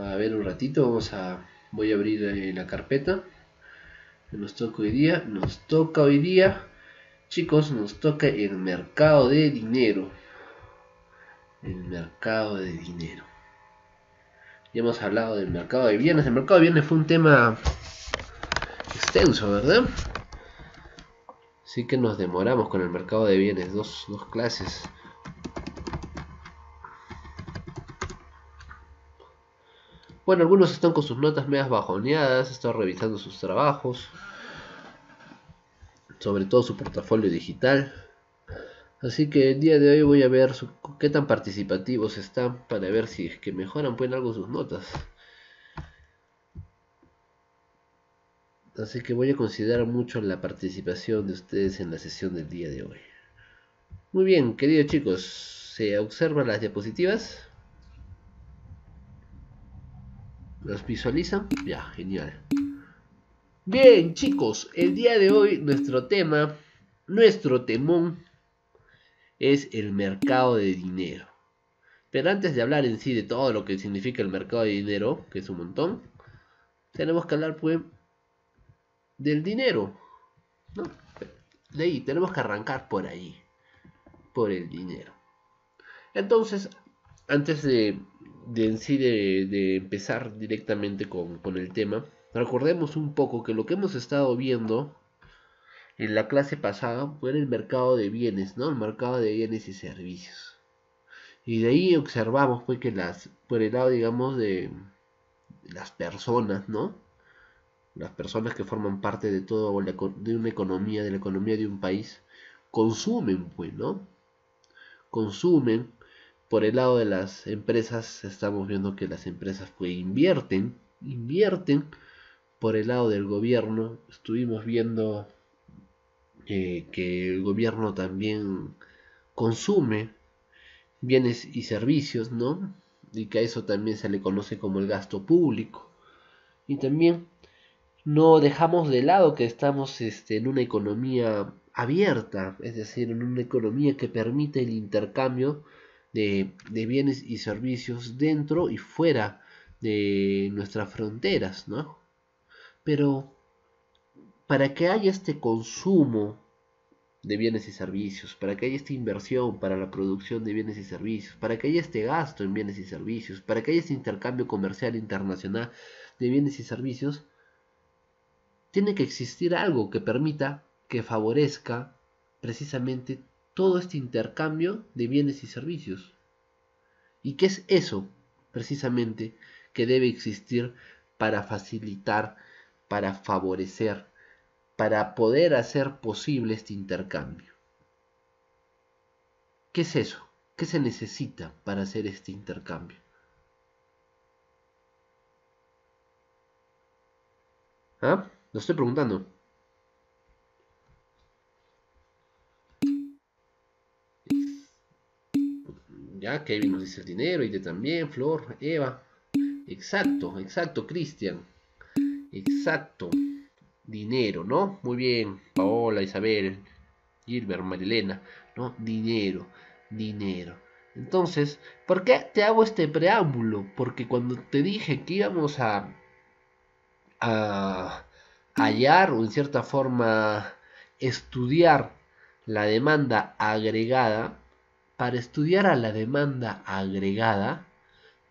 a ver un ratito, vamos a voy a abrir eh, la carpeta nos toca hoy día. Nos toca hoy día, chicos, nos toca el mercado de dinero. El mercado de dinero. Ya hemos hablado del mercado de bienes. El mercado de bienes fue un tema extenso, ¿verdad? Sí que nos demoramos con el mercado de bienes, dos, dos clases. Bueno, algunos están con sus notas medias bajoneadas, están revisando sus trabajos, sobre todo su portafolio digital. Así que el día de hoy voy a ver qué tan participativos están para ver si es que mejoran pues algo sus notas. Así que voy a considerar mucho la participación de ustedes en la sesión del día de hoy. Muy bien, queridos chicos, ¿se observan las diapositivas? ¿Los visualizan? Ya, genial. Bien, chicos, el día de hoy nuestro tema, nuestro temón, es el mercado de dinero. Pero antes de hablar en sí de todo lo que significa el mercado de dinero, que es un montón, tenemos que hablar pues del dinero. ¿no? De ahí, tenemos que arrancar por ahí, por el dinero. Entonces, antes de, de sí de, empezar directamente con, con, el tema, recordemos un poco que lo que hemos estado viendo en la clase pasada fue el mercado de bienes, ¿no? El mercado de bienes y servicios. Y de ahí observamos pues que las, por el lado digamos de las personas, ¿no? Las personas que forman parte de todo de una economía, de la economía de un país, consumen, pues, ¿no? Consumen por el lado de las empresas estamos viendo que las empresas pues invierten, invierten. Por el lado del gobierno estuvimos viendo eh, que el gobierno también consume bienes y servicios, ¿no? Y que a eso también se le conoce como el gasto público. Y también no dejamos de lado que estamos este, en una economía abierta, es decir, en una economía que permite el intercambio de, bienes y servicios dentro y fuera de nuestras fronteras, ¿no? Pero para que haya este consumo de bienes y servicios, para que haya esta inversión para la producción de bienes y servicios, para que haya este gasto en bienes y servicios, para que haya este intercambio comercial internacional de bienes y servicios, tiene que existir algo que permita que favorezca precisamente todo este intercambio de bienes y servicios. ¿Y qué es eso precisamente que debe existir para facilitar, para favorecer, para poder hacer posible este intercambio? ¿Qué es eso? ¿Qué se necesita para hacer este intercambio? ¿Ah? Lo estoy preguntando. Ya, Kevin nos dice el dinero, y de también, Flor, Eva. Exacto, exacto, Cristian. Exacto. Dinero, ¿no? Muy bien, Paola, Isabel, Gilbert, Marilena, ¿no? Dinero, dinero. Entonces, ¿por qué te hago este preámbulo? Porque cuando te dije que íbamos a, a hallar o en cierta forma estudiar la demanda agregada, para estudiar a la demanda agregada,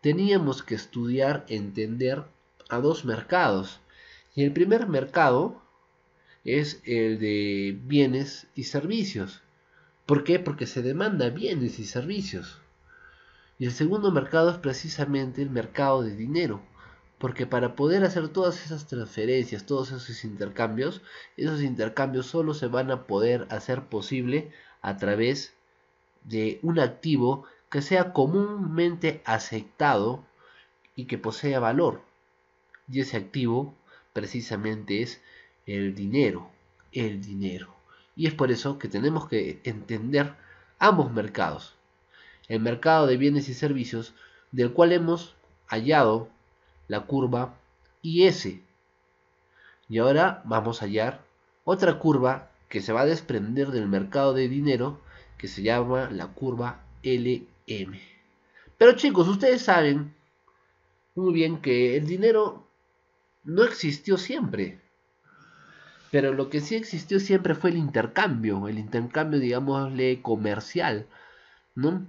teníamos que estudiar, entender a dos mercados. Y el primer mercado es el de bienes y servicios. ¿Por qué? Porque se demanda bienes y servicios. Y el segundo mercado es precisamente el mercado de dinero. Porque para poder hacer todas esas transferencias, todos esos intercambios, esos intercambios solo se van a poder hacer posible a través de un activo que sea comúnmente aceptado y que posea valor. Y ese activo precisamente es el dinero, el dinero. Y es por eso que tenemos que entender ambos mercados. El mercado de bienes y servicios del cual hemos hallado la curva IS. Y ahora vamos a hallar otra curva que se va a desprender del mercado de dinero que se llama la curva LM. Pero chicos, ustedes saben muy bien que el dinero no existió siempre. Pero lo que sí existió siempre fue el intercambio, el intercambio, digámosle, comercial, ¿no?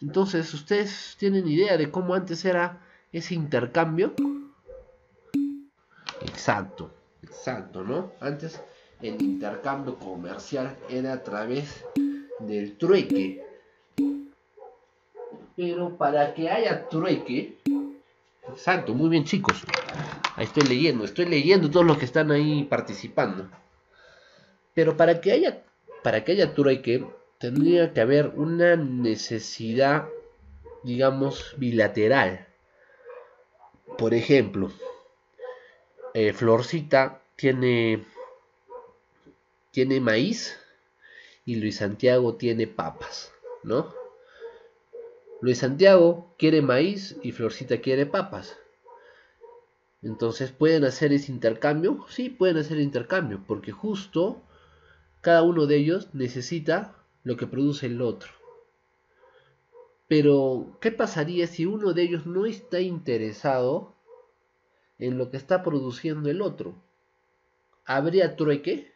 Entonces, ¿ustedes tienen idea de cómo antes era ese intercambio? Exacto, exacto, ¿no? Antes el intercambio comercial era a través del trueque. Pero para que haya trueque, exacto, muy bien chicos. Ahí estoy leyendo, estoy leyendo todos los que están ahí participando. Pero para que haya para que haya trueque tendría que haber una necesidad digamos bilateral. Por ejemplo, eh, Florcita tiene tiene maíz y Luis Santiago tiene papas, ¿no? Luis Santiago quiere maíz y Florcita quiere papas. Entonces, ¿pueden hacer ese intercambio? Sí, pueden hacer intercambio, porque justo cada uno de ellos necesita lo que produce el otro. Pero, ¿qué pasaría si uno de ellos no está interesado en lo que está produciendo el otro? ¿Habría trueque?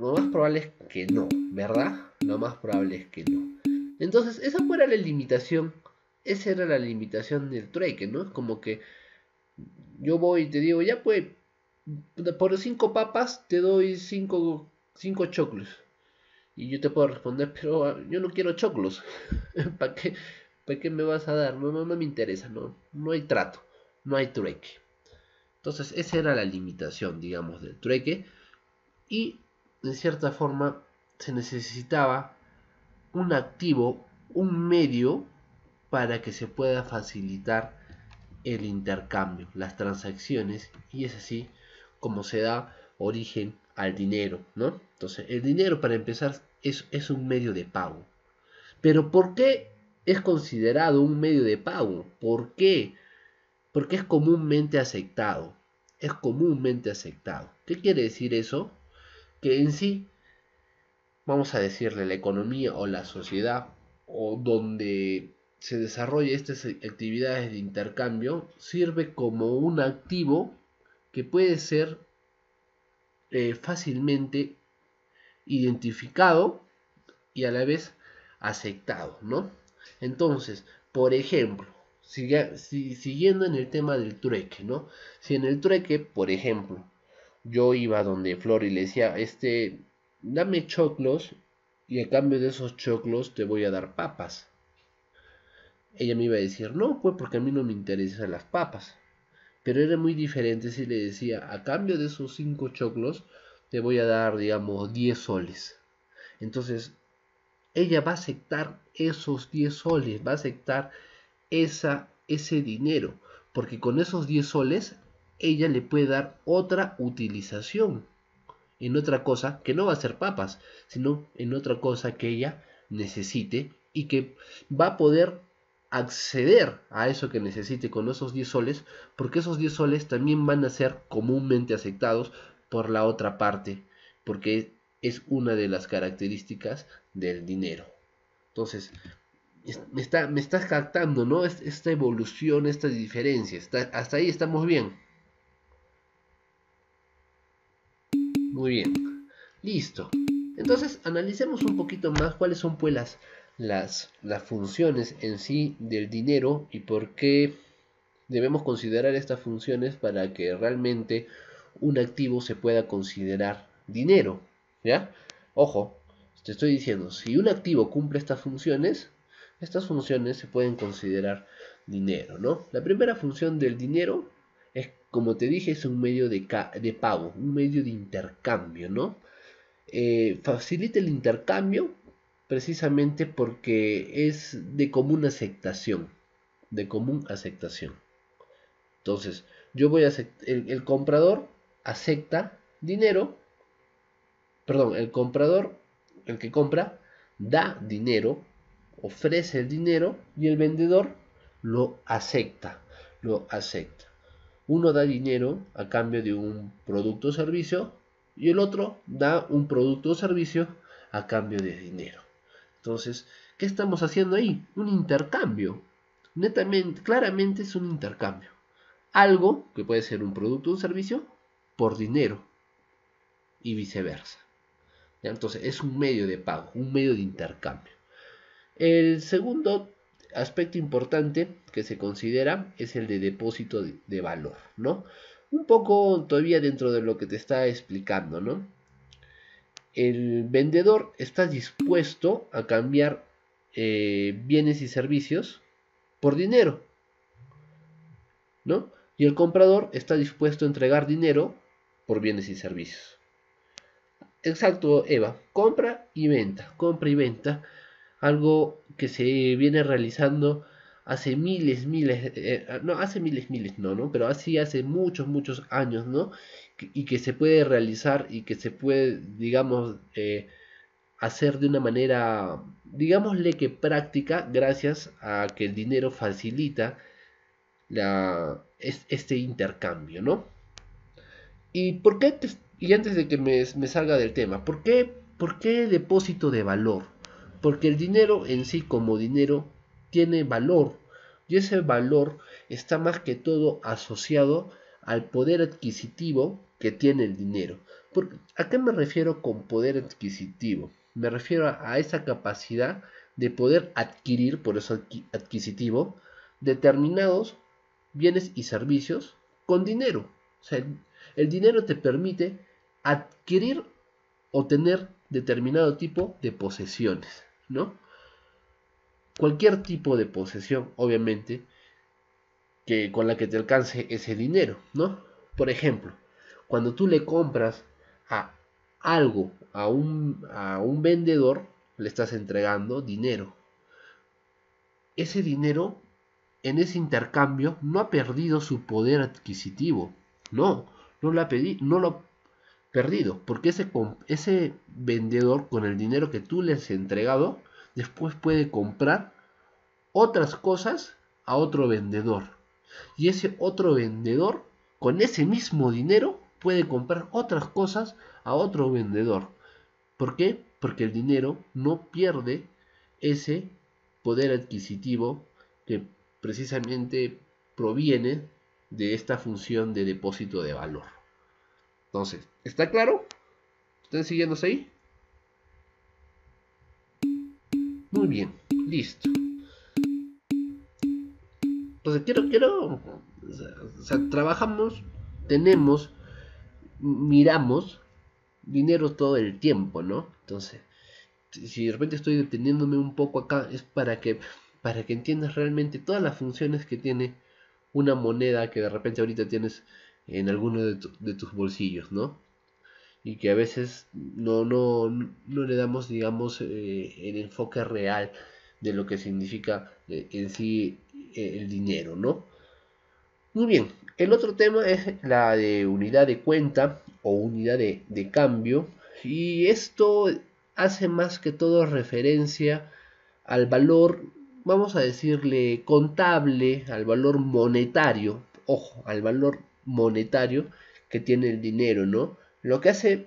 Lo más probable es que no, ¿verdad? Lo más probable es que no. Entonces, esa fuera la limitación. Esa era la limitación del trueque, ¿no? Como que yo voy y te digo, ya pues, por cinco papas te doy cinco, cinco choclos. Y yo te puedo responder, pero yo no quiero choclos. ¿Para qué, ¿Para qué me vas a dar? No, no, no me interesa, no, no hay trato, no hay trueque. Entonces, esa era la limitación, digamos, del trueque. Y de cierta forma se necesitaba un activo, un medio para que se pueda facilitar el intercambio, las transacciones y es así como se da origen al dinero, ¿no? Entonces, el dinero para empezar es, es un medio de pago. Pero ¿por qué es considerado un medio de pago? ¿Por qué? Porque es comúnmente aceptado. Es comúnmente aceptado. ¿Qué quiere decir eso? Que en sí, vamos a decirle, la economía o la sociedad o donde se desarrolla estas actividades de intercambio sirve como un activo que puede ser eh, fácilmente identificado y a la vez aceptado, ¿no? Entonces, por ejemplo, siguiendo en el tema del trueque, ¿no? Si en el trueque, por ejemplo, yo iba donde Flor y le decía, este, dame choclos y a cambio de esos choclos te voy a dar papas. Ella me iba a decir, no, pues porque a mí no me interesan las papas. Pero era muy diferente si le decía, a cambio de esos cinco choclos te voy a dar, digamos, 10 soles. Entonces, ella va a aceptar esos 10 soles, va a aceptar esa, ese dinero, porque con esos 10 soles ella le puede dar otra utilización en otra cosa que no va a ser papas, sino en otra cosa que ella necesite y que va a poder acceder a eso que necesite con esos 10 soles, porque esos 10 soles también van a ser comúnmente aceptados por la otra parte, porque es una de las características del dinero. Entonces, me, está, me estás captando, ¿no? Esta evolución, esta diferencia, hasta ahí estamos bien. Muy bien. Listo. Entonces, analicemos un poquito más cuáles son pues las, las, las funciones en sí del dinero y por qué debemos considerar estas funciones para que realmente un activo se pueda considerar dinero. ¿Ya? Ojo, te estoy diciendo, si un activo cumple estas funciones, estas funciones se pueden considerar dinero, ¿no? La primera función del dinero como te dije, es un medio de, pago, un medio de intercambio, ¿no? Eh, facilita el intercambio precisamente porque es de común aceptación, de común aceptación. Entonces, yo voy a el, el comprador acepta dinero, perdón, el comprador, el que compra, da dinero, ofrece el dinero y el vendedor lo acepta, lo acepta. Uno da dinero a cambio de un producto o servicio y el otro da un producto o servicio a cambio de dinero. Entonces, ¿qué estamos haciendo ahí? Un intercambio. Netamente, claramente es un intercambio. Algo que puede ser un producto o un servicio por dinero y viceversa. Entonces es un medio de pago, un medio de intercambio. El segundo aspecto importante que se considera es el de depósito de, valor, ¿no? Un poco todavía dentro de lo que te está explicando, ¿no? El vendedor está dispuesto a cambiar eh, bienes y servicios por dinero, ¿no? Y el comprador está dispuesto a entregar dinero por bienes y servicios. Exacto, Eva. Compra y venta. Compra y venta. Algo que se viene realizando hace miles, miles, eh, no, hace miles, miles, no, ¿no? Pero así hace muchos, muchos años, ¿no? y que se puede realizar y que se puede, digamos, eh, hacer de una manera, digámosle que práctica, gracias a que el dinero facilita la, este intercambio, ¿no? ¿Y por qué y antes de que me, salga del tema, ¿por qué, ¿por qué depósito de valor? Porque el dinero en sí como dinero tiene valor y ese valor está más que todo asociado al poder adquisitivo que tiene el dinero. ¿A qué me refiero con poder adquisitivo? Me refiero a, esa capacidad de poder adquirir, por eso adquisitivo, determinados bienes y servicios con dinero. O sea, el dinero te permite adquirir o tener determinado tipo de posesiones, ¿no? Cualquier tipo de posesión, obviamente, que con la que te alcance ese dinero, ¿no? Por ejemplo, cuando tú le compras a algo a un, a un vendedor, le estás entregando dinero. Ese dinero en ese intercambio no ha perdido su poder adquisitivo. No, no lo ha, no lo perdido, porque ese, vendedor con el dinero que tú le has entregado, después puede comprar otras cosas a otro vendedor. Y ese otro vendedor, con ese mismo dinero, puede comprar otras cosas a otro vendedor. ¿Por qué? Porque el dinero no pierde ese poder adquisitivo que precisamente proviene de esta función de depósito de valor. Entonces, ¿está claro? ¿Están siguiéndose ahí? Muy bien, listo. Entonces, quiero, quiero, o sea, trabajamos, tenemos, miramos dinero todo el tiempo, ¿no? Entonces, si de repente estoy deteniéndome un poco acá, es para que, para que entiendas realmente todas las funciones que tiene una moneda que de repente ahorita tienes en alguno de, tus bolsillos, ¿no? Y que a veces no, no, no le damos, digamos, eh, el enfoque real de lo que significa eh, en sí eh, el dinero, ¿no? Muy bien, el otro tema es la de unidad de cuenta o unidad de, de cambio. Y esto hace más que todo referencia al valor, vamos a decirle, contable, al valor monetario, ojo, al valor monetario que tiene el dinero, ¿no? Lo que hace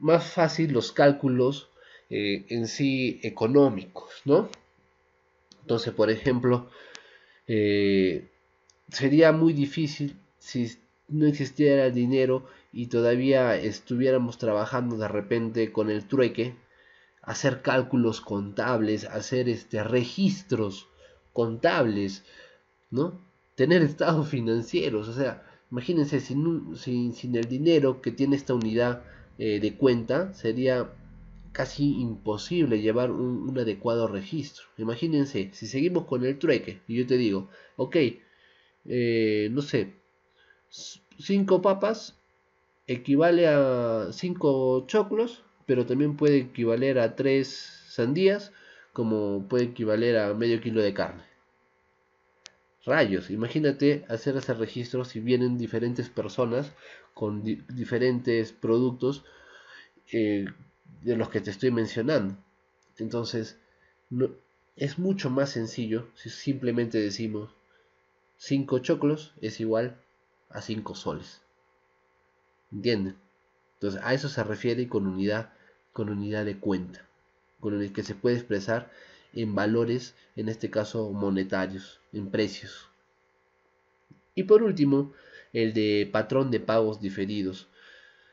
más fácil los cálculos eh, en sí económicos, ¿no? Entonces, por ejemplo, eh, sería muy difícil si no existiera el dinero y todavía estuviéramos trabajando de repente con el trueque, hacer cálculos contables, hacer este registros contables, ¿no? tener estados financieros. O sea, imagínense, sin, el dinero que tiene esta unidad eh, de cuenta, sería casi imposible llevar un, adecuado registro. Imagínense, si seguimos con el trueque, y yo te digo, ok, eh, no sé, 5 papas equivale a 5 choclos, pero también puede equivaler a 3 sandías, como puede equivaler a medio kilo de carne. Rayos, imagínate hacer ese registro si vienen diferentes personas con diferentes productos eh, de los que te estoy mencionando. Entonces, no, es mucho más sencillo si simplemente decimos 5 choclos es igual a 5 soles. ¿Entienden? Entonces, a eso se refiere con unidad, con unidad de cuenta, con el que se puede expresar en valores, en este caso monetarios, en precios. Y por último, el de patrón de pagos diferidos.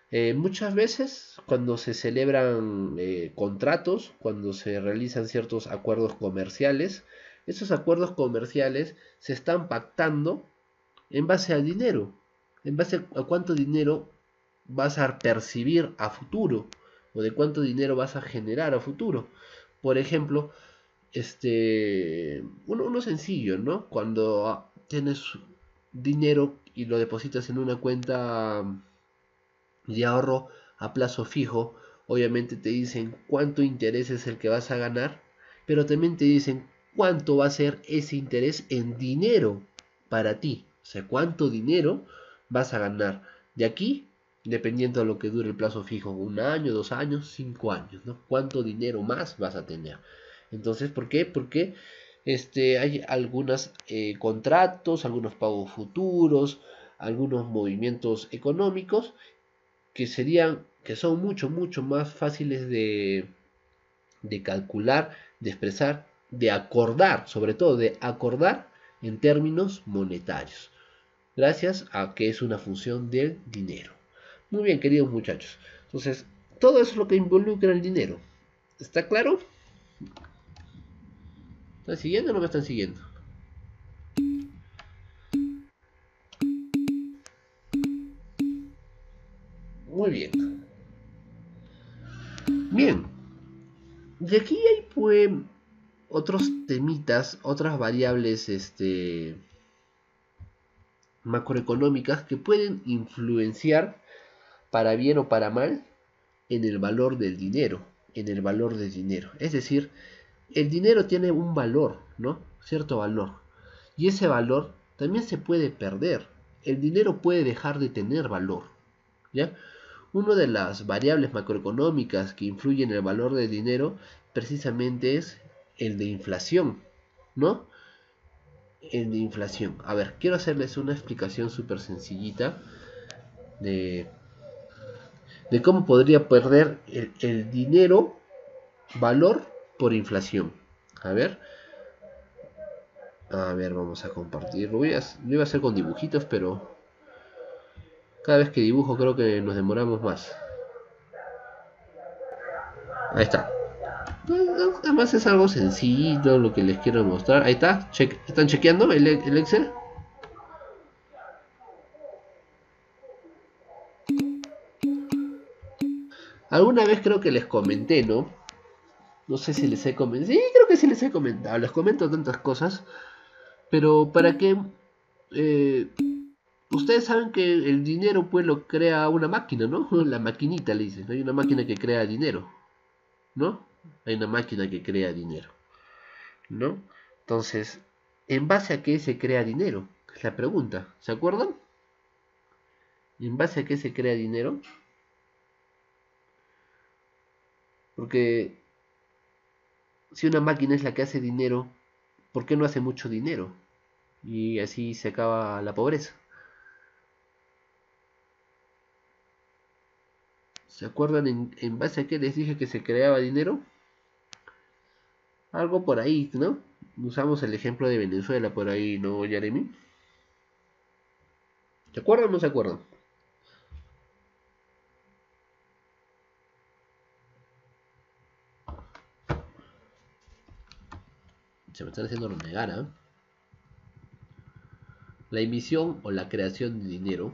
Eh, muchas veces cuando se celebran eh, contratos, cuando se realizan ciertos acuerdos comerciales, esos acuerdos comerciales se están pactando en base al dinero, en base a cuánto dinero vas a percibir a futuro o de cuánto dinero vas a generar a futuro. Por ejemplo, este, uno, sencillo, ¿no? Cuando tienes dinero y lo depositas en una cuenta de ahorro a plazo fijo, obviamente te dicen cuánto interés es el que vas a ganar, pero también te dicen cuánto va a ser ese interés en dinero para ti. O sea, cuánto dinero vas a ganar de aquí, dependiendo de lo que dure el plazo fijo, un año, dos años, cinco años, ¿no? Cuánto dinero más vas a tener. Entonces, ¿por qué? Porque este, hay algunos eh, contratos, algunos pagos futuros, algunos movimientos económicos que serían, que son mucho, mucho más fáciles de, de calcular, de expresar, de acordar, sobre todo de acordar en términos monetarios, gracias a que es una función del dinero. Muy bien, queridos muchachos. Entonces, todo eso es lo que involucra el dinero. ¿Está claro? ¿Están siguiendo o no me están siguiendo? Muy bien. Bien. De aquí hay pues otros temitas, otras variables este, macroeconómicas que pueden influenciar para bien o para mal en el valor del dinero, en el valor del dinero. Es decir, el dinero tiene un valor, ¿no? Cierto valor. Y ese valor también se puede perder. El dinero puede dejar de tener valor, ¿ya? Una de las variables macroeconómicas que influyen en el valor del dinero precisamente es el de inflación, ¿no? El de inflación. A ver, quiero hacerles una explicación súper sencillita de, de cómo podría perder el, el dinero valor por inflación. A ver. A ver, vamos a compartir. Lo voy a, lo iba a hacer con dibujitos, pero cada vez que dibujo creo que nos demoramos más. Ahí está. Además es algo sencillo lo que les quiero mostrar. Ahí está. ¿Están chequeando el, el Excel? Alguna vez creo que les comenté, ¿no? No sé si les he comentado. Sí, creo que sí les he comentado. Les comento tantas cosas. Pero para que... Eh, ustedes saben que el dinero pues lo crea una máquina, ¿no? La maquinita le dicen. Hay una máquina que crea dinero. ¿No? Hay una máquina que crea dinero. ¿No? Entonces, ¿en base a qué se crea dinero? Es la pregunta. ¿Se acuerdan? ¿En base a qué se crea dinero? Porque si una máquina es la que hace dinero, ¿por qué no hace mucho dinero? Y así se acaba la pobreza. ¿Se acuerdan en, base a qué les dije que se creaba dinero? Algo por ahí, ¿no? Usamos el ejemplo de Venezuela por ahí, ¿no, Jeremy? ¿Se acuerdan o no se acuerdan? Me están haciendo ¿eh? La emisión o la creación de dinero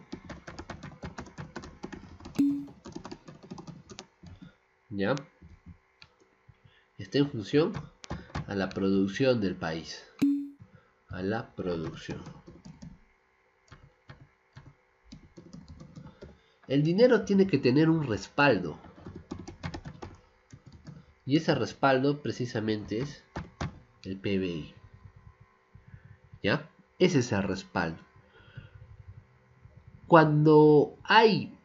¿ya? Está en función a la producción del país. A la producción. El dinero tiene que tener un respaldo. Y ese respaldo precisamente es el PBI. ¿Ya? Ese es el respaldo. Cuando hay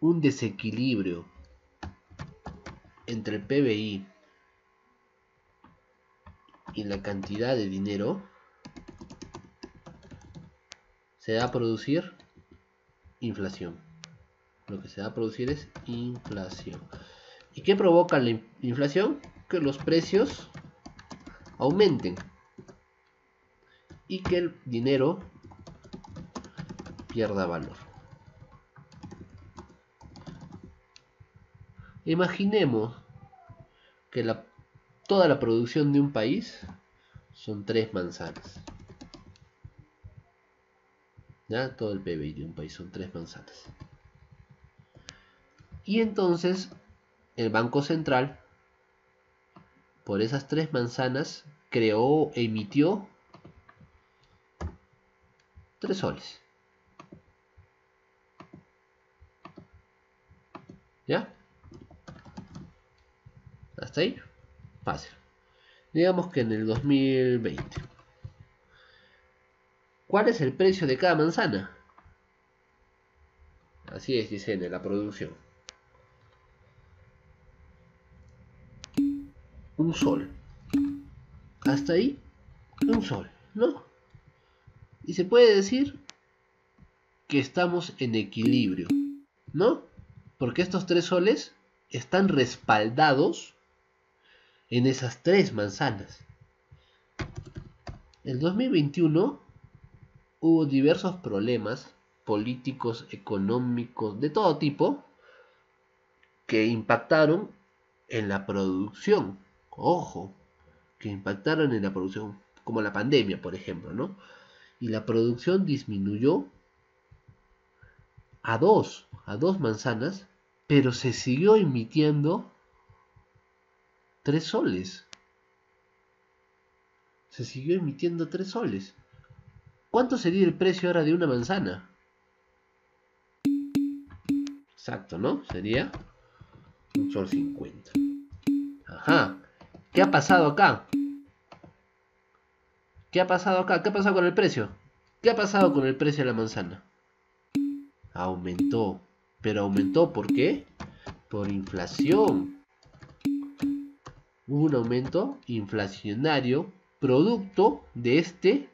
un desequilibrio entre el PBI y la cantidad de dinero, se va a producir inflación. Lo que se va a producir es inflación. ¿Y qué provoca la inflación? Que los precios aumenten y que el dinero pierda valor. Imaginemos que la, toda la producción de un país son tres manzanas. ¿Ya? Todo el PBI de un país son tres manzanas. Y entonces el Banco Central, por esas tres manzanas, creó, emitió tres soles. ¿Ya? Hasta ahí. Fácil. Digamos que en el 2020. ¿Cuál es el precio de cada manzana? Así es, dice en la producción. Un sol. Hasta ahí, un sol, ¿no? Y se puede decir que estamos en equilibrio, ¿no? Porque estos tres soles están respaldados en esas tres manzanas. En 2021 hubo diversos problemas políticos, económicos, de todo tipo, que impactaron en la producción. Ojo, que impactaron en la producción, como la pandemia, por ejemplo, ¿no? Y la producción disminuyó a dos, a dos manzanas, pero se siguió emitiendo tres soles. Se siguió emitiendo tres soles. ¿Cuánto sería el precio ahora de una manzana? Exacto, ¿no? Sería un sol 50. Ajá. ¿Qué ha pasado acá? ¿Qué ha pasado acá? ¿Qué ha pasado con el precio? ¿Qué ha pasado con el precio de la manzana? Aumentó. ¿Pero aumentó por qué? Por inflación. Hubo un aumento inflacionario producto de este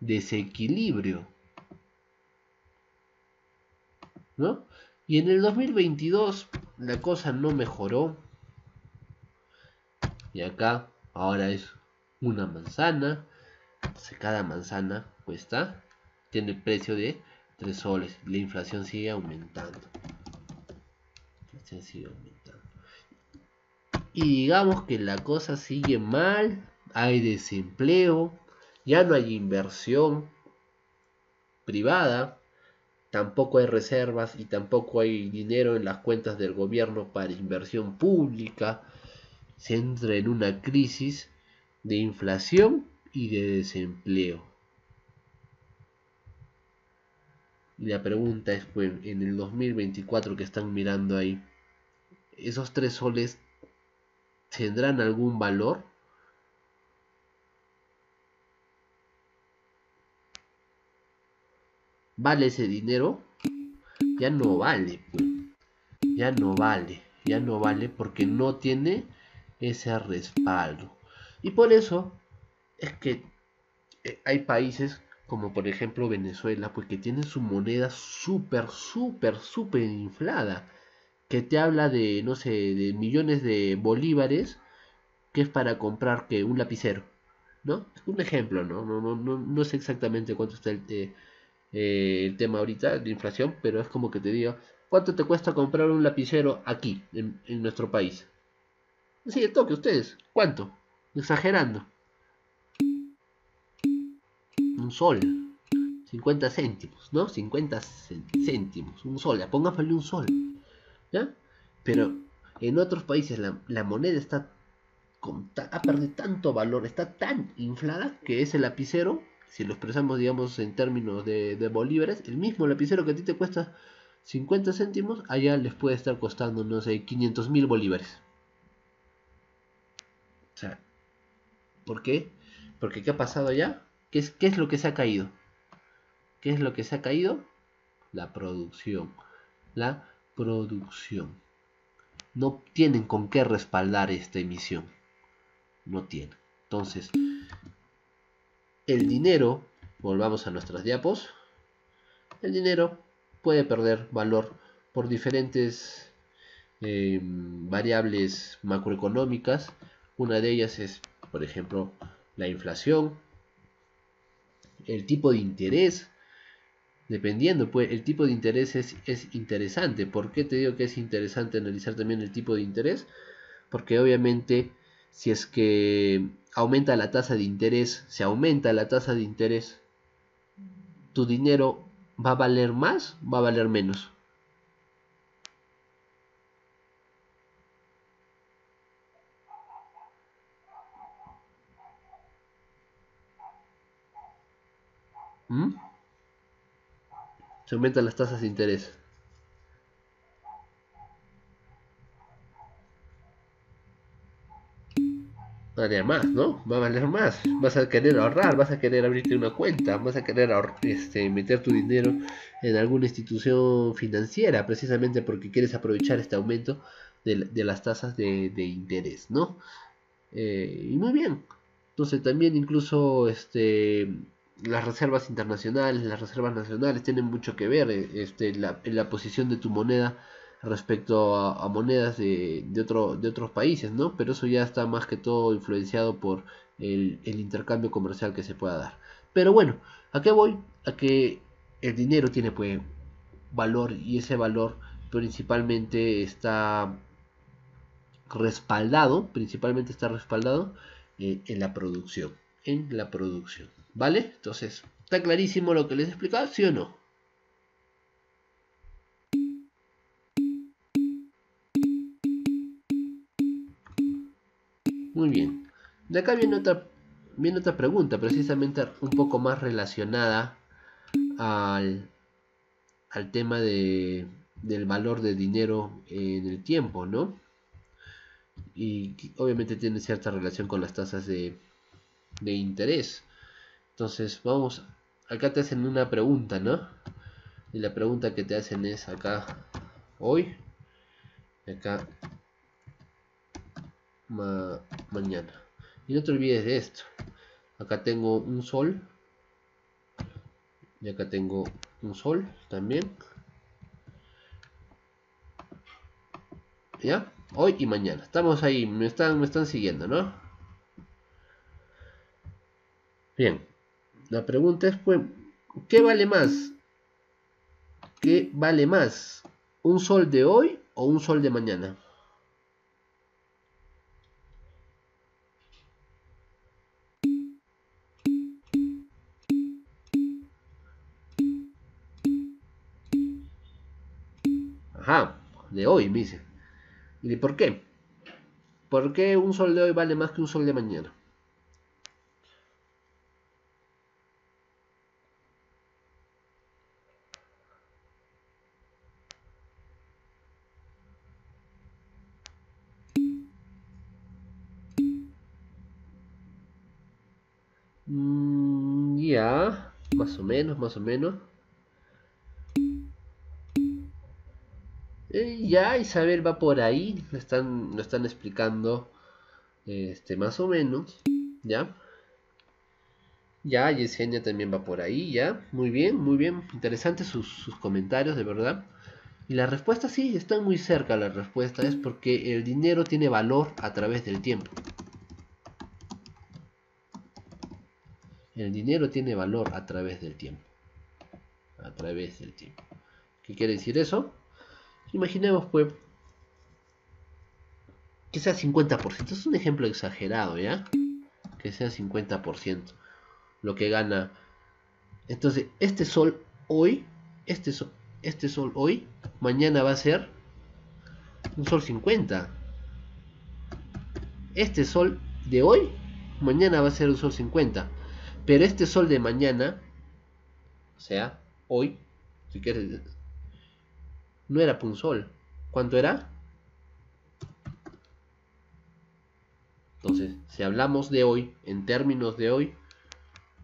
desequilibrio. ¿No? Y en el 2022 la cosa no mejoró. Y acá ahora es una manzana. Cada manzana cuesta, tiene precio de 3 soles. La inflación sigue aumentando. La inflación sigue aumentando. Y digamos que la cosa sigue mal. Hay desempleo. Ya no hay inversión privada. Tampoco hay reservas y tampoco hay dinero en las cuentas del gobierno para inversión pública se entra en una crisis de inflación y de desempleo. Y la pregunta es, pues, en el 2024 que están mirando ahí, ¿esos tres soles tendrán algún valor? ¿Vale ese dinero? Ya no vale, pues. Ya no vale, ya no vale porque no tiene ese respaldo. Y por eso es que eh, hay países como por ejemplo Venezuela, pues que tienen su moneda súper, súper, súper inflada. Que te habla de, no sé, de millones de bolívares, que es para comprar que un lapicero. ¿No? Un ejemplo, ¿no? No, no, no, no sé exactamente cuánto está el, eh, eh, tema ahorita de inflación, pero es como que te digo, ¿cuánto te cuesta comprar un lapicero aquí, en nuestro país? Sí, toque ustedes. ¿Cuánto? Exagerando. Un sol. 50 céntimos, ¿no? 50 céntimos. Un sol. Póngale un sol. ¿Ya? Pero en otros países la, moneda está ha perdido tanto valor, está tan inflada que ese lapicero, si lo expresamos digamos en términos de, de bolívares, el mismo lapicero que a ti te cuesta 50 céntimos, allá les puede estar costando, no sé, 500 mil bolívares. ¿Por qué? Porque ¿qué ha pasado allá? ¿Qué es, ¿Qué es lo que se ha caído? ¿Qué es lo que se ha caído? La producción. La producción. No tienen con qué respaldar esta emisión. No tienen. Entonces, el dinero, volvamos a nuestras diapos, el dinero puede perder valor por diferentes eh, variables macroeconómicas una de ellas es, por ejemplo, la inflación, el tipo de interés, dependiendo, pues el tipo de interés es, es, interesante. ¿Por qué te digo que es interesante analizar también el tipo de interés? Porque obviamente si es que aumenta la tasa de interés, se aumenta la tasa de interés, tu dinero va a valer más, va a valer menos. ¿Mm? Se aumentan las tasas de interés. valer más, ¿no? Va a valer más. Vas a querer ahorrar, vas a querer abrirte una cuenta, vas a querer este, meter tu dinero en alguna institución financiera, precisamente porque quieres aprovechar este aumento de, las tasas de, interés, ¿no? Eh, y muy bien. Entonces también incluso este, las reservas internacionales, las reservas nacionales tienen mucho que ver eh, este, la, en la posición de tu moneda respecto a, monedas de, de, otro, de otros países, ¿no? Pero eso ya está más que todo influenciado por el, intercambio comercial que se pueda dar. Pero bueno, ¿a qué voy? A que el dinero tiene pues valor y ese valor principalmente está respaldado, principalmente está respaldado eh, en la producción, en la producción, ¿vale? Entonces, ¿está clarísimo lo que les he explicado? ¿Sí o no? Muy bien. De acá viene otra, viene otra pregunta, precisamente un poco más relacionada al, al tema de, del valor de dinero en el tiempo, ¿no? Y obviamente tiene cierta relación con las tasas de, de interés. Entonces, vamos, acá te hacen una pregunta, ¿no? Y la pregunta que te hacen es acá, hoy, acá, mañana. Y no te olvides de esto. Acá tengo un sol. Y acá tengo un sol también. ¿Ya? Hoy y mañana. Estamos ahí. Me están, me están siguiendo, ¿no? Bien. La pregunta es, pues, ¿qué vale más? ¿Qué vale más? ¿Un sol de hoy o un sol de mañana? de hoy, me dice. ¿Y de por qué? ¿Por qué un sol de hoy vale más que un sol de mañana? Mm, ya, más o menos, más o menos. Eh, ya Isabel va por ahí, lo están, lo están explicando este, más o menos, ¿ya? Ya, Yesenia también va por ahí, ya. Muy bien, muy bien. Interesantes sus, comentarios, de verdad. Y la respuesta sí, está muy cerca la respuesta. Es porque el dinero tiene valor a través del tiempo. El dinero tiene valor a través del tiempo. A través del tiempo. ¿Qué quiere decir eso? Imaginemos pues que sea 50%. Es un ejemplo exagerado, ¿ya? Que sea 50% lo que gana. Entonces, este sol hoy, este sol, este sol hoy, mañana va a ser un sol 50. Este sol de hoy, mañana va a ser un sol 50. Pero este sol de mañana, o sea, hoy, si quieres no era Punzol. ¿Cuánto era? Entonces, si hablamos de hoy, en términos de hoy,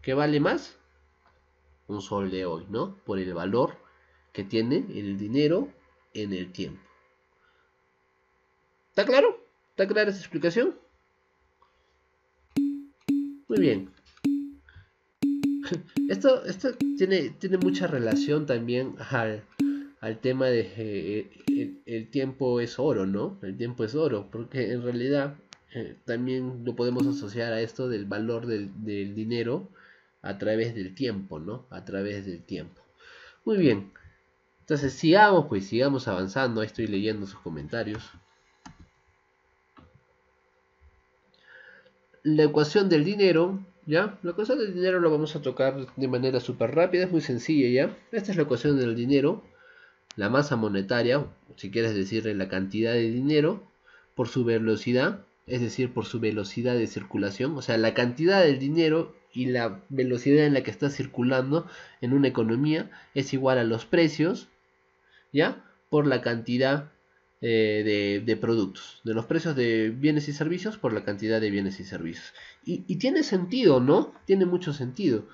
¿qué vale más? Un sol de hoy, ¿no? Por el valor que tiene el dinero en el tiempo. ¿Está claro? ¿Está clara esa explicación? Muy bien. Esto, esto tiene, tiene mucha relación también al, al tema de eh, el, tiempo es oro, ¿no? El tiempo es oro, porque en realidad eh, también lo podemos asociar a esto del valor del, del, dinero a través del tiempo, ¿no? A través del tiempo. Muy bien. Entonces sigamos, pues sigamos avanzando. Ahí estoy leyendo sus comentarios. La ecuación del dinero, ¿ya? La ecuación del dinero lo vamos a tocar de manera súper rápida, es muy sencilla, ¿ya? Esta es la ecuación del dinero. La masa monetaria, si quieres decirle la cantidad de dinero, por su velocidad, es decir, por su velocidad de circulación, o sea, la cantidad del dinero y la velocidad en la que está circulando en una economía es igual a los precios, ¿ya? Por la cantidad eh, de, productos, de los precios de bienes y servicios por la cantidad de bienes y servicios. Y, y tiene sentido, ¿no? Tiene mucho sentido,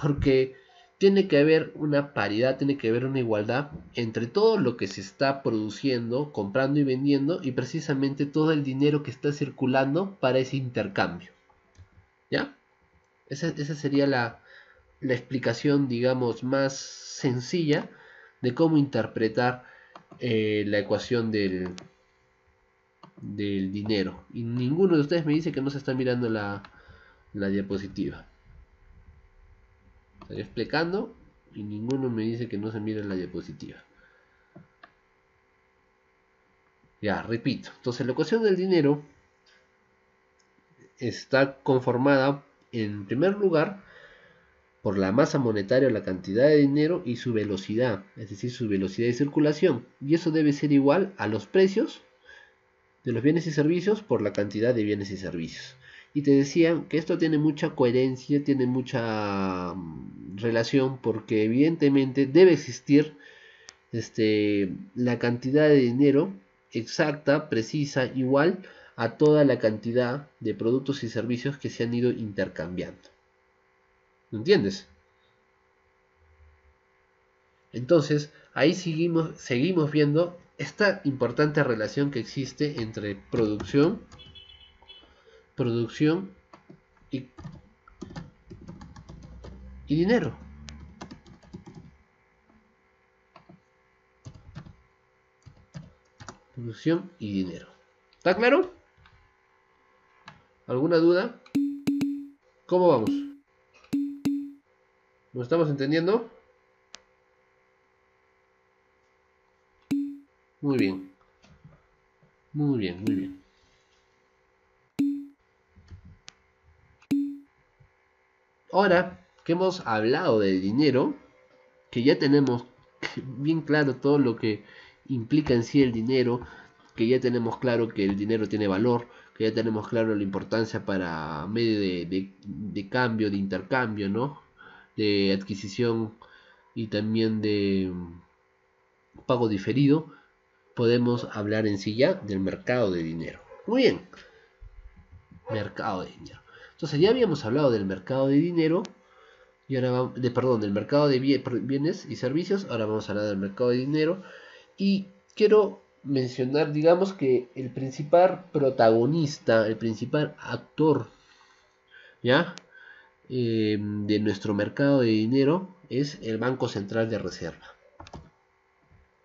porque tiene que haber una paridad, tiene que haber una igualdad entre todo lo que se está produciendo, comprando y vendiendo y precisamente todo el dinero que está circulando para ese intercambio. ¿Ya? Esa, sería la, explicación, digamos, más sencilla de cómo interpretar eh, la ecuación del, del dinero. Y ninguno de ustedes me dice que no se está mirando la, la diapositiva. Estoy explicando y ninguno me dice que no se mire la diapositiva. Ya, repito. Entonces la ecuación del dinero está conformada en primer lugar por la masa monetaria o la cantidad de dinero y su velocidad, es decir, su velocidad de circulación. Y eso debe ser igual a los precios de los bienes y servicios por la cantidad de bienes y servicios y te decían que esto tiene mucha coherencia, tiene mucha mm, relación porque evidentemente debe existir este, la cantidad de dinero exacta, precisa, igual a toda la cantidad de productos y servicios que se han ido intercambiando. ¿Entiendes? Entonces, ahí seguimos, seguimos viendo esta importante relación que existe entre producción producción y, y dinero. Producción y dinero. ¿Está claro? ¿Alguna duda? ¿Cómo vamos? ¿Lo estamos entendiendo? Muy bien. Muy bien, muy bien. Ahora que hemos hablado del dinero, que ya tenemos bien claro todo lo que implica en sí el dinero, que ya tenemos claro que el dinero tiene valor, que ya tenemos claro la importancia para medio de, cambio, de intercambio, ¿no? De adquisición y también de pago diferido, podemos hablar en sí ya del mercado de dinero. Muy bien, mercado de dinero. Entonces ya habíamos hablado del mercado de dinero, y ahora de, perdón, del mercado de bienes y servicios, ahora vamos a hablar del mercado de dinero. Y quiero mencionar, digamos que el principal protagonista, el principal actor, ¿ya? Eh, de nuestro mercado de dinero es el Banco Central de Reserva.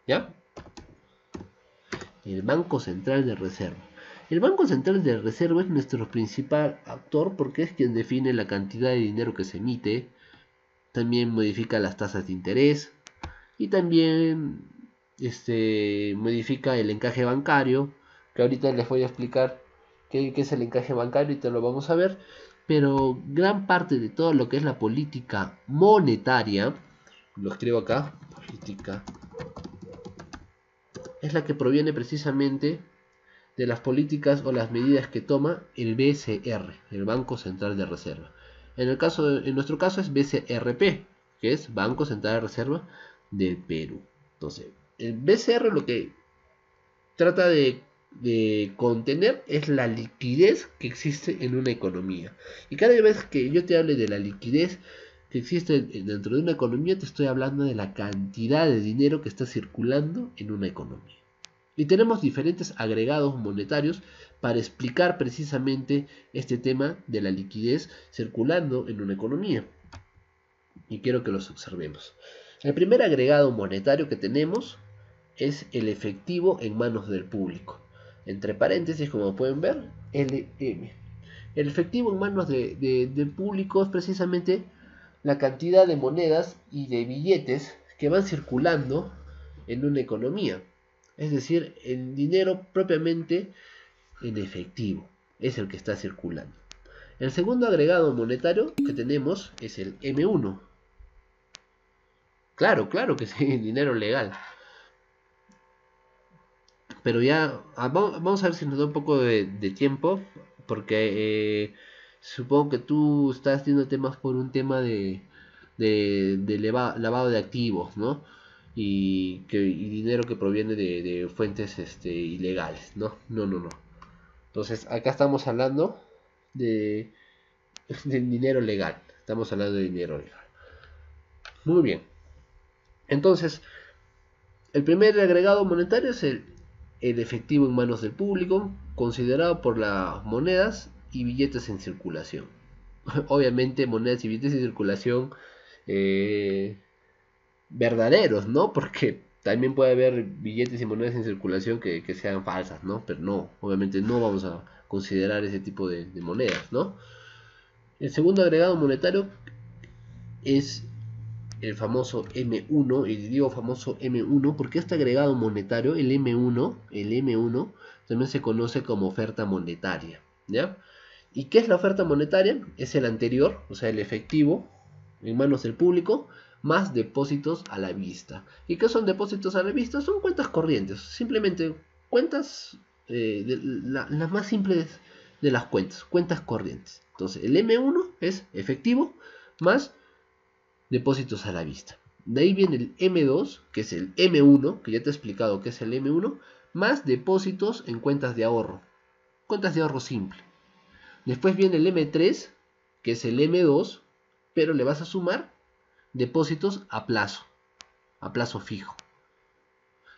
¿Ya? El Banco Central de Reserva. El Banco Central de Reserva es nuestro principal actor porque es quien define la cantidad de dinero que se emite, también modifica las tasas de interés y también este, modifica el encaje bancario, que ahorita les voy a explicar qué, qué es el encaje bancario y te lo vamos a ver, pero gran parte de todo lo que es la política monetaria, lo escribo acá, política, es la que proviene precisamente de las políticas o las medidas que toma el BCR, el Banco Central de Reserva. En, el caso en nuestro caso es BCRP, que es Banco Central de Reserva del Perú. Entonces, el BCR lo que trata de, de, contener es la liquidez que existe en una economía. Y cada vez que yo te hable de la liquidez que existe dentro de una economía, te estoy hablando de la cantidad de dinero que está circulando en una economía. Y tenemos diferentes agregados monetarios para explicar precisamente este tema de la liquidez circulando en una economía. Y quiero que los observemos. El primer agregado monetario que tenemos es el efectivo en manos del público. Entre paréntesis, como pueden ver, LM. El efectivo en manos del público es precisamente la cantidad de monedas y de billetes que van circulando en una economía. Es decir, el dinero propiamente en efectivo es el que está circulando. El segundo agregado monetario que tenemos es el M1. Claro, claro que sí, dinero legal. Pero ya, ah, vamos a ver si nos da un poco de, tiempo, porque eh, supongo que tú estás haciendo temas por un tema de, de, lavado de activos, ¿no? Y, que, dinero que proviene de, fuentes este, ilegales, ¿no? No, no, no. Entonces, acá estamos hablando de, dinero legal. Estamos hablando de dinero legal. Muy bien. Entonces, el primer agregado monetario es el, el efectivo en manos del público, considerado por las monedas y billetes en circulación. Obviamente, monedas y billetes en circulación eh, verdaderos, ¿no? Porque también puede haber billetes y monedas en circulación que, sean falsas, ¿no? Pero no, obviamente no vamos a considerar ese tipo de, monedas, ¿no? El segundo agregado monetario es el famoso M1, y digo famoso M1 porque este agregado monetario, el M1, el M1, también se conoce como oferta monetaria, ¿ya? ¿Y qué es la oferta monetaria? Es el anterior, o sea, el efectivo, en manos del público, más depósitos a la vista. ¿Y qué son depósitos a la vista? Son cuentas corrientes, simplemente cuentas, eh, las más simples de las cuentas, cuentas corrientes. Entonces, el M1 es efectivo más depósitos a la vista. De ahí viene el M2, que es el M1, que ya te he explicado que es el M1, más depósitos en cuentas de ahorro. Cuentas de ahorro simple. Después viene el M3, que es el M2, pero le vas a sumar depósitos a plazo, a plazo fijo.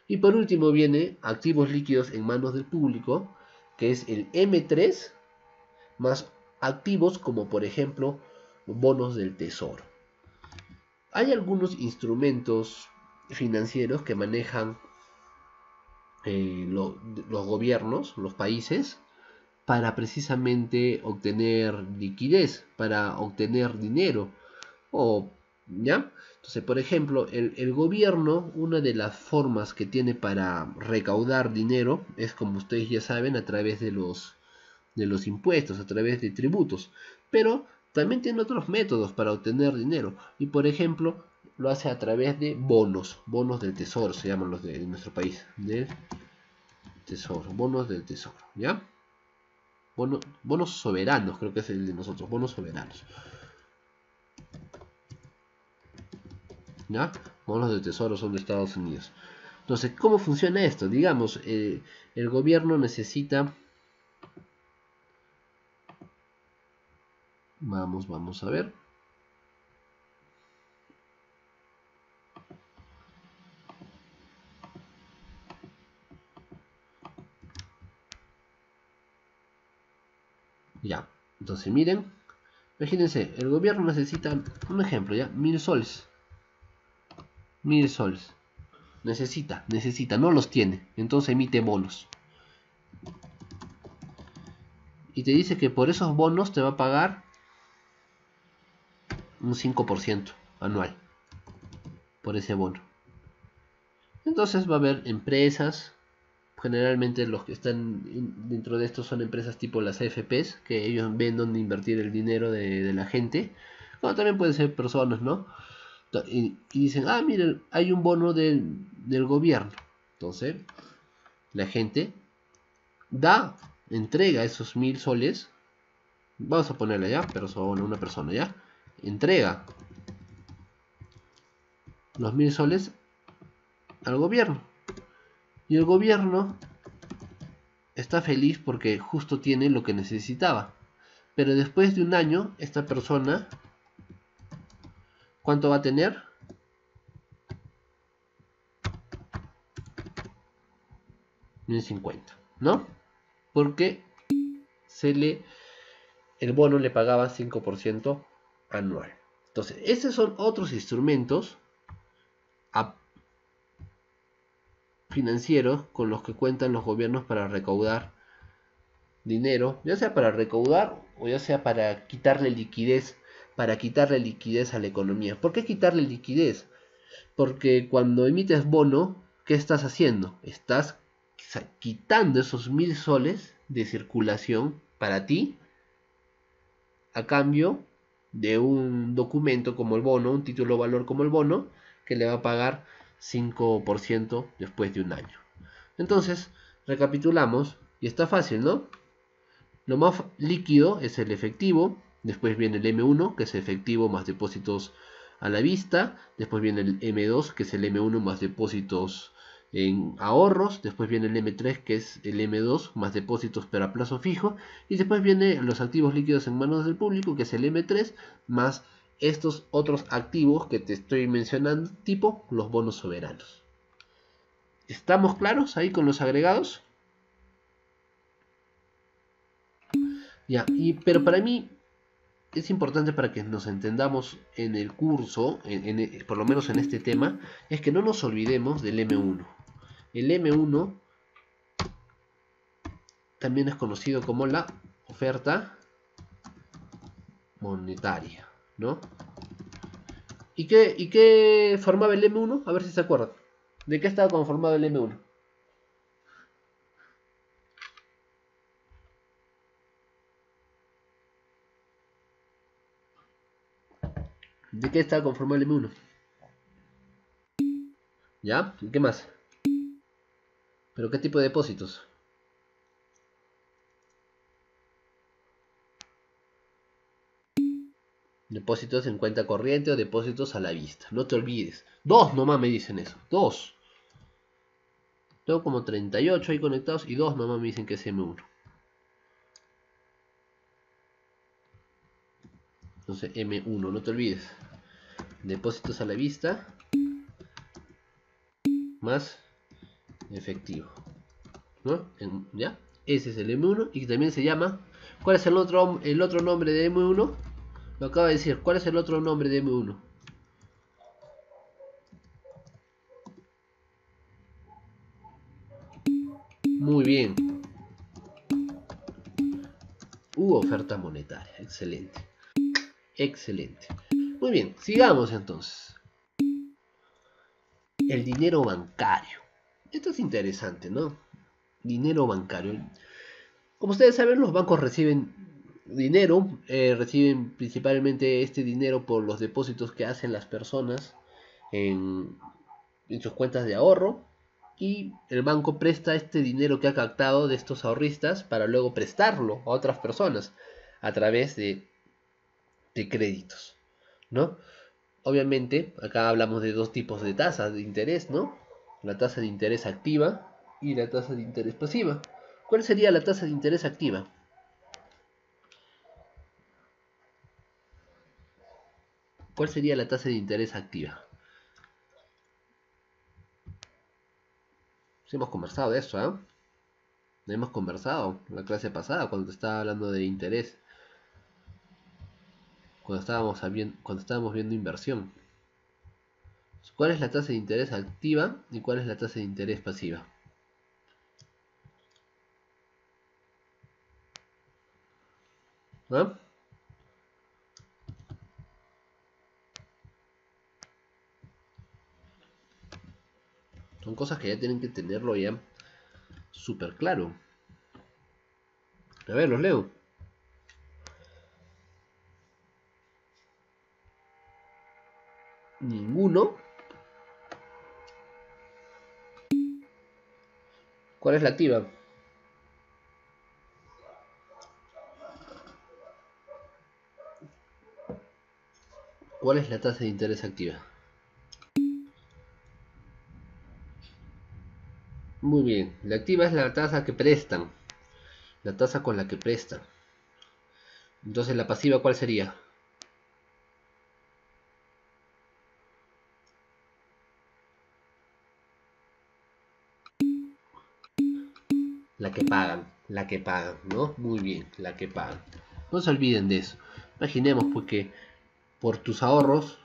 Y por último viene activos líquidos en manos del público, que es el M3, más activos como por ejemplo bonos del tesoro. Hay algunos instrumentos financieros que manejan eh, los gobiernos, los países, para precisamente obtener liquidez, para obtener dinero. O, ¿ya? Entonces, por ejemplo, el, gobierno, una de las formas que tiene para recaudar dinero es, como ustedes ya saben, a través de los, de los impuestos, a través de tributos. Pero también tiene otros métodos para obtener dinero. Y, por ejemplo, lo hace a través de bonos, bonos del tesoro, se llaman los de, nuestro país, del tesoro, bonos del tesoro, ¿ya? bonos soberanos, creo que es el de nosotros, bonos soberanos. ¿Ya? Bonos de tesoro son de Estados Unidos. Entonces, ¿cómo funciona esto? Digamos, eh, el gobierno necesita... Vamos, vamos a ver. Ya, entonces miren, imagínense, el gobierno necesita, un ejemplo, ya, mil soles. Mil soles. Necesita, necesita, no los tiene. Entonces emite bonos. Y te dice que por esos bonos te va a pagar un 5% anual. Por ese bono. Entonces va a haber empresas generalmente los que están dentro de esto son empresas tipo las AFPs, que ellos ven dónde invertir el dinero de, la gente. Bueno, también pueden ser personas, ¿no? Y, dicen, ah, miren, hay un bono del, gobierno. Entonces, la gente da, entrega esos mil soles. Vamos a ponerle ya, pero son una persona ya. Entrega los mil soles al gobierno. Y el gobierno está feliz porque justo tiene lo que necesitaba. Pero después de un año, esta persona, ¿cuánto va a tener? cincuenta, ¿no? Porque se le el bono le pagaba 5% anual. Entonces, esos son otros instrumentos financieros con los que cuentan los gobiernos para recaudar dinero, ya sea para recaudar o ya sea para quitarle liquidez, para quitarle liquidez a la economía. ¿Por qué quitarle liquidez? Porque cuando emites bono, ¿qué estás haciendo? Estás quitando esos mil soles de circulación para ti a cambio de un documento como el bono, un título valor como el bono, que le va a pagar 5% después de un año. Entonces, recapitulamos, y está fácil, ¿no? Lo más líquido es el efectivo, después viene el M1, que es efectivo más depósitos a la vista, después viene el M2, que es el M1 más depósitos en ahorros, después viene el M3 que es el M2 más depósitos pero a plazo fijo y después viene los activos líquidos en manos del público que es el M3 más estos otros activos que te estoy mencionando tipo los bonos soberanos. ¿Estamos claros ahí con los agregados? Ya, pero para mí es importante para que nos entendamos en el curso, por lo menos en este tema, es que no nos olvidemos del M1. El M1 también es conocido como la oferta monetaria, ¿no? ¿Y qué, ¿Y qué formaba el M1? A ver si se acuerdan. ¿De qué estaba conformado el M1? ¿De qué estaba conformado el M1? ¿Ya? ¿Y qué más? ¿Pero qué tipo de depósitos? Depósitos en cuenta corriente o depósitos a la vista. No te olvides. Dos nomás me dicen eso. Dos. Tengo como 38 ahí conectados y dos nomás me dicen que es M1. Entonces M1, no te olvides. Depósitos a la vista. Más efectivo. ¿No? ¿Ya? Ese es el M1 y también se llama... ¿Cuál es el otro, el otro nombre de M1? Lo acaba de decir. ¿Cuál es el otro nombre de M1? Muy bien. U oferta monetaria. Excelente. Excelente. Muy bien, sigamos entonces. El dinero bancario. Esto es interesante, ¿no? Dinero bancario. Como ustedes saben, los bancos reciben dinero, eh, reciben principalmente este dinero por los depósitos que hacen las personas en, sus cuentas de ahorro y el banco presta este dinero que ha captado de estos ahorristas para luego prestarlo a otras personas a través de, de créditos, ¿no? Obviamente, acá hablamos de dos tipos de tasas de interés, ¿no? La tasa de interés activa y la tasa de interés pasiva. ¿Cuál sería la tasa de interés activa? ¿Cuál sería la tasa de interés activa? hemos conversado de eso, ¿eh? Hemos conversado en la clase pasada cuando estaba hablando de interés. Cuando estábamos, cuando estábamos viendo inversión. ¿Cuál es la tasa de interés activa y cuál es la tasa de interés pasiva? ¿Ah? Son cosas que ya tienen que tenerlo ya súper claro. A ver, los leo. Ninguno. ¿Cuál es la activa? ¿Cuál es la tasa de interés activa? Muy bien, la activa es la tasa que prestan, la tasa con la que prestan. Entonces la pasiva, ¿cuál sería? La que pagan, la que pagan, ¿no? Muy bien, la que pagan. No se olviden de eso. Imaginemos pues, por tus ahorros,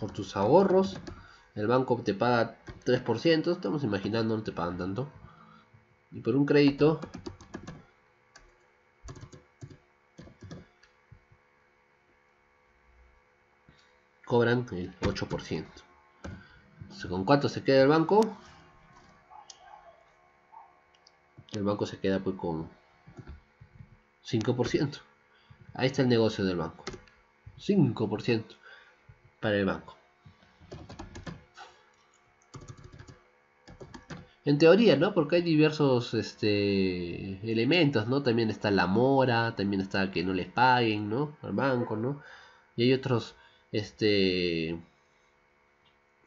por tus ahorros, el banco te paga 3%, estamos imaginando, no te pagan tanto. Y por un crédito cobran el 8%. ¿Con cuánto se queda el banco? El banco se queda pues con 5%. Ahí está el negocio del banco. 5% para el banco. En teoría, ¿no? Porque hay diversos este, elementos, ¿no? También está la mora, también está que no les paguen, ¿no? Al banco, ¿no? Y hay otros este,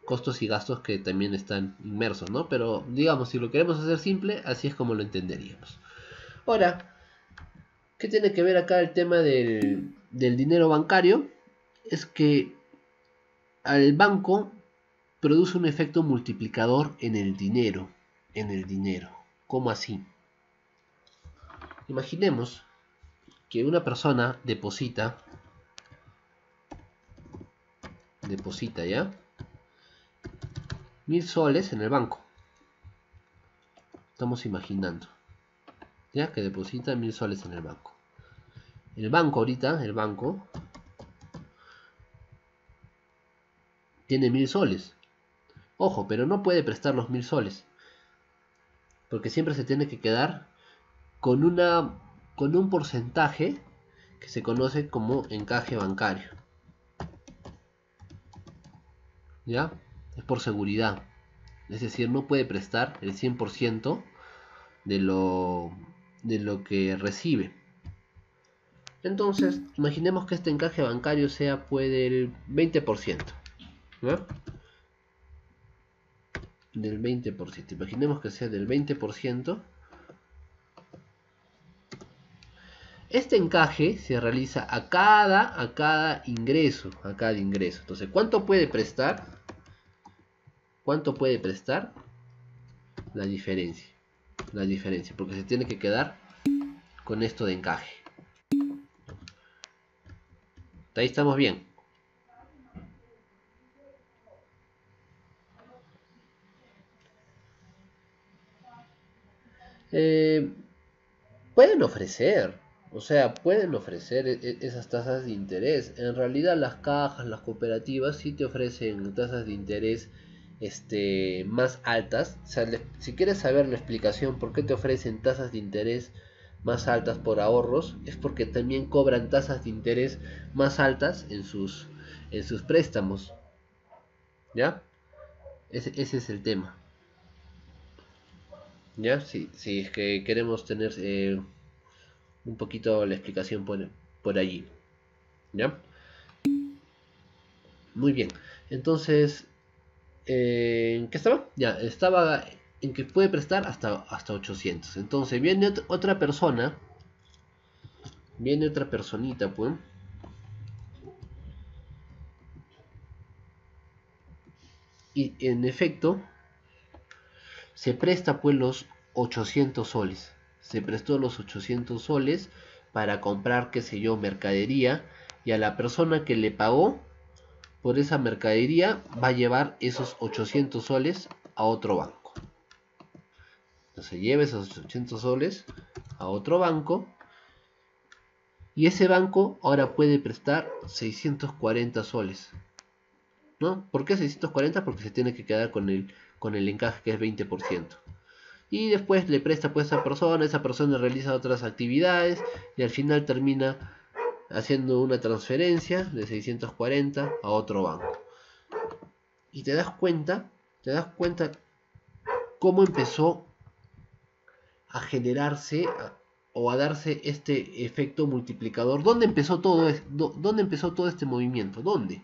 costos y gastos que también están inmersos, ¿no? Pero digamos, si lo queremos hacer simple, así es como lo entenderíamos. Ahora, ¿qué tiene que ver acá el tema del, del dinero bancario? Es que al banco produce un efecto multiplicador en el dinero, en el dinero. ¿Cómo así? Imaginemos que una persona deposita deposita ya mil soles en el banco. Estamos imaginando. Ya que deposita mil soles en el banco. El banco ahorita el banco tiene mil soles. Ojo pero no puede prestar los mil soles. Porque siempre se tiene que quedar con una con un porcentaje que se conoce como encaje bancario. ¿ya? Es por seguridad. Es decir, no puede prestar el 100% de lo, de lo que recibe. Entonces, imaginemos que este encaje bancario sea puede el 20%. Del 20%. Imaginemos que sea del 20%. Este encaje se realiza a cada, a cada ingreso, a cada ingreso. Entonces, ¿cuánto puede prestar? ¿Cuánto puede prestar? La diferencia. La diferencia, porque se tiene que quedar con esto de encaje. Ahí estamos bien. Eh, pueden ofrecer o sea, pueden ofrecer e, e, esas tasas de interés. En realidad las cajas, las cooperativas sí te ofrecen tasas de interés este, más altas. si quieres saber la explicación por qué te ofrecen tasas de interés más altas por ahorros, es porque también cobran tasas de interés más altas en sus, en sus préstamos. ¿Ya? Ese, es el tema. ¿Ya? Si, si es que queremos tener... Eh, un poquito la explicación por, por allí. ¿Ya? Muy bien. Entonces, eh, ¿en qué estaba? Ya, estaba en que puede prestar hasta, hasta 800. Entonces, viene otra persona. Viene otra personita, pues. Y en efecto, se presta pues los 800 soles se prestó los 800 soles para comprar, qué sé yo, mercadería y a la persona que le pagó por esa mercadería va a llevar esos 800 soles a otro banco. Entonces lleva esos 800 soles a otro banco y ese banco ahora puede prestar 640 soles. ¿No? ¿Por qué 640? Porque se tiene que quedar con el, con el encaje que es 20% y después le presta pues a esa persona, esa persona realiza otras actividades y al final termina haciendo una transferencia de 640 a otro banco. Y te das cuenta, te das cuenta cómo empezó a generarse o a darse este efecto multiplicador. ¿Dónde empezó todo, ¿Dónde empezó todo este movimiento? ¿Dónde?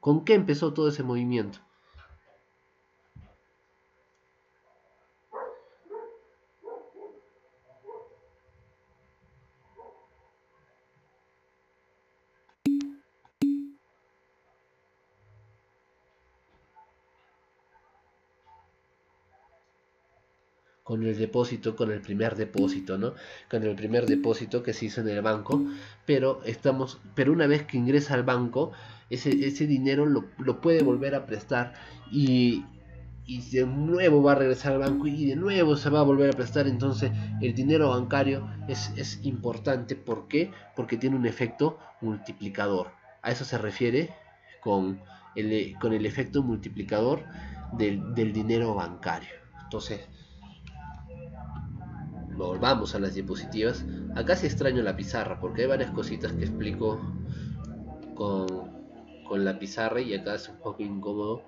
¿Con qué empezó todo ese movimiento? Con el depósito, con el primer depósito, ¿no? Con el primer depósito que se hizo en el banco, pero estamos, pero una vez que ingresa al banco, ese, ese dinero lo, puede volver a prestar y, y de nuevo va a regresar al banco y de nuevo se va a volver a prestar. Entonces el dinero bancario es, es importante. ¿Por qué? Porque tiene un efecto multiplicador. A eso se refiere con el, con el efecto multiplicador del, del dinero bancario. Entonces, volvamos a las diapositivas. Acá sí extraño la pizarra porque hay varias cositas que explico con, con la pizarra y acá es un poco incómodo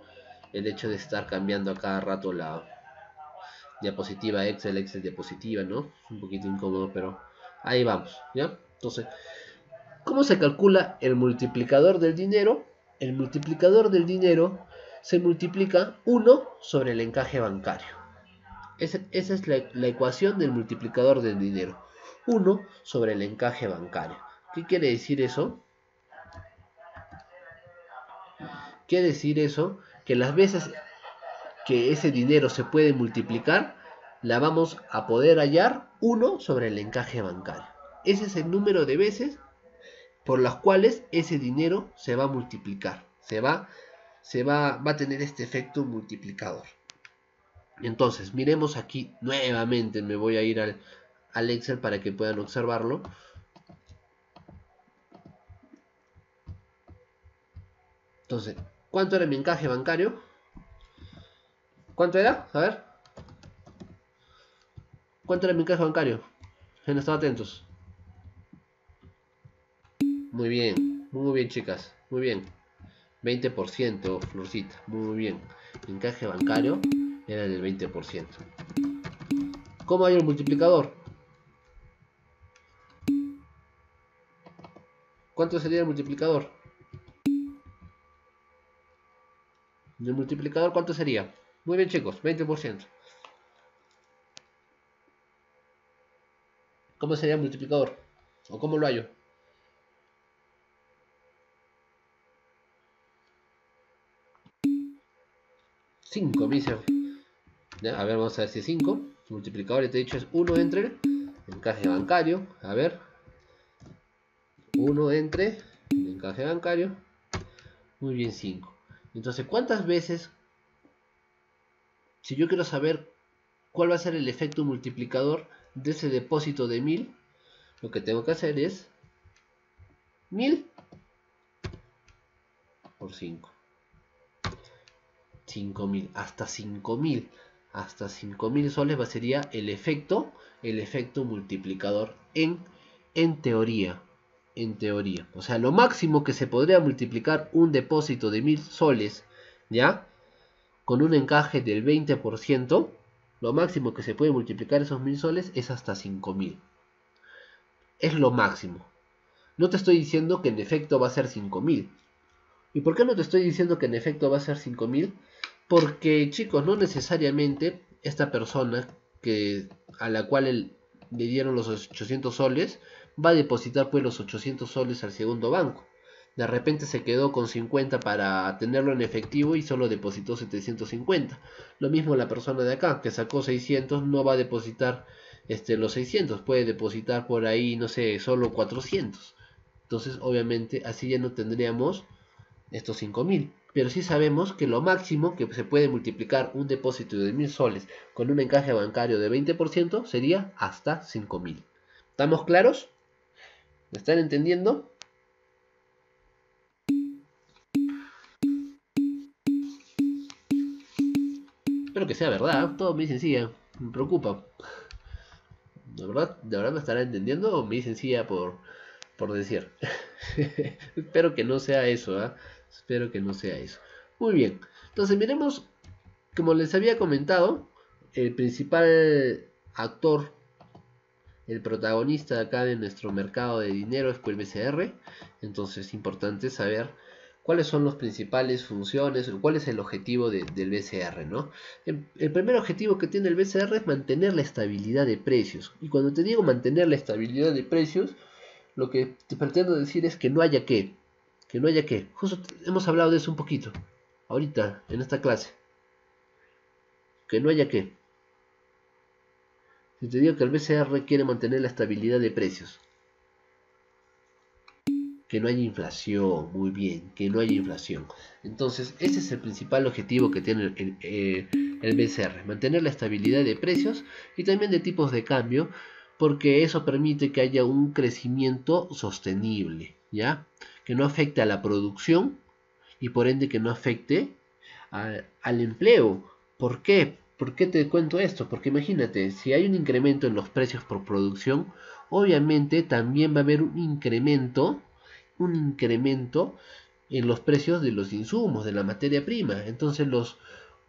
el hecho de estar cambiando a cada rato la diapositiva Excel, Excel diapositiva, ¿no? Un poquito incómodo, pero ahí vamos, ¿ya? Entonces, ¿cómo se calcula el multiplicador del dinero? El multiplicador del dinero se multiplica 1 sobre el encaje bancario. Esa, es la, la ecuación del multiplicador del dinero. 1 sobre el encaje bancario. ¿Qué quiere decir eso? Quiere decir eso que las veces que ese dinero se puede multiplicar, la vamos a poder hallar 1 sobre el encaje bancario. Ese es el número de veces por las cuales ese dinero se va a multiplicar. Se va, se va, va a tener este efecto multiplicador. Entonces, miremos aquí nuevamente, me voy a ir al, Excel para que puedan observarlo. Entonces, ¿Cuánto era mi encaje bancario? ¿Cuánto era? A ver. ¿Cuánto era mi encaje bancario? Han estado atentos. Muy bien, muy bien chicas, muy bien. 20%, Florcita, muy bien. Encaje bancario era del 20%. ¿Cómo hay el multiplicador? ¿Cuánto sería el multiplicador? ¿El multiplicador cuánto sería? Muy bien chicos, 20%. ¿Cómo sería el multiplicador? ¿O cómo lo hallo? ¿5? me dice. A ver, vamos a ver si es 5. multiplicador, te he dicho, es 1 entre encaje bancario. A ver. 1 entre el encaje bancario. Muy bien, 5. Entonces, ¿cuántas veces, si yo quiero saber cuál va a ser el efecto multiplicador de ese depósito de 1000, lo que tengo que hacer es 1000 por 5. 5000, hasta 5000, hasta 5000 soles sería el efecto, el efecto multiplicador en, en teoría en teoría. O sea, lo máximo que se podría multiplicar un depósito de mil soles, ¿ya? Con un encaje del 20%, lo máximo que se puede multiplicar esos mil soles es hasta 5000. Es lo máximo. No te estoy diciendo que en efecto va a ser 5000. ¿Y por qué no te estoy diciendo que en efecto va a ser 5000? Porque, chicos, no necesariamente esta persona que a la cual le dieron los 800 soles va a depositar pues los 800 soles al segundo banco. De repente se quedó con 50 para tenerlo en efectivo y solo depositó 750. Lo mismo la persona de acá, que sacó 600, no va a depositar este, los 600, puede depositar por ahí, no sé, solo 400. Entonces, obviamente, así ya no tendríamos estos 5000. Pero sí sabemos que lo máximo que se puede multiplicar un depósito de 1000 soles con un encaje bancario de 20% sería hasta 5000. ¿Estamos claros? ¿Me están entendiendo? Espero que sea verdad, todo muy sencilla, me preocupa. ¿De verdad, ¿De me estará entendiendo o muy sencilla por, por decir? Espero que no sea eso, ¿ah? Espero que no sea eso. Muy bien, entonces miremos, como les había comentado, el principal actor el protagonista acá de nuestro mercado de dinero es el BCR. Entonces es importante saber cuáles son las principales funciones, cuál es el objetivo del BCR. ¿no? El, el, primer objetivo que tiene el BCR es mantener la estabilidad de precios. Y cuando te digo mantener la estabilidad de precios, lo que te pretendo decir es que no haya que. Que no haya que. Justo hemos hablado de eso un poquito. Ahorita, en esta clase. Que no haya que. Si te digo que el BCR quiere mantener la estabilidad de precios. Que no haya inflación, muy bien, que no haya inflación. Entonces, ese es el principal objetivo que tiene el, eh, el BCR, mantener la estabilidad de precios y también de tipos de cambio, porque eso permite que haya un crecimiento sostenible, ¿ya? Que no afecte a la producción y por ende que no afecte al empleo. ¿Por qué? ¿Por qué te cuento esto? Porque imagínate, si hay un incremento en los precios por producción, obviamente también va a haber un incremento, un incremento en los precios de los insumos, de la materia prima. Entonces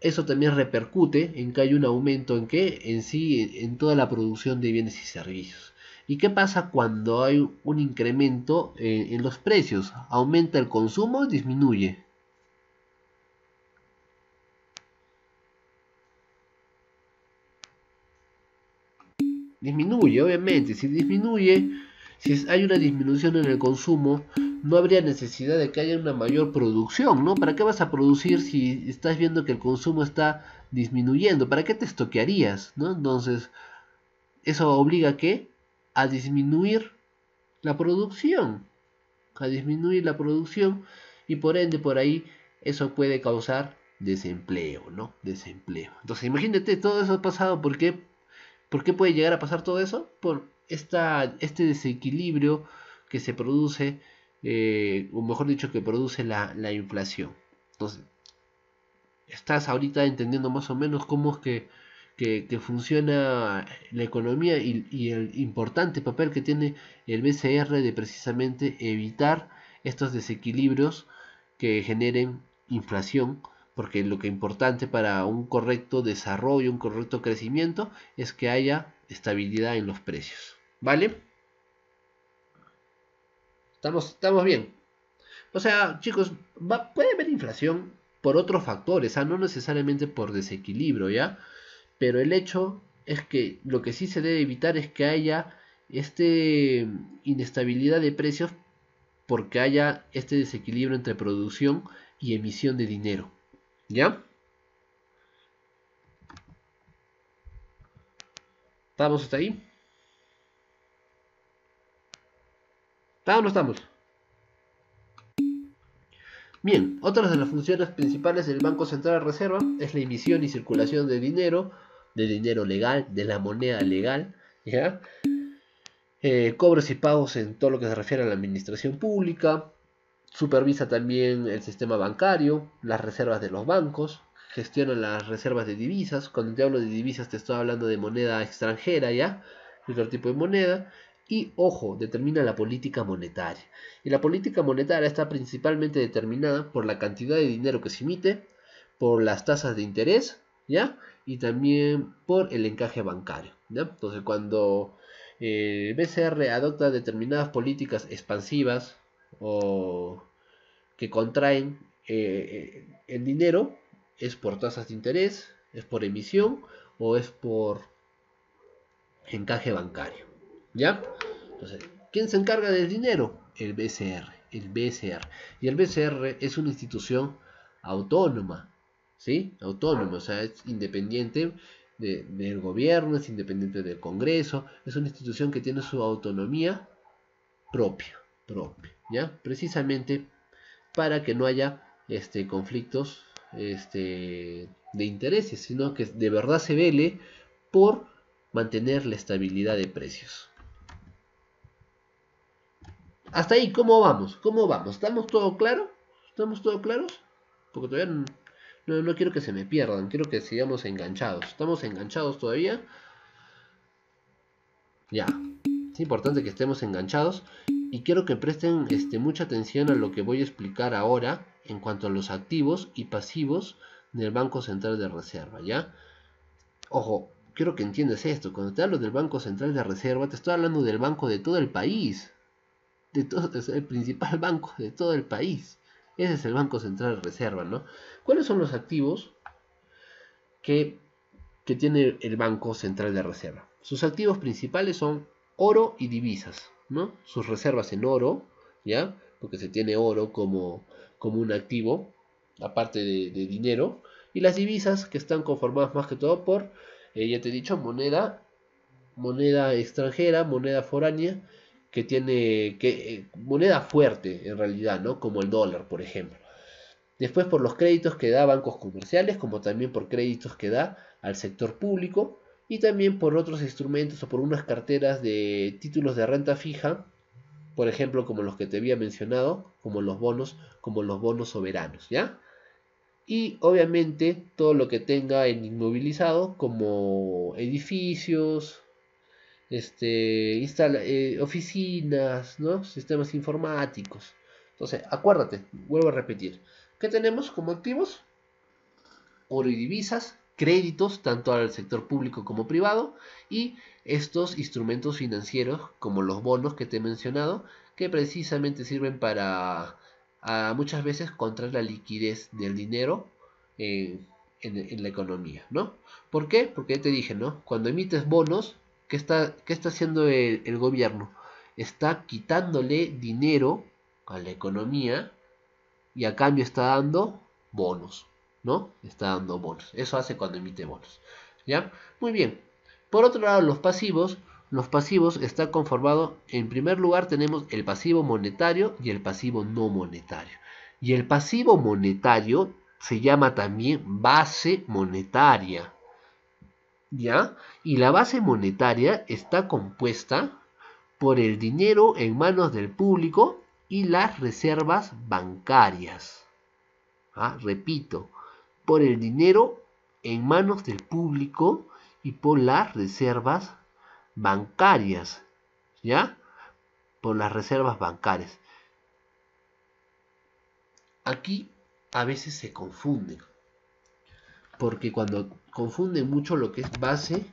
eso también repercute en que hay un aumento en que en sí en toda la producción de bienes y servicios. ¿Y qué pasa cuando hay un incremento en, en los precios? ¿Aumenta el consumo o disminuye? Disminuye, obviamente. Si disminuye, si hay una disminución en el consumo, no habría necesidad de que haya una mayor producción, ¿no? ¿Para qué vas a producir si estás viendo que el consumo está disminuyendo? ¿Para qué te estoquearías, ¿no? Entonces, eso obliga a qué? A disminuir la producción, a disminuir la producción y por ende por ahí eso puede causar desempleo, ¿no? Desempleo. Entonces, imagínate, todo eso ha pasado porque ¿Por qué puede llegar a pasar todo eso? Por esta, este desequilibrio que se produce, eh, o mejor dicho, que produce la, inflación. Entonces, estás ahorita entendiendo más o menos cómo es que, funciona la economía y, y, el importante papel que tiene el BCR de precisamente evitar estos desequilibrios que generen inflación porque lo que es importante para un correcto desarrollo, un correcto crecimiento, es que haya estabilidad en los precios. ¿Vale? Estamos, estamos bien. O sea, chicos, puede haber inflación por otros factores, ¿ah? no necesariamente por desequilibrio, ¿ya? Pero el hecho es que lo que sí se debe evitar es que haya este inestabilidad de precios porque haya este desequilibrio entre producción y emisión de dinero. ¿Ya? ¿Estamos hasta ahí? ¿Estamos o no estamos? Bien, otras de las funciones principales del Banco Central de Reserva es la emisión y circulación de dinero, de dinero legal, de la moneda legal, ¿ya? Eh, cobros y pagos en todo lo que se refiere a la administración pública, Supervisa también el sistema bancario, las reservas de los bancos, gestiona las reservas de divisas. Cuando te hablo de divisas te estoy hablando de moneda extranjera, ¿ya? Otro tipo de moneda. Y ojo, determina la política monetaria. Y la política monetaria está principalmente determinada por la cantidad de dinero que se emite, por las tasas de interés, ¿ya? Y también por el encaje bancario. Entonces cuando el eh, BCR adopta determinadas políticas expansivas, o que contraen eh, el dinero es por tasas de interés, es por emisión o es por encaje bancario. ¿Ya? Entonces, ¿quién se encarga del dinero? El BCR. El BCR. Y el BCR es una institución autónoma. ¿Sí? Autónoma, o sea, es independiente del gobierno, es independiente del Congreso, es una institución que tiene su autonomía propia, propia. ¿ya? Precisamente para que no haya este, conflictos este, de intereses, sino que de verdad se vele por mantener la estabilidad de precios. Hasta ahí, ¿cómo vamos? ¿Cómo vamos? ¿Estamos todo claro? ¿Estamos todo claros? Porque todavía no, no, quiero que se me pierdan, quiero que sigamos enganchados. ¿Estamos enganchados todavía? Ya. Es importante que estemos enganchados y quiero que presten este, mucha atención a lo que voy a explicar ahora en cuanto a los activos y pasivos del Banco Central de Reserva, ¿ya? Ojo, quiero que entiendas esto. Cuando te hablo del Banco Central de Reserva, te estoy hablando del banco de todo el país. De todo, el principal banco de todo el país. Ese es el Banco Central de Reserva, ¿no? ¿Cuáles son los activos que, que tiene el Banco Central de Reserva? Sus activos principales son oro y divisas, sus reservas en oro, ¿ya? Porque se tiene oro como, como un activo, aparte de, dinero, y las divisas que están conformadas más que todo por, eh, ya te he dicho, moneda, moneda extranjera, moneda foránea, que tiene, que, eh, moneda fuerte en realidad, ¿no? Como el dólar, por ejemplo. Después por los créditos que da bancos comerciales, como también por créditos que da al sector público y también por otros instrumentos o por unas carteras de títulos de renta fija, por ejemplo, como los que te había mencionado, como los bonos, como los bonos soberanos, ¿ya? Y obviamente todo lo que tenga en inmovilizado, como edificios, este, eh, oficinas, ¿no? sistemas informáticos. Entonces, acuérdate, vuelvo a repetir, ¿qué tenemos como activos? Oro y divisas, créditos tanto al sector público como privado y estos instrumentos financieros como los bonos que te he mencionado que precisamente sirven para muchas veces contra la liquidez del dinero en, la economía, ¿no? ¿Por qué? Porque ya te dije, ¿no? Cuando emites bonos, ¿qué está, qué está haciendo el, el gobierno? Está quitándole dinero a la economía y a cambio está dando bonos. ¿no? Está dando bonos. Eso hace cuando emite bonos. ¿Ya? Muy bien. Por otro lado, los pasivos. Los pasivos están conformados, en primer lugar tenemos el pasivo monetario y el pasivo no monetario. Y el pasivo monetario se llama también base monetaria. ¿Ya? Y la base monetaria está compuesta por el dinero en manos del público y las reservas bancarias. ¿Ah? Repito, por el dinero en manos del público y por las reservas bancarias, ¿ya? Por las reservas bancarias. Aquí a veces se confunden, porque cuando confunden mucho lo que es base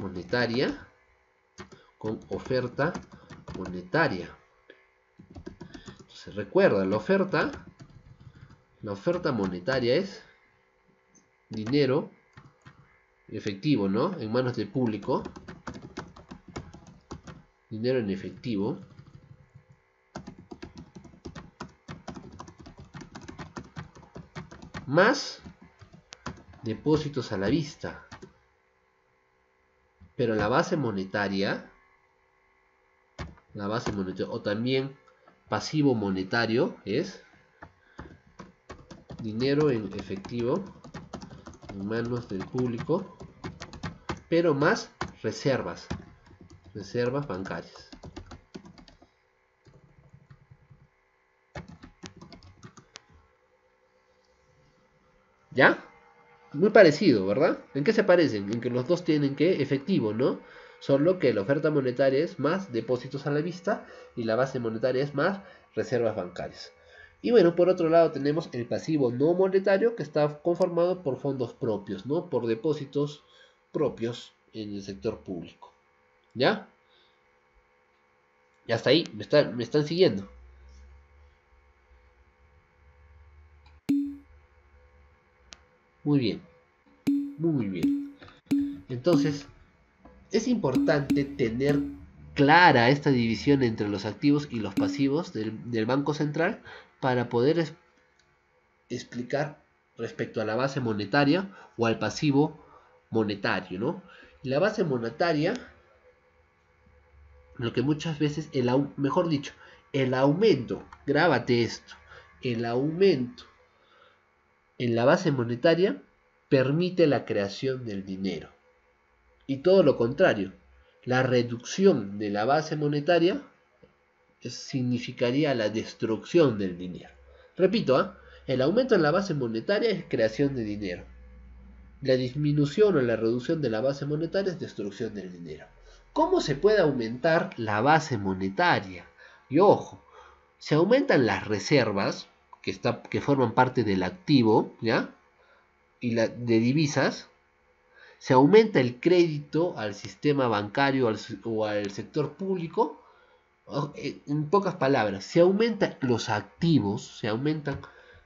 monetaria con oferta monetaria. Entonces recuerda, la oferta, la oferta monetaria es dinero efectivo, ¿no? En manos del público. Dinero en efectivo. Más depósitos a la vista. Pero la base monetaria, la base monetaria, o también pasivo monetario, es dinero en efectivo en manos del público, pero más reservas, reservas bancarias. ¿Ya? Muy parecido, ¿verdad? ¿En qué se parecen? En que los dos tienen que efectivo, ¿no? Solo que la oferta monetaria es más depósitos a la vista y la base monetaria es más reservas bancarias. Y bueno, por otro lado tenemos el pasivo no monetario que está conformado por fondos propios, ¿no? Por depósitos propios en el sector público. ¿Ya? Y hasta ahí, me, me están siguiendo. Muy bien. Muy bien. Entonces, es importante tener clara esta división entre los activos y los pasivos del, Banco Central para poder explicar respecto a la base monetaria o al pasivo monetario, ¿no? La base monetaria, lo que muchas veces, el, mejor dicho, el aumento, grábate esto, el aumento en la base monetaria permite la creación del dinero. Y todo lo contrario, la reducción de la base monetaria significaría la destrucción del dinero. Repito, ¿ah? el aumento en la base monetaria es creación de dinero. La disminución o la reducción de la base monetaria es destrucción del dinero. ¿Cómo se puede aumentar la base monetaria? Y ojo, se aumentan las reservas que, que forman parte del activo, ¿ya? Y la, de divisas, se aumenta el crédito al sistema bancario o al sector público eh, en pocas palabras, se aumentan los activos, se aumentan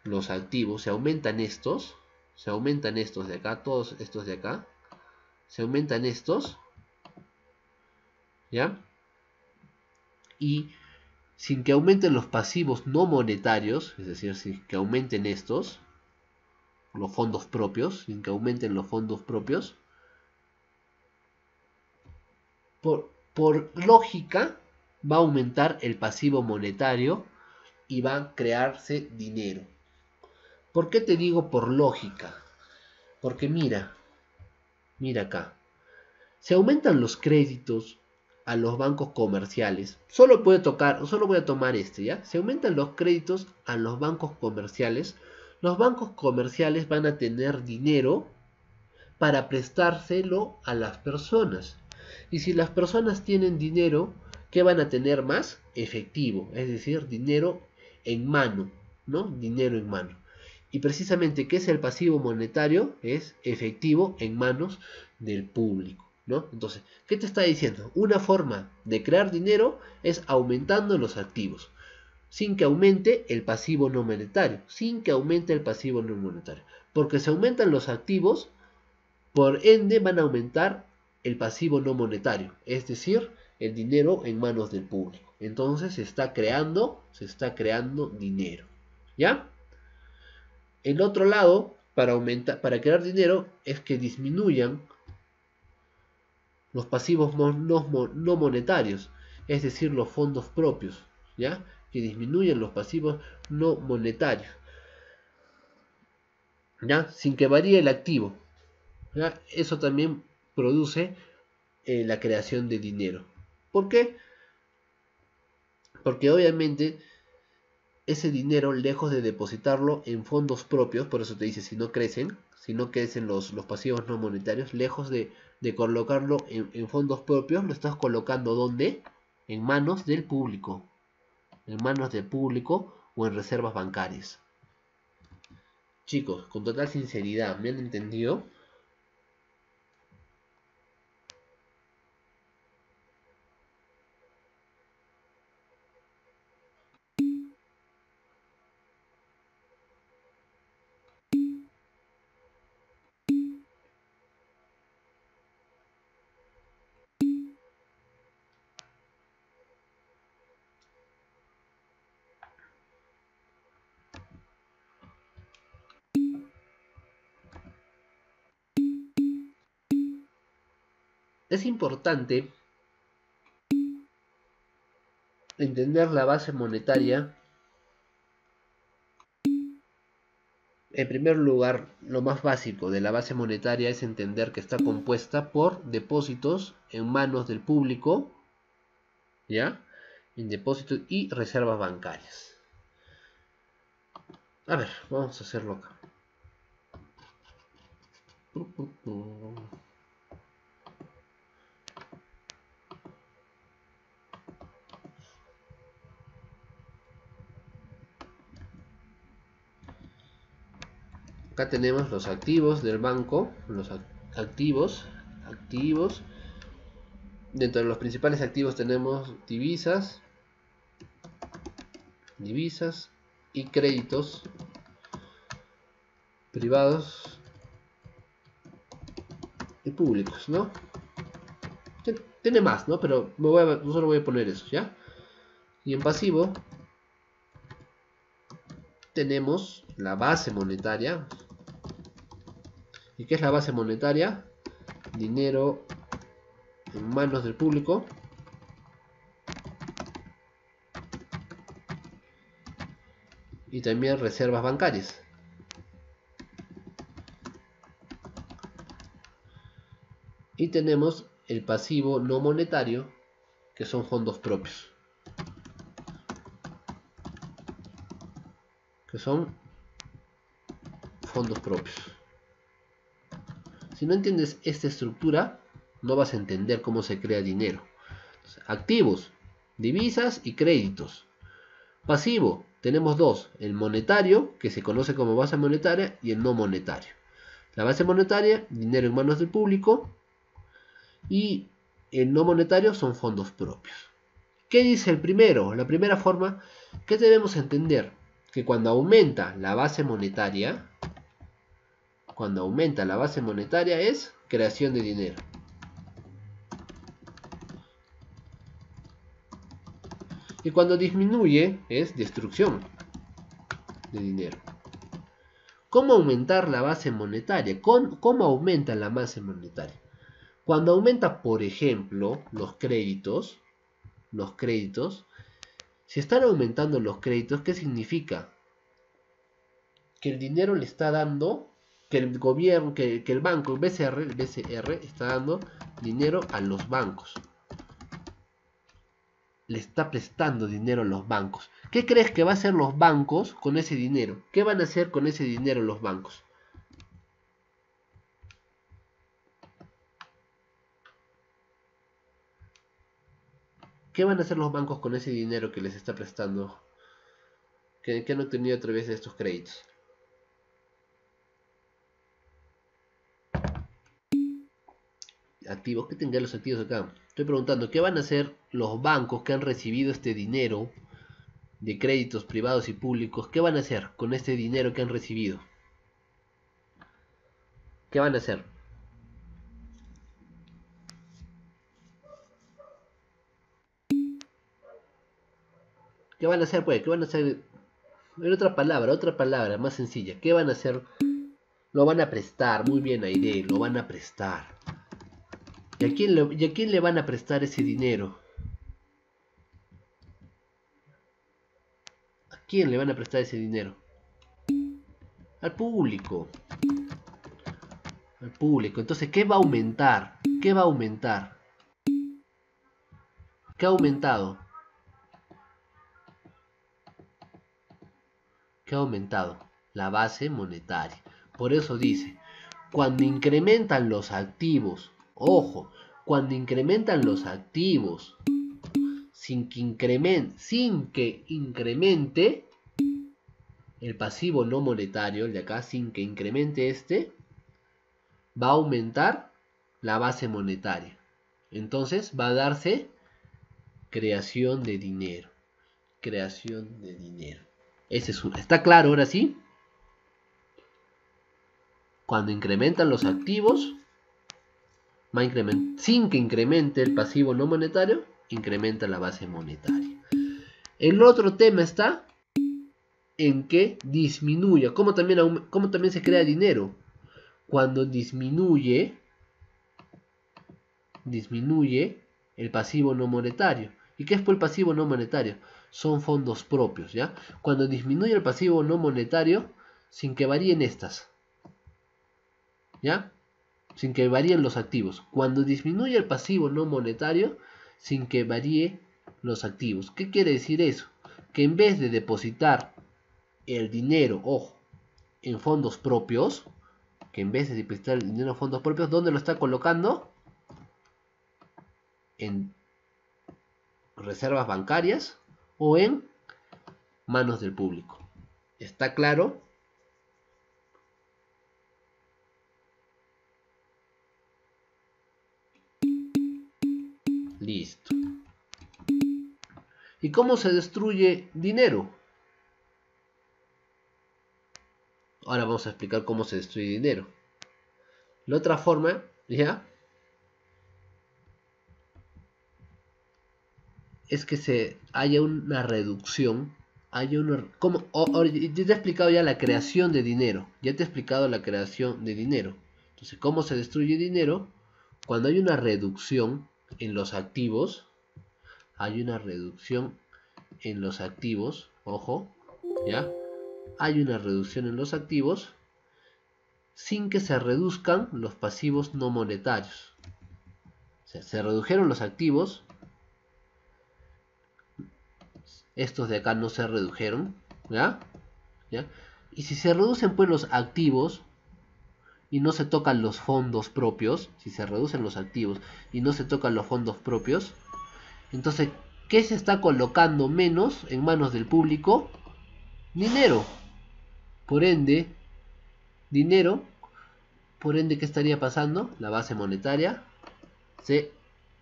los activos, se aumentan estos, se aumentan estos de acá, todos estos de acá, se aumentan estos, ¿ya? Y sin que aumenten los pasivos no monetarios, es decir, sin que aumenten estos, los fondos propios, sin que aumenten los fondos propios, por, por lógica, va a aumentar el pasivo monetario y va a crearse dinero. ¿Por qué te digo por lógica? Porque mira, mira acá. Se aumentan los créditos a los bancos comerciales. Solo puede tocar, solo voy a tomar este, ¿ya? Se aumentan los créditos a los bancos comerciales. Los bancos comerciales van a tener dinero para prestárselo a las personas. Y si las personas tienen dinero, ¿qué van a tener más? Efectivo, es decir, dinero en mano, ¿no? Dinero en mano. Y precisamente, ¿qué es el pasivo monetario? Es efectivo en manos del público. Entonces, ¿qué te está diciendo? Una forma de crear dinero es aumentando los activos, sin que aumente el pasivo no monetario, sin que aumente el pasivo no monetario. Porque si aumentan los activos, por ende van a aumentar el pasivo no monetario, es decir, el dinero en manos del público. Entonces se está creando, se está creando dinero. ¿Ya? El otro lado, para para crear dinero, es que disminuyan los pasivos no, monetarios, es decir, los fondos propios, ¿ya? que disminuyen los pasivos no monetarios, ¿ya? sin que varíe el activo. ¿ya? Eso también produce eh, la creación de dinero. ¿Por qué? Porque obviamente ese dinero, lejos de depositarlo en fondos propios, por eso te dice, si no crecen, si no crecen los, los pasivos no monetarios, lejos de de colocarlo en, fondos propios, lo estás colocando donde? En manos del público. En manos del público o en reservas bancarias. Chicos, con total sinceridad, ¿me han entendido? Es importante entender la base monetaria. En primer lugar, lo más básico de la base monetaria es entender que está compuesta por depósitos en manos del público, ¿ya? En depósitos y reservas bancarias. A ver, vamos a hacerlo acá. Acá tenemos los activos del banco los activos activos. Dentro de los principales activos tenemos divisas divisas y créditos privados y públicos no tiene más no pero me voy a, solo voy a poner eso ya y en pasivo tenemos la base monetaria ¿Y qué es la base monetaria? Dinero en manos del público. Y también reservas bancarias. Y tenemos el pasivo no monetario, que son fondos propios. Que son fondos propios. Si no entiendes esta estructura, no vas a entender cómo se crea dinero. activos, divisas y créditos. Pasivo, tenemos dos, el monetario, que se conoce como base monetaria, y el no monetario. La base monetaria, dinero en manos del público, y el no monetario son fondos propios. ¿Qué dice el primero? La primera forma, ¿qué debemos entender? Que cuando aumenta la base monetaria, cuando aumenta la base monetaria es creación de dinero. Y cuando disminuye es destrucción de dinero. ¿Cómo aumentar la base monetaria? ¿Cómo aumenta la base monetaria? Cuando aumenta, por ejemplo, los créditos, los créditos, si están aumentando los créditos, ¿qué significa? que el dinero le está dando, que el gobierno, que, el banco, el BCR, el BCR está dando dinero a los bancos. Le está prestando dinero a los bancos. ¿Qué crees que va a hacer los bancos con ese dinero? ¿Qué van a hacer con ese dinero los bancos? ¿Qué van a hacer los bancos con ese dinero que les está prestando? Que, han obtenido a través de estos créditos. Activos, ¿qué tendrían los activos acá? Estoy preguntando, ¿qué van a hacer los bancos que han recibido este dinero de créditos privados y públicos? ¿Qué van a hacer con este dinero que han recibido? ¿Qué van a hacer? ¿Qué van a hacer, pues? ¿Qué van a hacer? En otra palabra, otra palabra más sencilla. ¿Qué van a hacer? Lo van a prestar. Muy bien, Aire. Lo van a prestar. ¿Y a quién le, van a prestar ese dinero? ¿A quién le van a prestar ese dinero? Al público. Al público. Entonces, ¿qué va a aumentar? ¿Qué va a aumentar? ¿Qué ha aumentado? que ha aumentado la base monetaria. Por eso dice, cuando incrementan los activos, ojo, cuando incrementan los activos sin que, incremente, sin que incremente el pasivo no monetario, el de acá, sin que incremente este, va a aumentar la base monetaria. Entonces va a darse creación de dinero. Creación de dinero. Ese es ¿Está claro ahora sí? Cuando incrementan los activos, sin que incremente el pasivo no monetario, incrementa la base monetaria. El otro tema está en que disminuye. ¿Cómo también, cómo también se crea dinero? Cuando disminuye, disminuye el pasivo no monetario. ¿Y qué es por el pasivo no monetario? son fondos propios, ¿ya? Cuando disminuye el pasivo no monetario, sin que varíen estas, ¿ya? Sin que varíen los activos. Cuando disminuye el pasivo no monetario, sin que varíe los activos. ¿Qué quiere decir eso? Que en vez de depositar el dinero, ojo, en fondos propios, que en vez de depositar el dinero en fondos propios, ¿dónde lo está colocando? En reservas bancarias o en manos del público. ¿Está claro? Listo. ¿Y cómo se destruye dinero? Ahora vamos a explicar cómo se destruye dinero. La otra forma, ¿ya? es que se haya una reducción, haya una... Como, ya te he explicado ya la creación de dinero, ya te he explicado la creación de dinero. Entonces, ¿cómo se destruye dinero? Cuando hay una reducción en los activos, hay una reducción en los activos, ojo, ¿ya? Hay una reducción en los activos sin que se reduzcan los pasivos no monetarios. Se redujeron los activos, estos de acá no se redujeron, ¿ya? ¿ya? Y si se reducen pues los activos y no se tocan los fondos propios, si se reducen los activos y no se tocan los fondos propios, entonces, ¿qué se está colocando menos en manos del público? Dinero. Por ende, dinero, por ende, ¿qué estaría pasando? La base monetaria se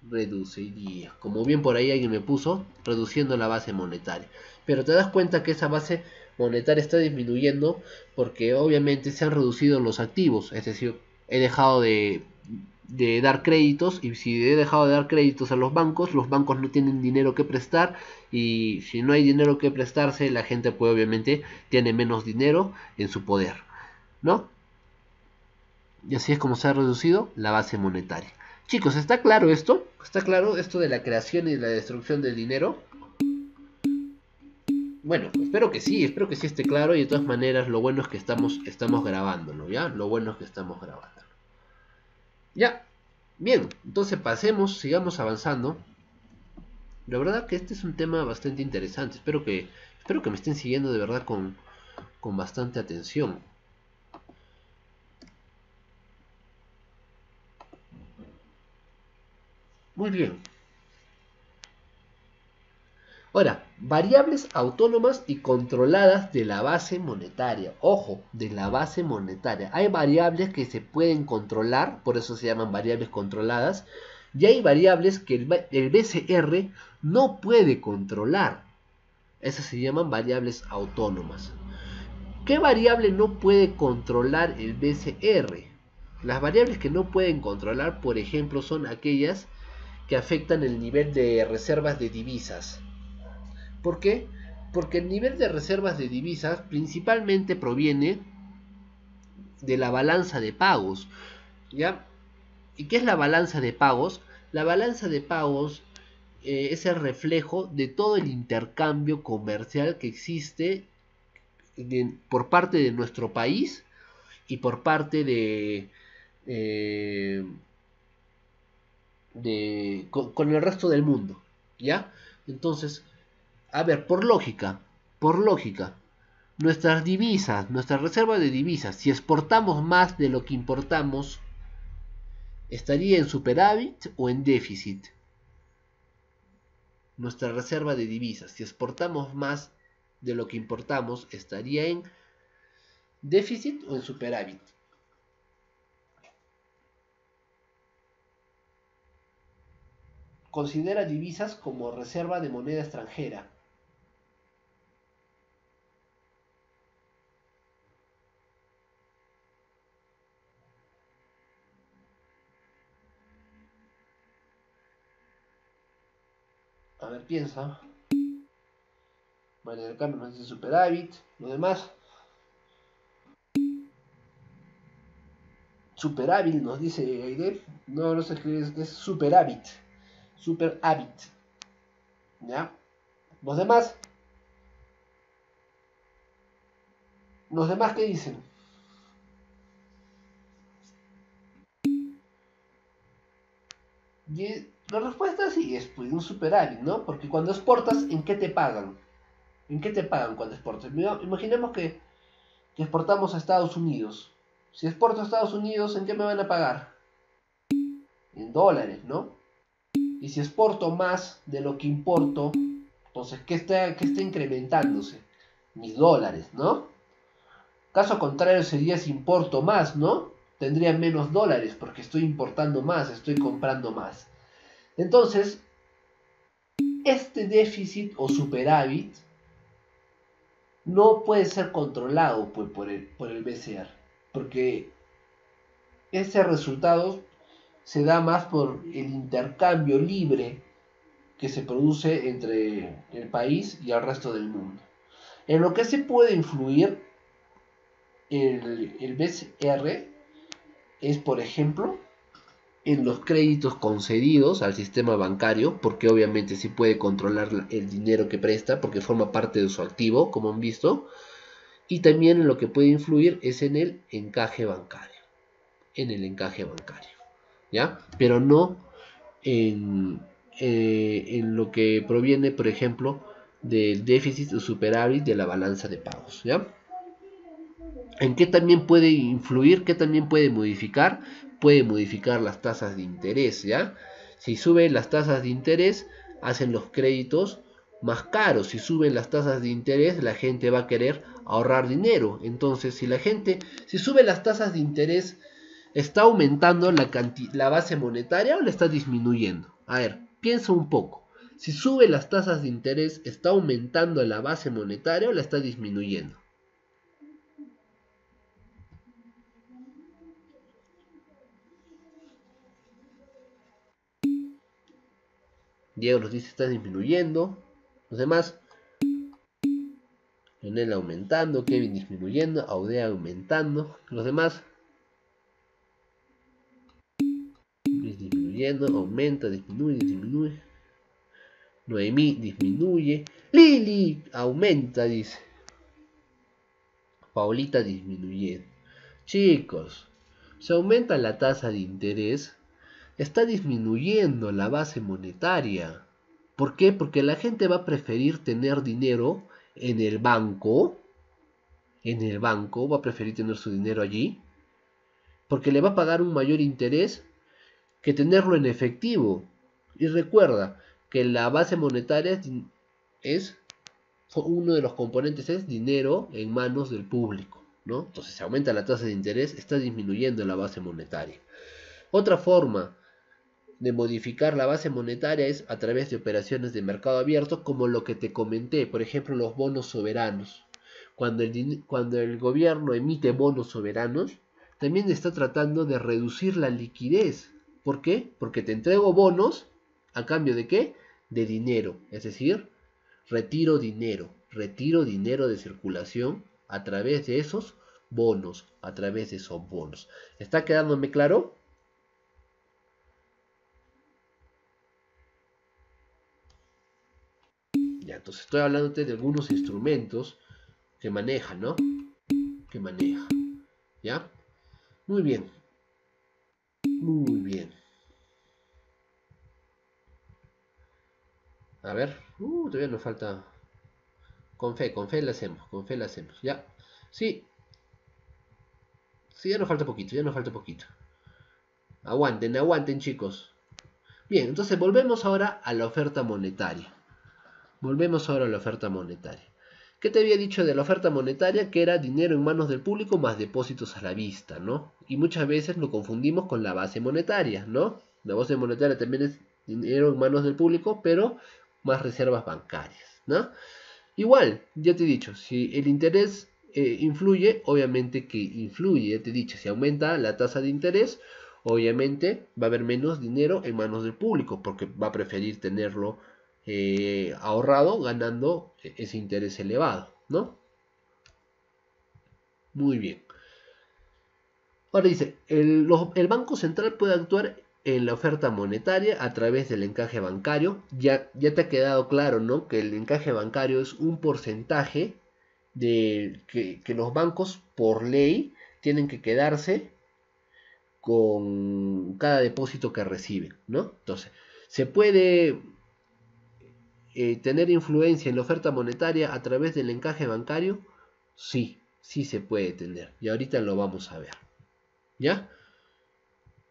reduciría. Como bien por ahí alguien me puso, reduciendo la base monetaria. Pero te das cuenta que esa base monetaria está disminuyendo porque obviamente se han reducido los activos. Es decir, he dejado de, de dar créditos y si he dejado de dar créditos a los bancos, los bancos no tienen dinero que prestar y si no hay dinero que prestarse, la gente pues obviamente tiene menos dinero en su poder. ¿No? Y así es como se ha reducido la base monetaria. Chicos, ¿está claro esto? ¿Está claro esto de la creación y la destrucción del dinero? Bueno, espero que sí, espero que sí esté claro y de todas maneras lo bueno es que estamos, estamos grabándolo, ¿ya? Lo bueno es que estamos grabándolo. Ya, bien, entonces pasemos, sigamos avanzando. La verdad que este es un tema bastante interesante, espero que, espero que me estén siguiendo de verdad con, con bastante atención. Muy bien. Ahora, variables autónomas y controladas de la base monetaria. Ojo, de la base monetaria. Hay variables que se pueden controlar, por eso se llaman variables controladas. Y hay variables que el, BCR no puede controlar. Esas se llaman variables autónomas. ¿Qué variable no puede controlar el BCR? Las variables que no pueden controlar, por ejemplo, son aquellas que afectan el nivel de reservas de divisas. ¿Por qué? Porque el nivel de reservas de divisas principalmente proviene de la balanza de pagos. ¿Ya? ¿Y qué es la balanza de pagos? La balanza de pagos eh, es el reflejo de todo el intercambio comercial que existe por parte de nuestro país y por parte de, eh, de con, con, el resto del mundo. ¿Ya? Entonces, a ver, por lógica, por lógica, nuestras divisas, nuestra reserva de divisas, si exportamos más de lo que importamos, ¿estaría en superávit o en déficit? Nuestra reserva de divisas, si exportamos más de lo que importamos, ¿estaría en déficit o en superávit? Considera divisas como reserva de moneda extranjera. A ver, piensa. Vale, el cambio nos dice superávit. Lo demás. Superávit nos dice Aide. No, no sé qué es, es superávit. Superávit. ¿Ya? Los demás. Los demás, ¿qué dicen? La respuesta sí es pues, un superávit, ¿no? Porque cuando exportas, ¿en qué te pagan? ¿En qué te pagan cuando exportas? Imaginemos que, exportamos a Estados Unidos. Si exporto a Estados Unidos, ¿en qué me van a pagar? En dólares, ¿no? Y si exporto más de lo que importo, entonces, ¿qué está, qué está incrementándose? Mis dólares, ¿no? Caso contrario sería si importo más, ¿no? Tendría menos dólares porque estoy importando más, estoy comprando más. Entonces, este déficit o superávit no puede ser controlado pues, por, el, por el BCR, porque ese resultado se da más por el intercambio libre que se produce entre el país y el resto del mundo. En lo que se puede influir el, el BCR es, por ejemplo, en los créditos concedidos al sistema bancario, porque obviamente sí puede controlar el dinero que presta, porque forma parte de su activo, como han visto, y también en lo que puede influir es en el encaje bancario, en el encaje bancario, ¿ya? Pero no en, eh, en lo que proviene, por ejemplo, del déficit o superávit de la balanza de pagos, ¿ya? ¿En qué también puede influir? ¿Qué también puede modificar? puede modificar las tasas de interés, ¿ya? Si suben las tasas de interés, hacen los créditos más caros. Si suben las tasas de interés, la gente va a querer ahorrar dinero. Entonces, si la gente, si sube las tasas de interés, ¿está aumentando la, base monetaria o la está disminuyendo? A ver, piensa un poco. Si sube las tasas de interés, ¿está aumentando la base monetaria o la está disminuyendo? Diego nos dice está disminuyendo. Los demás. Leonel aumentando, Kevin disminuyendo, Audea aumentando. Los demás. disminuyendo, aumenta, disminuye, disminuye. Noemí disminuye. Lili aumenta, dice. Paulita disminuye. Chicos, se aumenta la tasa de interés, está disminuyendo la base monetaria. ¿Por qué? Porque la gente va a preferir tener dinero en el banco. En el banco va a preferir tener su dinero allí. Porque le va a pagar un mayor interés que tenerlo en efectivo. Y recuerda que la base monetaria es, uno de los componentes es dinero en manos del público. ¿no? Entonces se aumenta la tasa de interés, está disminuyendo la base monetaria. Otra forma de modificar la base monetaria es a través de operaciones de mercado abierto, como lo que te comenté, por ejemplo, los bonos soberanos. Cuando el, cuando el gobierno emite bonos soberanos, también está tratando de reducir la liquidez. ¿Por qué? Porque te entrego bonos a cambio de qué? De dinero. Es decir, retiro dinero. Retiro dinero de circulación a través de esos bonos, a través de esos bonos. ¿Está quedándome claro? Entonces estoy hablando de algunos instrumentos que maneja, ¿no? Que maneja. ¿Ya? Muy bien. Muy bien. A ver. Uh, todavía nos falta. Con fe, con fe la hacemos. Con fe la hacemos. Ya. Sí. Sí, ya nos falta poquito. Ya nos falta poquito. Aguanten, aguanten, chicos. Bien, entonces volvemos ahora a la oferta monetaria. Volvemos ahora a la oferta monetaria. ¿Qué te había dicho de la oferta monetaria? Que era dinero en manos del público más depósitos a la vista, ¿no? Y muchas veces lo confundimos con la base monetaria, ¿no? La base monetaria también es dinero en manos del público, pero más reservas bancarias, ¿no? Igual, ya te he dicho, si el interés eh, influye, obviamente que influye, ya te he dicho, si aumenta la tasa de interés, obviamente va a haber menos dinero en manos del público, porque va a preferir tenerlo eh, ahorrado ganando ese interés elevado, ¿no? Muy bien. Ahora dice, el, Banco Central puede actuar en la oferta monetaria a través del encaje bancario. Ya, ya te ha quedado claro, ¿no? Que el encaje bancario es un porcentaje de que, que los bancos por ley tienen que quedarse con cada depósito que reciben, ¿no? Entonces, se puede eh, tener influencia en la oferta monetaria a través del encaje bancario? Sí, sí se puede tener. Y ahorita lo vamos a ver. ¿Ya?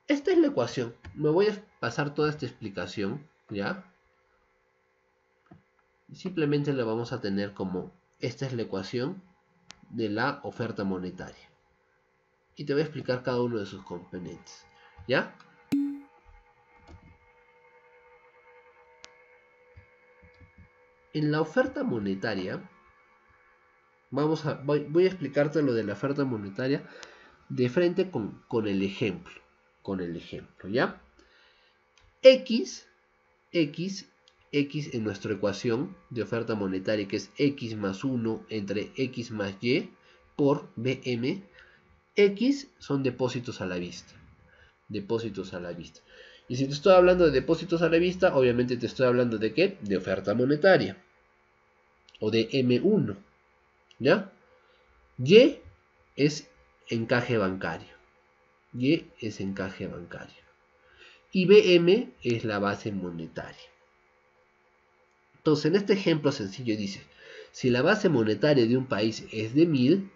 Esta es la ecuación. Me voy a pasar toda esta explicación. ¿Ya? simplemente la vamos a tener como esta es la ecuación de la oferta monetaria. Y te voy a explicar cada uno de sus componentes. ¿Ya? En la oferta monetaria, vamos a, voy, a explicarte lo de la oferta monetaria de frente con, con el ejemplo. Con el ejemplo, ¿ya? X, X, X en nuestra ecuación de oferta monetaria, que es X más 1 entre X más Y por BM. X son depósitos a la vista. Depósitos a la vista. Y si te estoy hablando de depósitos a la vista, obviamente te estoy hablando de qué? De oferta monetaria o de M1. ¿Ya? Y es encaje bancario. Y es encaje bancario. Y BM es la base monetaria. Entonces, en este ejemplo sencillo dice, si la base monetaria de un país es de 1000,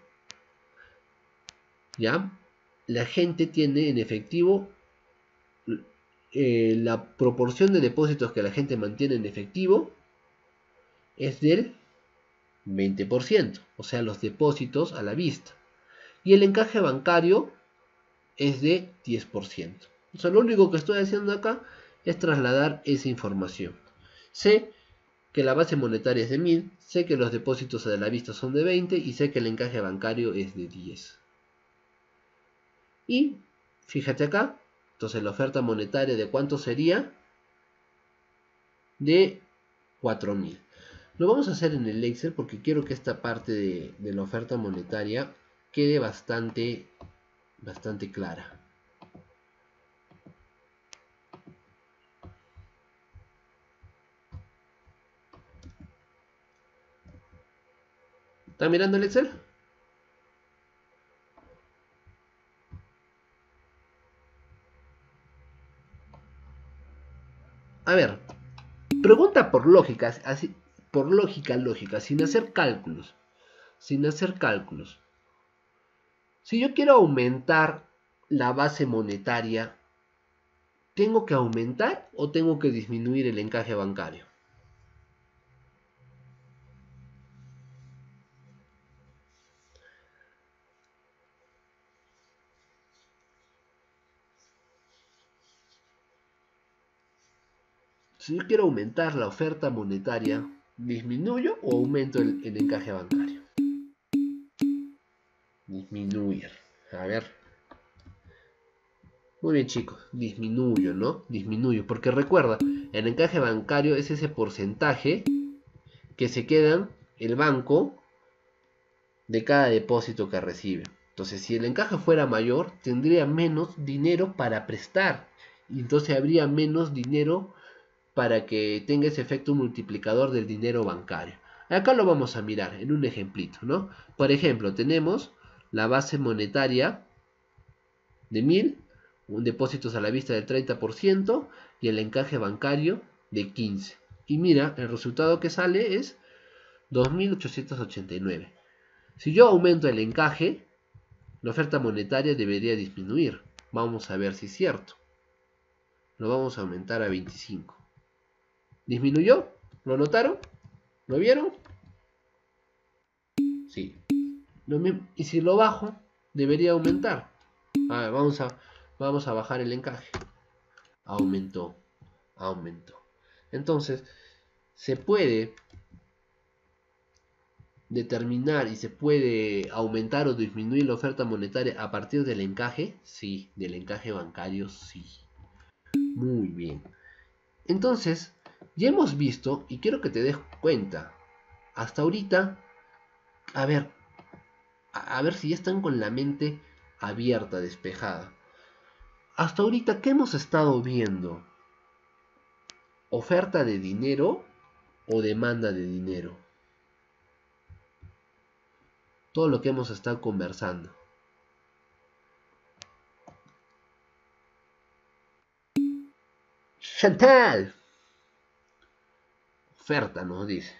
¿ya? La gente tiene en efectivo eh, la proporción de depósitos que la gente mantiene en efectivo es del 20%, o sea, los depósitos a la vista. Y el encaje bancario es de 10%. O sea, lo único que estoy haciendo acá es trasladar esa información. Sé que la base monetaria es de 1000, sé que los depósitos a la vista son de 20 y sé que el encaje bancario es de 10. Y fíjate acá, entonces la oferta monetaria de cuánto sería? De 4000. Lo vamos a hacer en el Excel porque quiero que esta parte de, la oferta monetaria quede bastante, bastante clara. ¿Están mirando el Excel? A ver, pregunta por lógicas, así, por lógica, lógica, sin hacer cálculos. Sin hacer cálculos. Si yo quiero aumentar la base monetaria, ¿tengo que aumentar o tengo que disminuir el encaje bancario? Si yo quiero aumentar la oferta monetaria, ¿disminuyo o aumento el, encaje bancario? Disminuir. A ver. Muy bien chicos, disminuyo, ¿no? Disminuyo, porque recuerda, el encaje bancario es ese porcentaje que se queda el banco de cada depósito que recibe. Entonces, si el encaje fuera mayor, tendría menos dinero para prestar. Y entonces habría menos dinero para que tenga ese efecto multiplicador del dinero bancario. Acá lo vamos a mirar en un ejemplito, ¿no? Por ejemplo, tenemos la base monetaria de 1000, un depósitos a la vista del 30% y el encaje bancario de 15. Y mira, el resultado que sale es 2889. Si yo aumento el encaje, la oferta monetaria debería disminuir. Vamos a ver si es cierto. Lo vamos a aumentar a 25. ¿Disminuyó? ¿Lo notaron? ¿Lo vieron? Sí. y si lo bajo, debería aumentar. vamos, a, vamos a bajar el encaje. Aumentó. Aumentó. Entonces, se puede determinar y se puede aumentar o disminuir la oferta monetaria a partir del encaje? Sí, del encaje bancario, sí. Muy bien. Entonces, ya hemos visto, y quiero que te des cuenta, hasta ahorita, a ver, a, ver si ya están con la mente abierta, despejada. Hasta ahorita, ¿qué hemos estado viendo? ¿Oferta de dinero o demanda de dinero? Todo lo que hemos estado conversando. Chantal oferta, nos dice.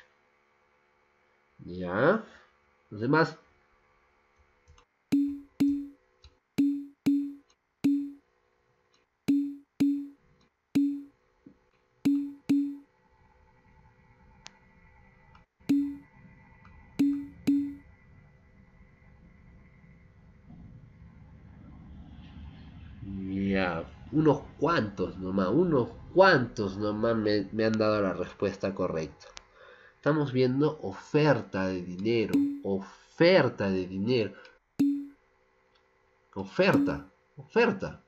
Ya. Los demás. Nomás, unos ¿Cuántos nomás me, me han dado la respuesta correcta? Estamos viendo oferta de dinero, oferta de dinero. Oferta, oferta.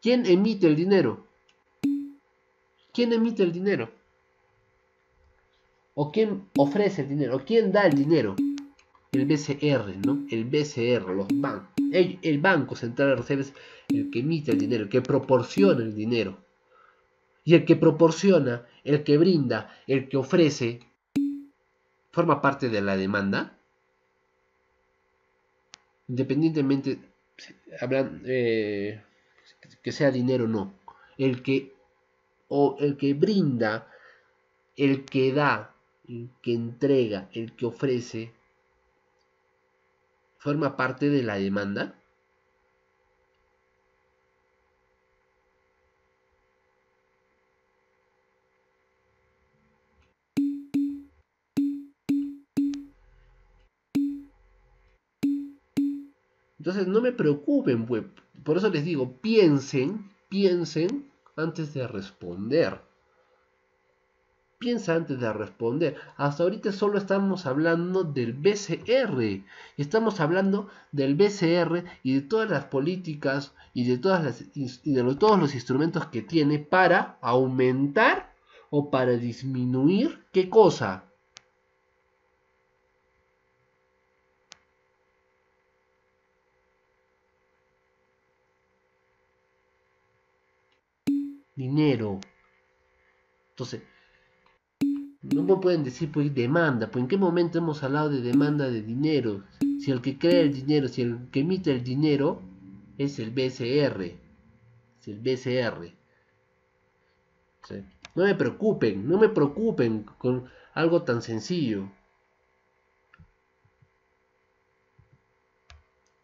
¿Quién emite el dinero? ¿Quién emite el dinero? ¿O quién ofrece el dinero? ¿O quién da el dinero? El BCR, ¿no? El BCR, los bancos. El, Banco Central de Reservas el que emite el dinero, el que proporciona el dinero. Y el que proporciona, el que brinda, el que ofrece, forma parte de la demanda. Independientemente, hablan, eh, que sea dinero o no. El que, o el que brinda, el que da, el que entrega, el que ofrece, forma parte de la demanda? Entonces no me preocupen, pues. por eso les digo, piensen, piensen antes de responder piensa antes de responder. Hasta ahorita solo estamos hablando del BCR. Estamos hablando del BCR y de todas las políticas y de, todas las, y de todos los instrumentos que tiene para aumentar o para disminuir qué cosa. Dinero. Entonces, No pueden decir, pues, demanda. Pues, ¿en qué momento hemos hablado de demanda de dinero? Si el que crea el dinero, si el que emite el dinero es el BCR. Es el BCR. No me preocupen, no me preocupen con algo tan sencillo.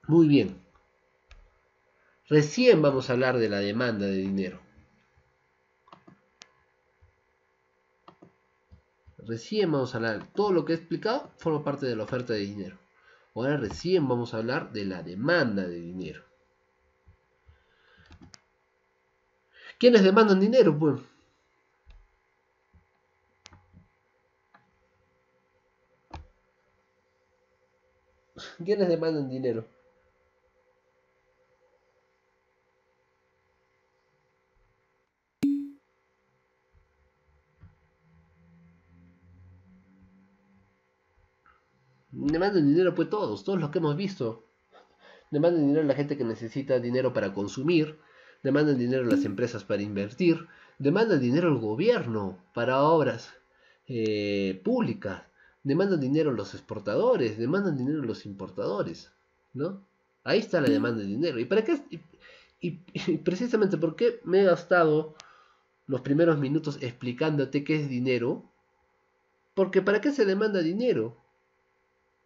Muy bien. Recién vamos a hablar de la demanda de dinero. Recién vamos a hablar, todo lo que he explicado forma parte de la oferta de dinero. Ahora recién vamos a hablar de la demanda de dinero. ¿Quiénes demandan dinero? Pues ¿Quiénes demandan dinero? Demandan dinero pues todos, todos los que hemos visto. Demandan dinero la gente que necesita dinero para consumir, demandan dinero las empresas para invertir, demandan dinero el gobierno para obras eh, públicas, demandan dinero los exportadores, demandan dinero los importadores, ¿no? Ahí está la demanda de dinero. ¿Y para qué? Y, precisamente por qué me he gastado los primeros minutos explicándote qué es dinero? Porque ¿para qué se demanda dinero?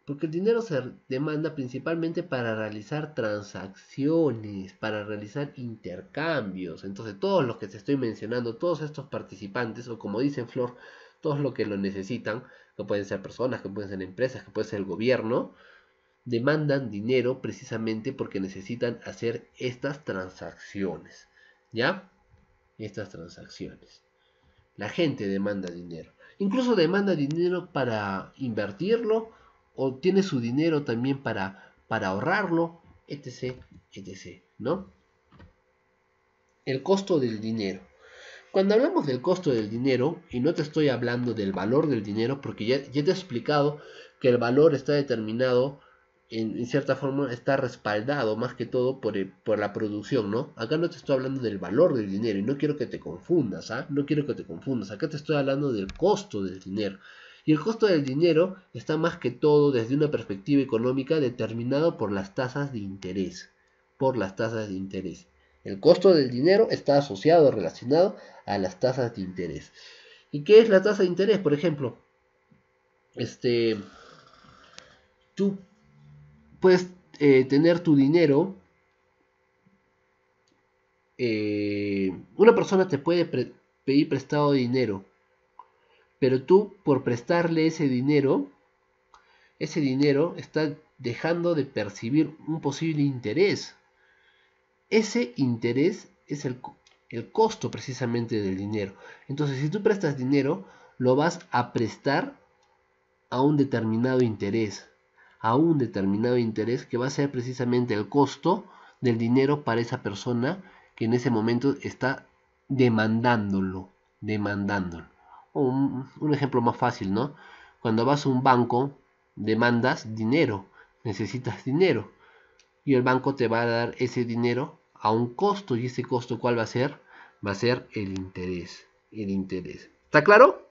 Porque el dinero se demanda principalmente para realizar transacciones, para realizar intercambios. Entonces todos los que te estoy mencionando, todos estos participantes, o como dice Flor, todos los que lo necesitan, que pueden ser personas, que pueden ser empresas, que puede ser el gobierno, demandan dinero precisamente porque necesitan hacer estas transacciones. ¿Ya? Estas transacciones. La gente demanda dinero. Incluso demanda dinero para invertirlo o tiene su dinero también para, para ahorrarlo, etc, etc, ¿no? El costo del dinero. Cuando hablamos del costo del dinero, y no te estoy hablando del valor del dinero, porque ya, te he explicado que el valor está determinado, en, cierta forma está respaldado más que todo por, por, la producción, ¿no? Acá no te estoy hablando del valor del dinero, y no quiero que te confundas, ¿ah? No quiero que te confundas, acá te estoy hablando del costo del dinero. Y el costo del dinero está más que todo desde una perspectiva económica determinado por las tasas de interés. Por las tasas de interés. El costo del dinero está asociado, relacionado a las tasas de interés. ¿Y qué es la tasa de interés? Por ejemplo, este, tú puedes eh, tener tu dinero. Eh, una persona te puede pedir prestado dinero pero tú, por prestarle ese dinero, ese dinero está dejando de percibir un posible interés. Ese interés es el, el costo precisamente del dinero. Entonces, si tú prestas dinero, lo vas a prestar a un determinado interés. A un determinado interés que va a ser precisamente el costo del dinero para esa persona que en ese momento está demandándolo. Demandándolo un, ejemplo más fácil, ¿no? Cuando vas a un banco, demandas dinero, necesitas dinero. Y el banco te va a dar ese dinero a un costo. ¿Y ese costo cuál va a ser? Va a ser el interés. El interés. ¿Está claro?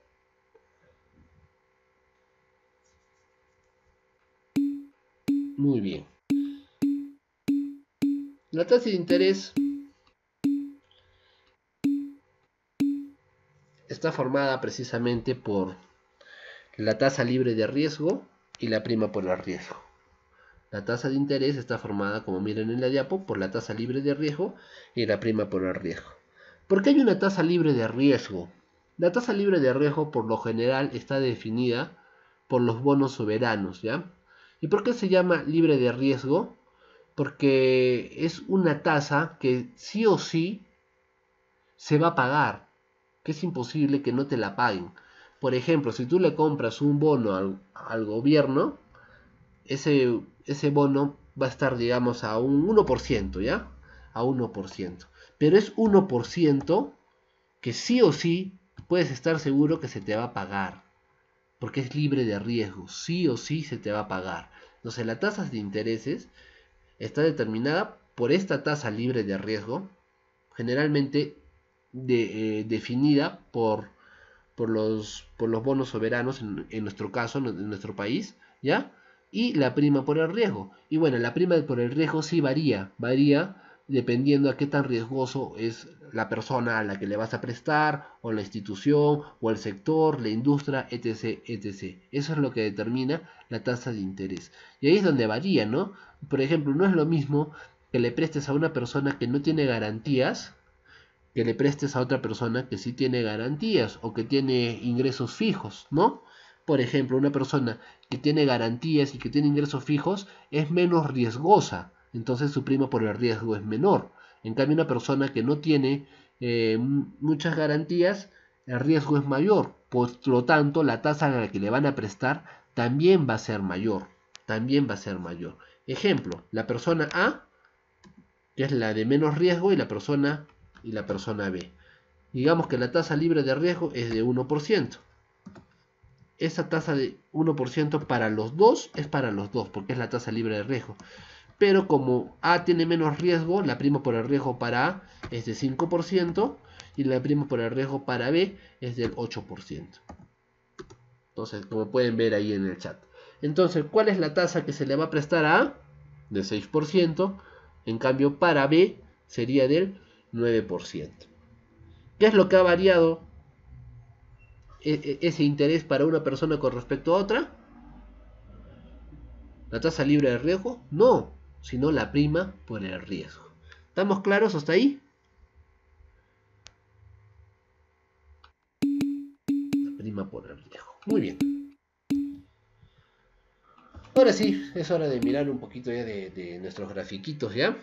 Muy bien. La tasa de interés está formada precisamente por la tasa libre de riesgo y la prima por el riesgo. La tasa de interés está formada, como miren en la diapo, por la tasa libre de riesgo y la prima por el riesgo. ¿Por qué hay una tasa libre de riesgo? La tasa libre de riesgo por lo general está definida por los bonos soberanos, ¿ya? ¿Y por qué se llama libre de riesgo? Porque es una tasa que sí o sí se va a pagar que es imposible que no te la paguen. Por ejemplo, si tú le compras un bono al, gobierno, ese, ese bono va a estar, digamos, a un 1%, ¿ya? A 1%. Pero es 1% que sí o sí puedes estar seguro que se te va a pagar. Porque es libre de riesgo. Sí o sí se te va a pagar. Entonces la tasa de intereses está determinada por esta tasa libre de riesgo. Generalmente eh, definida por, por los, por los bonos soberanos, en, nuestro caso, en nuestro país, ¿ya? Y la prima por el riesgo. Y bueno, la prima por el riesgo sí varía, varía dependiendo a qué tan riesgoso es la persona a la que le vas a prestar, o la institución, o el sector, la industria, etc, etc. Eso es lo que determina la tasa de interés. Y ahí es donde varía, ¿no? Por ejemplo, no es lo mismo que le prestes a una persona que no tiene garantías, que le prestes a otra persona que sí tiene garantías o que tiene ingresos fijos, ¿no? Por ejemplo, una persona que tiene garantías y que tiene ingresos fijos es menos riesgosa entonces su prima por el riesgo es menor. En cambio, una persona que no tiene eh, muchas garantías, el riesgo es mayor. Por lo tanto, la tasa a la que le van a prestar también va a ser mayor. También va a ser mayor. Ejemplo, la persona A, que es la de menos riesgo, y la persona, y la persona B. Digamos que la tasa libre de riesgo es de 1%. Esa tasa de 1% para los dos es para los dos, porque es la tasa libre de riesgo pero como A tiene menos riesgo, la prima por el riesgo para A es de 5% y la prima por el riesgo para B es del 8%. Entonces, como pueden ver ahí en el chat. Entonces, ¿cuál es la tasa que se le va a prestar a A? De 6%. En cambio, para B sería del 9%. ¿Qué es lo que ha variado e, e, ese interés para una persona con respecto a otra? ¿La tasa libre de riesgo? No, sino la prima por el riesgo. ¿Estamos claros hasta ahí? La prima por el riesgo. Muy bien. Ahora sí, es hora de mirar un poquito ya de, nuestros grafiquitos, ¿ya?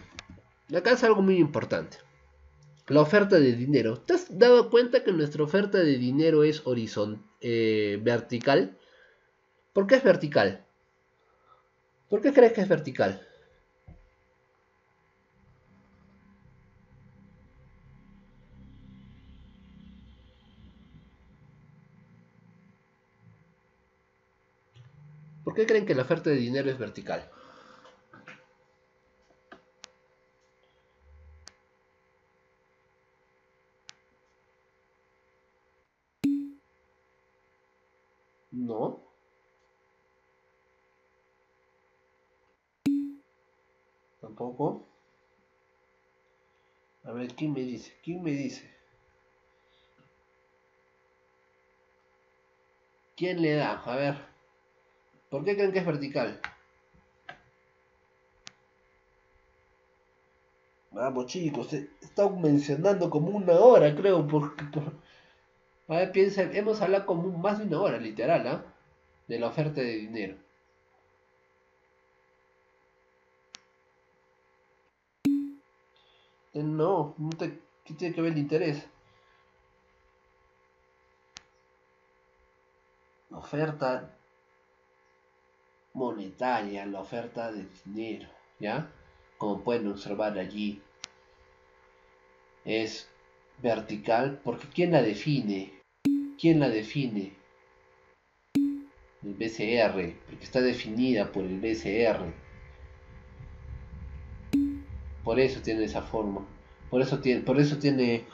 Acá es algo muy importante. La oferta de dinero. ¿Te has dado cuenta que nuestra oferta de dinero es horizontal, eh, vertical? ¿Por qué es vertical? ¿Por qué crees que es vertical? ¿Por qué creen que la oferta de dinero es vertical? No. Tampoco. A ver, ¿quién me dice? ¿Quién me dice? ¿Quién le da? A ver. ¿Por qué creen que es vertical? Vamos chicos, he estado mencionando como una hora creo, porque... A ver, piensen, hemos hablado como más de una hora, literal, ¿ah? De la oferta de dinero. Eh, no, no te, ¿qué tiene que ver el interés? Oferta monetaria, la oferta de dinero, ¿ya? Como pueden observar allí, es vertical, porque ¿quién la define? ¿Quién la define? El BCR, porque está definida por el BCR. Por eso tiene esa forma. Por eso tiene, por eso tiene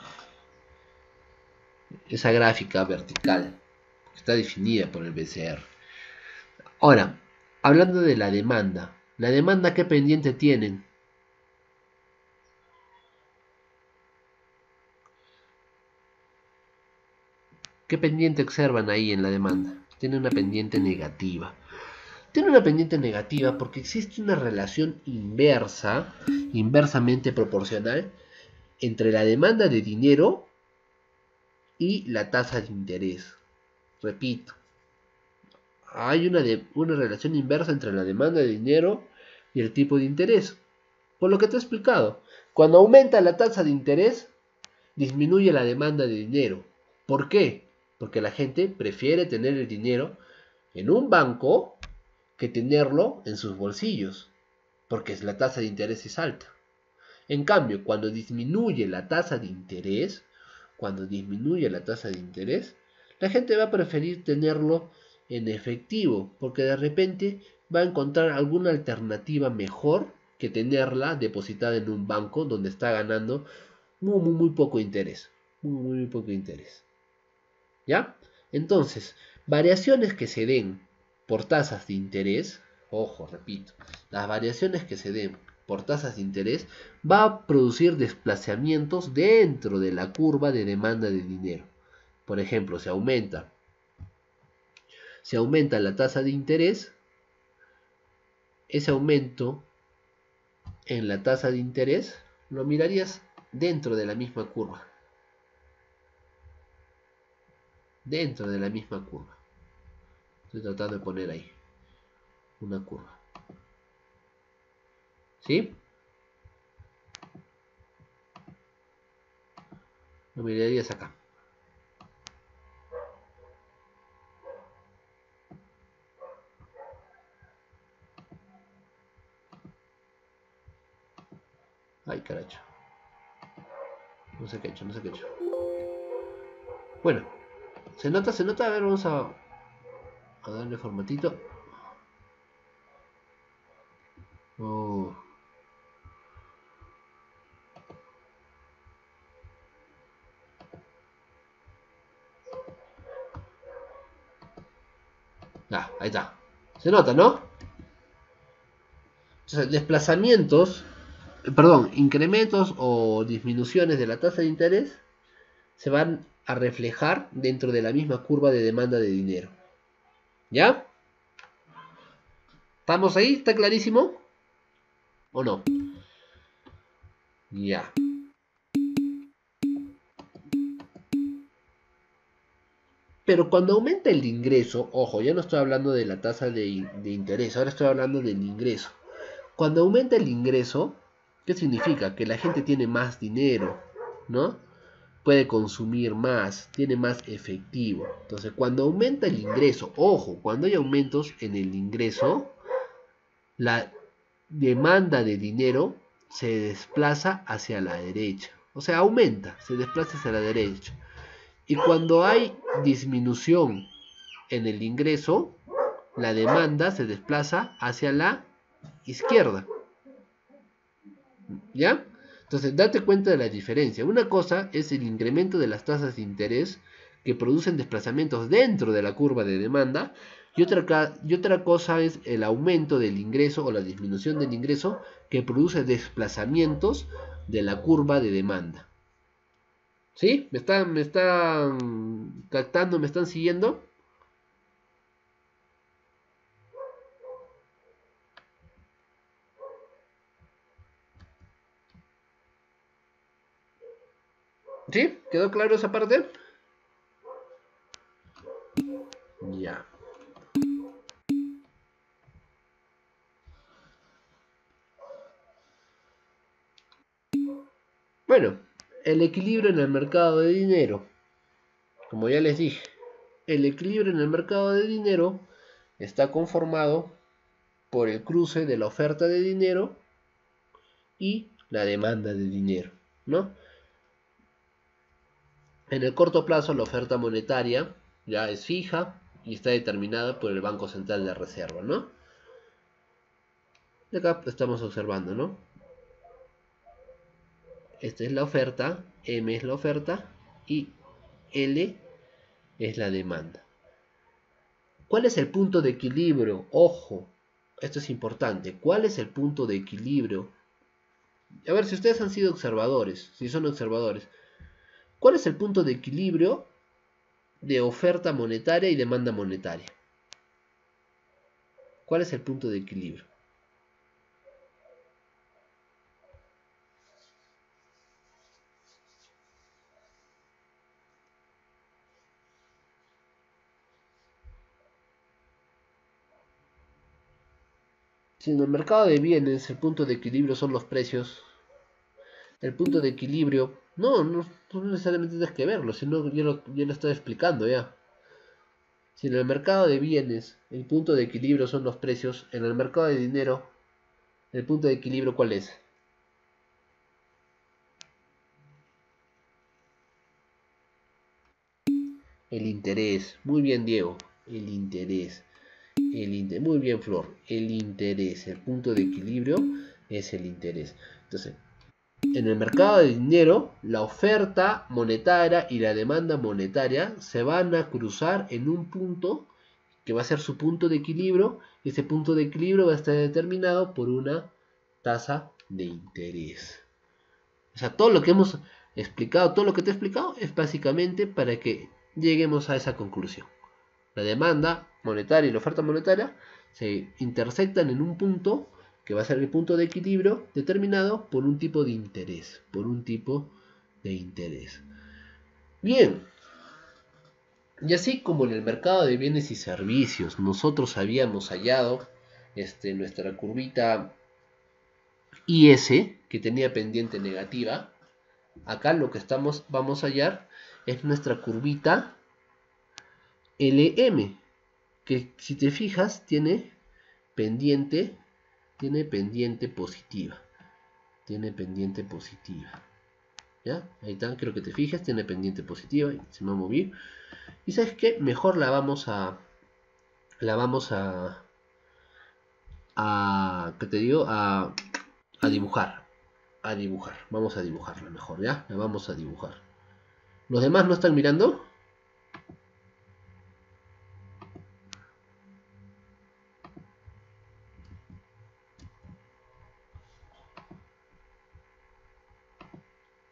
esa gráfica vertical. Está definida por el BCR. Ahora, Hablando de la demanda, ¿la demanda qué pendiente tienen? ¿Qué pendiente observan ahí en la demanda? Tiene una pendiente negativa. Tiene una pendiente negativa porque existe una relación inversa, inversamente proporcional, entre la demanda de dinero y la tasa de interés. Repito, hay una, una relación inversa entre la demanda de dinero y el tipo de interés. Por lo que te he explicado, cuando aumenta la tasa de interés, disminuye la demanda de dinero. ¿Por qué? Porque la gente prefiere tener el dinero en un banco que tenerlo en sus bolsillos, porque la tasa de interés es alta. En cambio, cuando disminuye la tasa de interés, cuando disminuye la tasa de interés, la gente va a preferir tenerlo en efectivo, porque de repente va a encontrar alguna alternativa mejor que tenerla depositada en un banco donde está ganando muy, muy, muy poco interés. Muy, muy, poco interés. ¿Ya? Entonces, variaciones que se den por tasas de interés, ojo, repito, las variaciones que se den por tasas de interés va a producir desplazamientos dentro de la curva de demanda de dinero. Por ejemplo, se aumenta si aumenta la tasa de interés, ese aumento en la tasa de interés lo mirarías dentro de la misma curva. Dentro de la misma curva. Estoy tratando de poner ahí una curva. ¿Sí? Lo mirarías acá. Ay, caracho. No sé qué he hecho, no sé qué he hecho. Bueno, se nota, se nota. A ver, vamos a, a darle formatito. Oh. Ah, ahí está. Se nota, ¿no? Entonces, desplazamientos perdón, incrementos o disminuciones de la tasa de interés se van a reflejar dentro de la misma curva de demanda de dinero. ¿Ya? ¿Estamos ahí? ¿Está clarísimo? ¿O no? Ya. Pero cuando aumenta el ingreso, ojo, ya no estoy hablando de la tasa de, interés, ahora estoy hablando del ingreso. Cuando aumenta el ingreso, ¿Qué significa? Que la gente tiene más dinero, ¿no? Puede consumir más, tiene más efectivo. Entonces, cuando aumenta el ingreso, ojo, cuando hay aumentos en el ingreso, la demanda de dinero se desplaza hacia la derecha. O sea, aumenta, se desplaza hacia la derecha. Y cuando hay disminución en el ingreso, la demanda se desplaza hacia la izquierda. ¿Ya? Entonces, date cuenta de la diferencia. Una cosa es el incremento de las tasas de interés que producen desplazamientos dentro de la curva de demanda y otra, cosa es el aumento del ingreso o la disminución del ingreso que produce desplazamientos de la curva de demanda. ¿Sí? ¿Me están, me están captando? ¿Me están siguiendo? ¿Sí? ¿Quedó claro esa parte? Ya. Bueno, el equilibrio en el mercado de dinero. Como ya les dije, el equilibrio en el mercado de dinero está conformado por el cruce de la oferta de dinero y la demanda de dinero, ¿no? En el corto plazo la oferta monetaria ya es fija y está determinada por el Banco Central de Reserva, ¿no? De acá estamos observando, ¿no? Esta es la oferta, M es la oferta y L es la demanda. ¿Cuál es el punto de equilibrio? Ojo, esto es importante. ¿Cuál es el punto de equilibrio? A ver, si ustedes han sido observadores, si son observadores, ¿Cuál es el punto de equilibrio de oferta monetaria y demanda monetaria? ¿Cuál es el punto de equilibrio? Si en el mercado de bienes el punto de equilibrio son los precios, el punto de equilibrio no, no, necesariamente tienes que verlo, sino yo lo, yo lo estoy explicando ya. Si en el mercado de bienes el punto de equilibrio son los precios, en el mercado de dinero el punto de equilibrio ¿cuál es? El interés. Muy bien, Diego. El interés. El interés. Muy bien, Flor. El interés. El punto de equilibrio es el interés. Entonces, en el mercado de dinero, la oferta monetaria y la demanda monetaria se van a cruzar en un punto que va a ser su punto de equilibrio. Y ese punto de equilibrio va a estar determinado por una tasa de interés. O sea, todo lo que hemos explicado, todo lo que te he explicado es básicamente para que lleguemos a esa conclusión. La demanda monetaria y la oferta monetaria se intersectan en un punto que va a ser el punto de equilibrio determinado por un tipo de interés, por un tipo de interés. Bien, y así como en el mercado de bienes y servicios nosotros habíamos hallado este, nuestra curvita IS que tenía pendiente negativa, acá lo que estamos, vamos a hallar es nuestra curvita LM, que si te fijas tiene pendiente tiene pendiente positiva. Tiene pendiente positiva. ¿Ya? Ahí está, creo que te fijas, tiene pendiente positiva. Se me va a mover. Y sabes que mejor la vamos a. La vamos a. A. ¿Qué te digo? A, a dibujar. A dibujar. Vamos a dibujarla mejor, ¿ya? La vamos a dibujar. ¿Los demás no están mirando?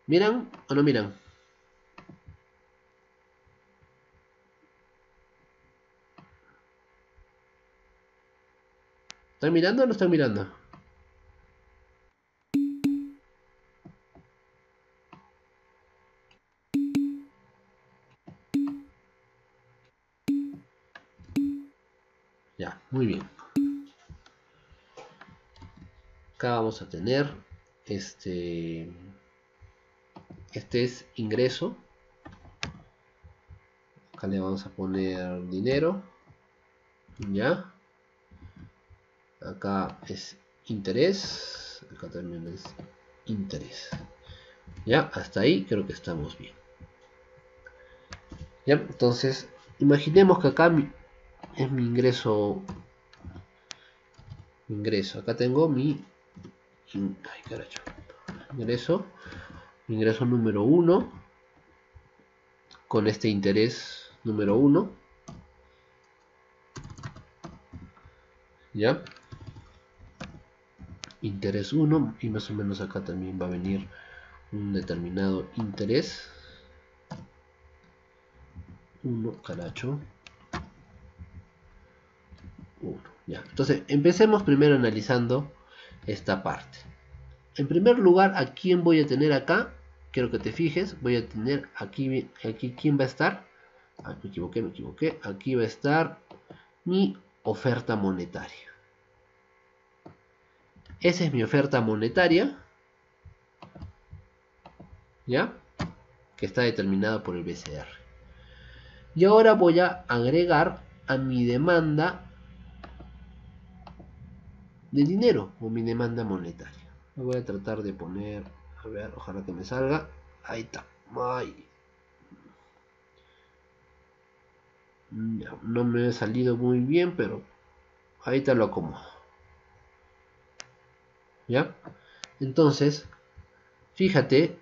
¿Miran o no miran? ¿Están mirando o no están mirando? Ya, muy bien. Acá vamos a tener este este es ingreso. Acá le vamos a poner dinero. Ya. Acá es interés. Acá también es interés. Ya hasta ahí creo que estamos bien. Ya entonces imaginemos que acá es mi ingreso. Ingreso. Acá tengo mi ingreso ingreso número 1 con este interés número 1 ya. Interés 1 y más o menos acá también va a venir un determinado interés. 1 caracho. 1 ya. Entonces empecemos primero analizando esta parte. En primer lugar a quién voy a tener acá quiero que te fijes, voy a tener aquí, aquí ¿quién va a estar? Ah, me equivoqué, me equivoqué. Aquí va a estar mi oferta monetaria. Esa es mi oferta monetaria. ¿Ya? Que está determinada por el BCR. Y ahora voy a agregar a mi demanda de dinero o mi demanda monetaria. Voy a tratar de poner a ver, ojalá que me salga. Ahí está. No me ha salido muy bien, pero ahí te lo acomodo. ¿Ya? Entonces, fíjate.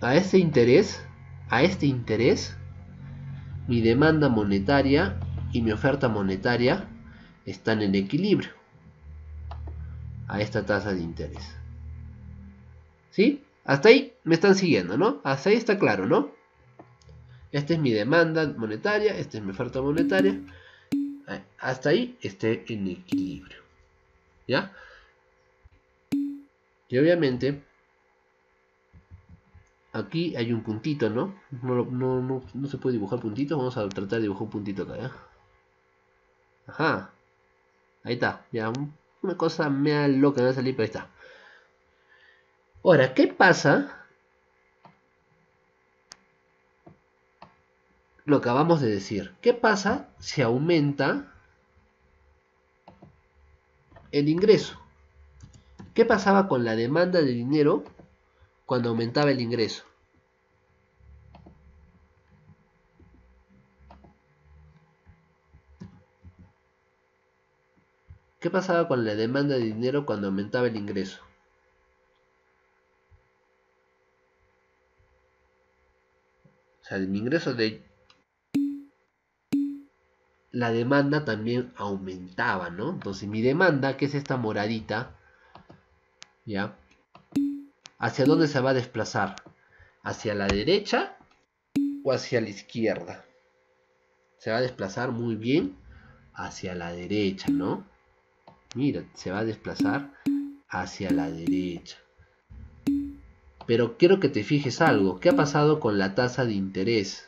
A este interés, a este interés, mi demanda monetaria y mi oferta monetaria están en equilibrio a esta tasa de interés. ¿Sí? Hasta ahí me están siguiendo, ¿no? Hasta ahí está claro, ¿no? Esta es mi demanda monetaria, esta es mi oferta monetaria. Hasta ahí esté en equilibrio. ¿Ya? Y obviamente, aquí hay un puntito, ¿no? No, no, no se puede dibujar puntitos. Vamos a tratar de dibujar un puntito acá, ¿ya? Ajá. Ahí está, ya, una cosa mea loca va a salir, pero ahí está. Ahora, ¿qué pasa? Lo acabamos de decir. ¿Qué pasa si aumenta el ingreso? ¿Qué pasaba con la demanda de dinero cuando aumentaba el ingreso? ¿Qué pasaba con la demanda de dinero cuando aumentaba el ingreso? O sea, mi ingreso de... La demanda también aumentaba, ¿no? Entonces mi demanda, que es esta moradita, ¿ya? ¿Hacia dónde se va a desplazar? ¿Hacia la derecha o hacia la izquierda? Se va a desplazar muy bien hacia la derecha, ¿no? Mira, se va a desplazar hacia la derecha. Pero quiero que te fijes algo. ¿Qué ha pasado con la tasa de interés?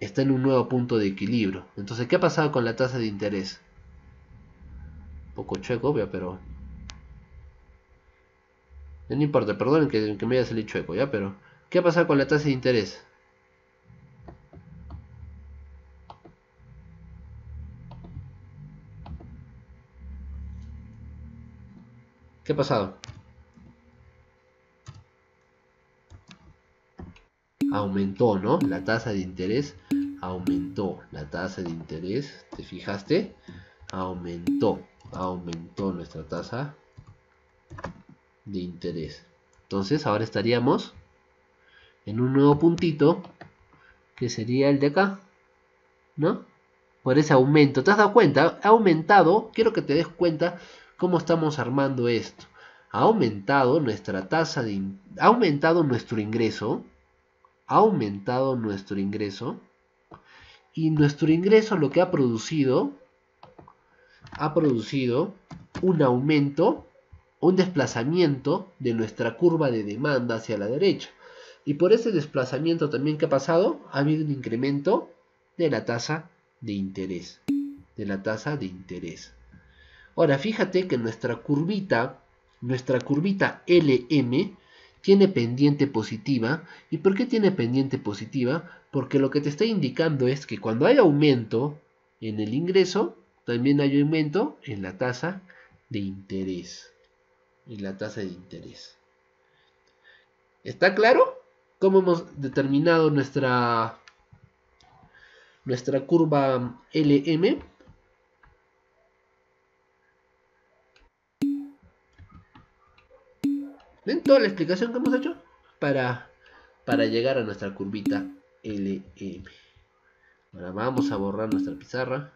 Está en un nuevo punto de equilibrio. Entonces, ¿qué ha pasado con la tasa de interés? Un poco chueco, pero... No importa, perdonen que, que me haya salido chueco, ¿ya? Pero, ¿qué ha pasado con la tasa de interés? ¿Qué ha pasado? Aumentó, ¿no? La tasa de interés aumentó. La tasa de interés, ¿te fijaste? Aumentó. Aumentó nuestra tasa de interés. Entonces ahora estaríamos en un nuevo puntito que sería el de acá. ¿No? Por ese aumento. ¿Te has dado cuenta? Ha aumentado. Quiero que te des cuenta ¿Cómo estamos armando esto? Ha aumentado nuestra tasa de... Ha aumentado nuestro ingreso. Ha aumentado nuestro ingreso. Y nuestro ingreso lo que ha producido... Ha producido un aumento, un desplazamiento de nuestra curva de demanda hacia la derecha. Y por ese desplazamiento también que ha pasado, ha habido un incremento de la tasa de interés. De la tasa de interés. Ahora, fíjate que nuestra curvita, nuestra curvita LM, tiene pendiente positiva. ¿Y por qué tiene pendiente positiva? Porque lo que te está indicando es que cuando hay aumento en el ingreso, también hay aumento en la tasa de interés. En la tasa de interés. ¿Está claro? ¿Cómo hemos determinado nuestra, nuestra curva LM? ¿Ven toda la explicación que hemos hecho? Para, para llegar a nuestra curvita LM. Ahora vamos a borrar nuestra pizarra.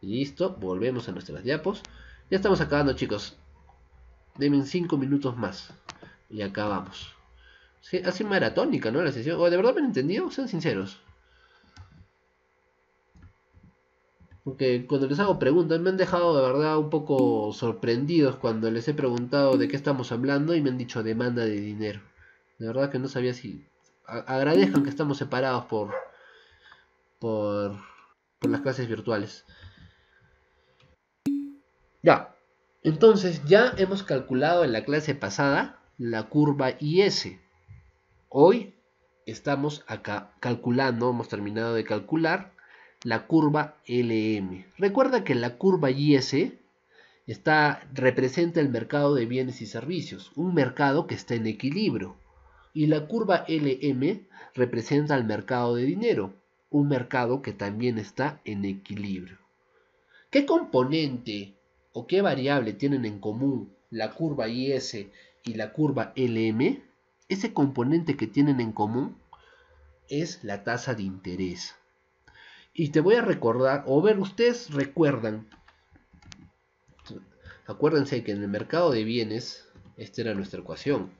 Listo, volvemos a nuestras diapos. Ya estamos acabando, chicos. Denme 5 minutos más. Y acabamos. Sí, así maratónica, ¿no? La sesión. ¿O de verdad me han entendido? Sean sinceros. Porque cuando les hago preguntas me han dejado de verdad un poco sorprendidos cuando les he preguntado de qué estamos hablando y me han dicho demanda de dinero. De verdad que no sabía si... agradezcan que estamos separados por, por, por las clases virtuales. Ya, entonces ya hemos calculado en la clase pasada la curva IS. Hoy estamos acá calculando, hemos terminado de calcular la curva LM. Recuerda que la curva IS está, representa el mercado de bienes y servicios, un mercado que está en equilibrio. Y la curva LM representa el mercado de dinero, un mercado que también está en equilibrio. ¿Qué componente o qué variable tienen en común la curva IS y la curva LM? Ese componente que tienen en común es la tasa de interés. Y te voy a recordar, o ver, ustedes recuerdan, acuérdense que en el mercado de bienes, esta era nuestra ecuación.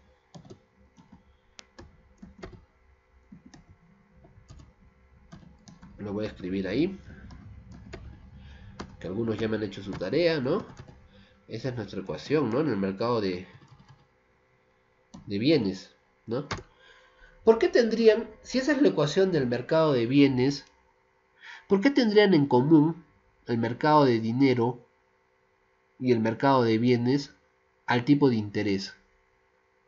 Lo voy a escribir ahí. Que algunos ya me han hecho su tarea, ¿no? Esa es nuestra ecuación, ¿no? En el mercado de, de bienes, ¿no? ¿Por qué tendrían, si esa es la ecuación del mercado de bienes, ¿Por qué tendrían en común el mercado de dinero y el mercado de bienes al tipo de interés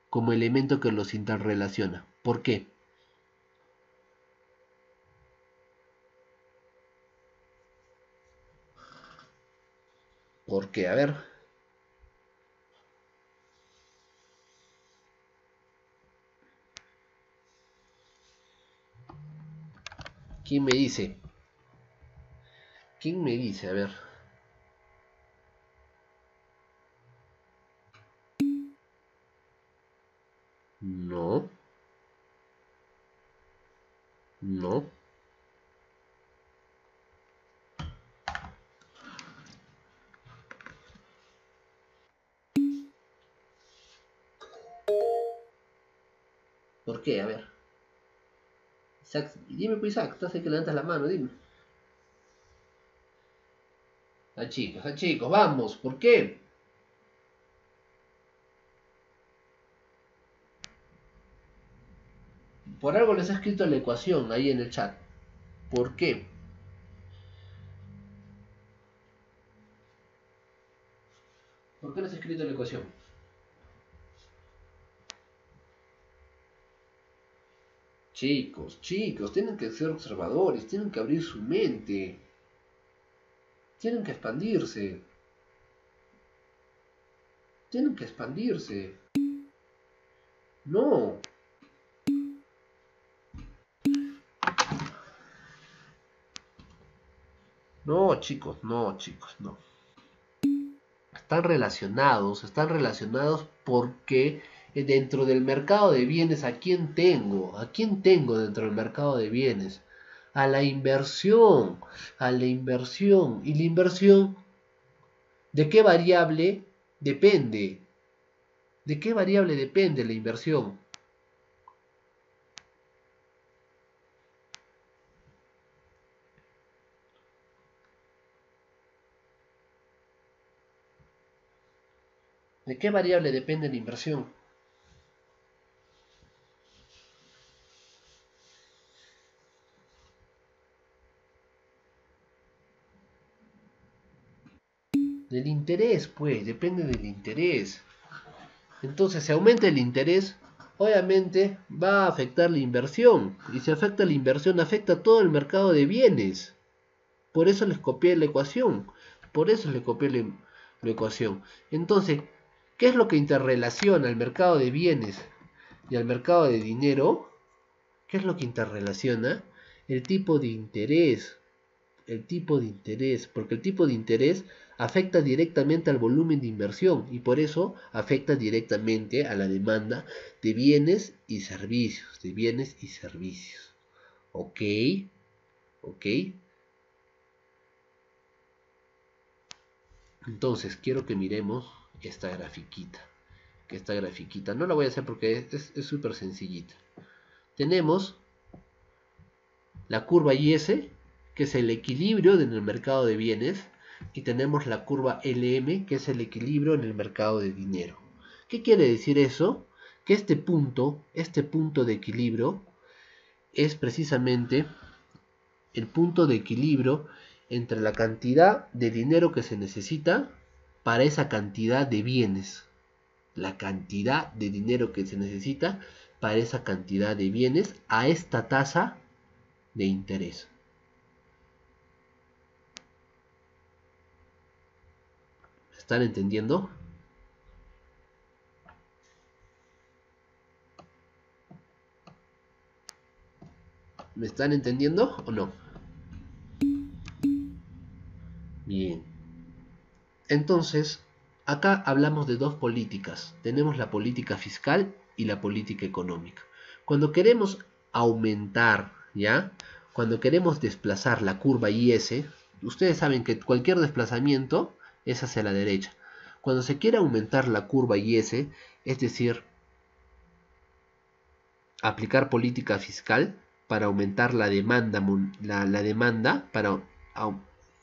como elemento que los interrelaciona? ¿Por qué? ¿Por qué? A ver. ¿Quién me dice? ¿Quién me dice? A ver. No. No. ¿Por qué? A ver. dime pues Isaac, estás ahí que levantas la mano, dime. Ah chicos, ah chicos, vamos, ¿por qué? Por algo les he escrito la ecuación ahí en el chat. ¿Por qué? ¿Por qué les he escrito la ecuación? Chicos, chicos, tienen que ser observadores, tienen que abrir su mente. Tienen que expandirse. Tienen que expandirse. No. No, chicos, no, chicos, no. Están relacionados, están relacionados porque dentro del mercado de bienes, ¿a quién tengo? ¿A quién tengo dentro del mercado de bienes? A la inversión, a la inversión. ¿Y la inversión de qué variable depende? ¿De qué variable depende la inversión? ¿De qué variable depende la inversión? Del interés, pues, depende del interés. Entonces, si aumenta el interés, obviamente va a afectar la inversión. Y si afecta la inversión, afecta todo el mercado de bienes. Por eso les copié la ecuación. Por eso les copié la, ecuación. Entonces, ¿qué es lo que interrelaciona el mercado de bienes y al mercado de dinero? ¿Qué es lo que interrelaciona? El tipo de interés. El tipo de interés. Porque el tipo de interés afecta directamente al volumen de inversión y por eso afecta directamente a la demanda de bienes y servicios, de bienes y servicios. ¿Ok? ¿Ok? Entonces, quiero que miremos esta grafiquita. Que esta grafiquita, no la voy a hacer porque es súper sencillita. Tenemos la curva IS, que es el equilibrio en el mercado de bienes, y tenemos la curva LM que es el equilibrio en el mercado de dinero. ¿Qué quiere decir eso? Que este punto, este punto de equilibrio es precisamente el punto de equilibrio entre la cantidad de dinero que se necesita para esa cantidad de bienes. La cantidad de dinero que se necesita para esa cantidad de bienes a esta tasa de interés. ¿Están entendiendo? ¿Me están entendiendo o no? Bien. Entonces, acá hablamos de dos políticas. Tenemos la política fiscal y la política económica. Cuando queremos aumentar, ¿ya? Cuando queremos desplazar la curva IS, ustedes saben que cualquier desplazamiento es hacia la derecha. Cuando se quiere aumentar la curva IS, es decir, aplicar política fiscal para aumentar la demanda, la, demanda para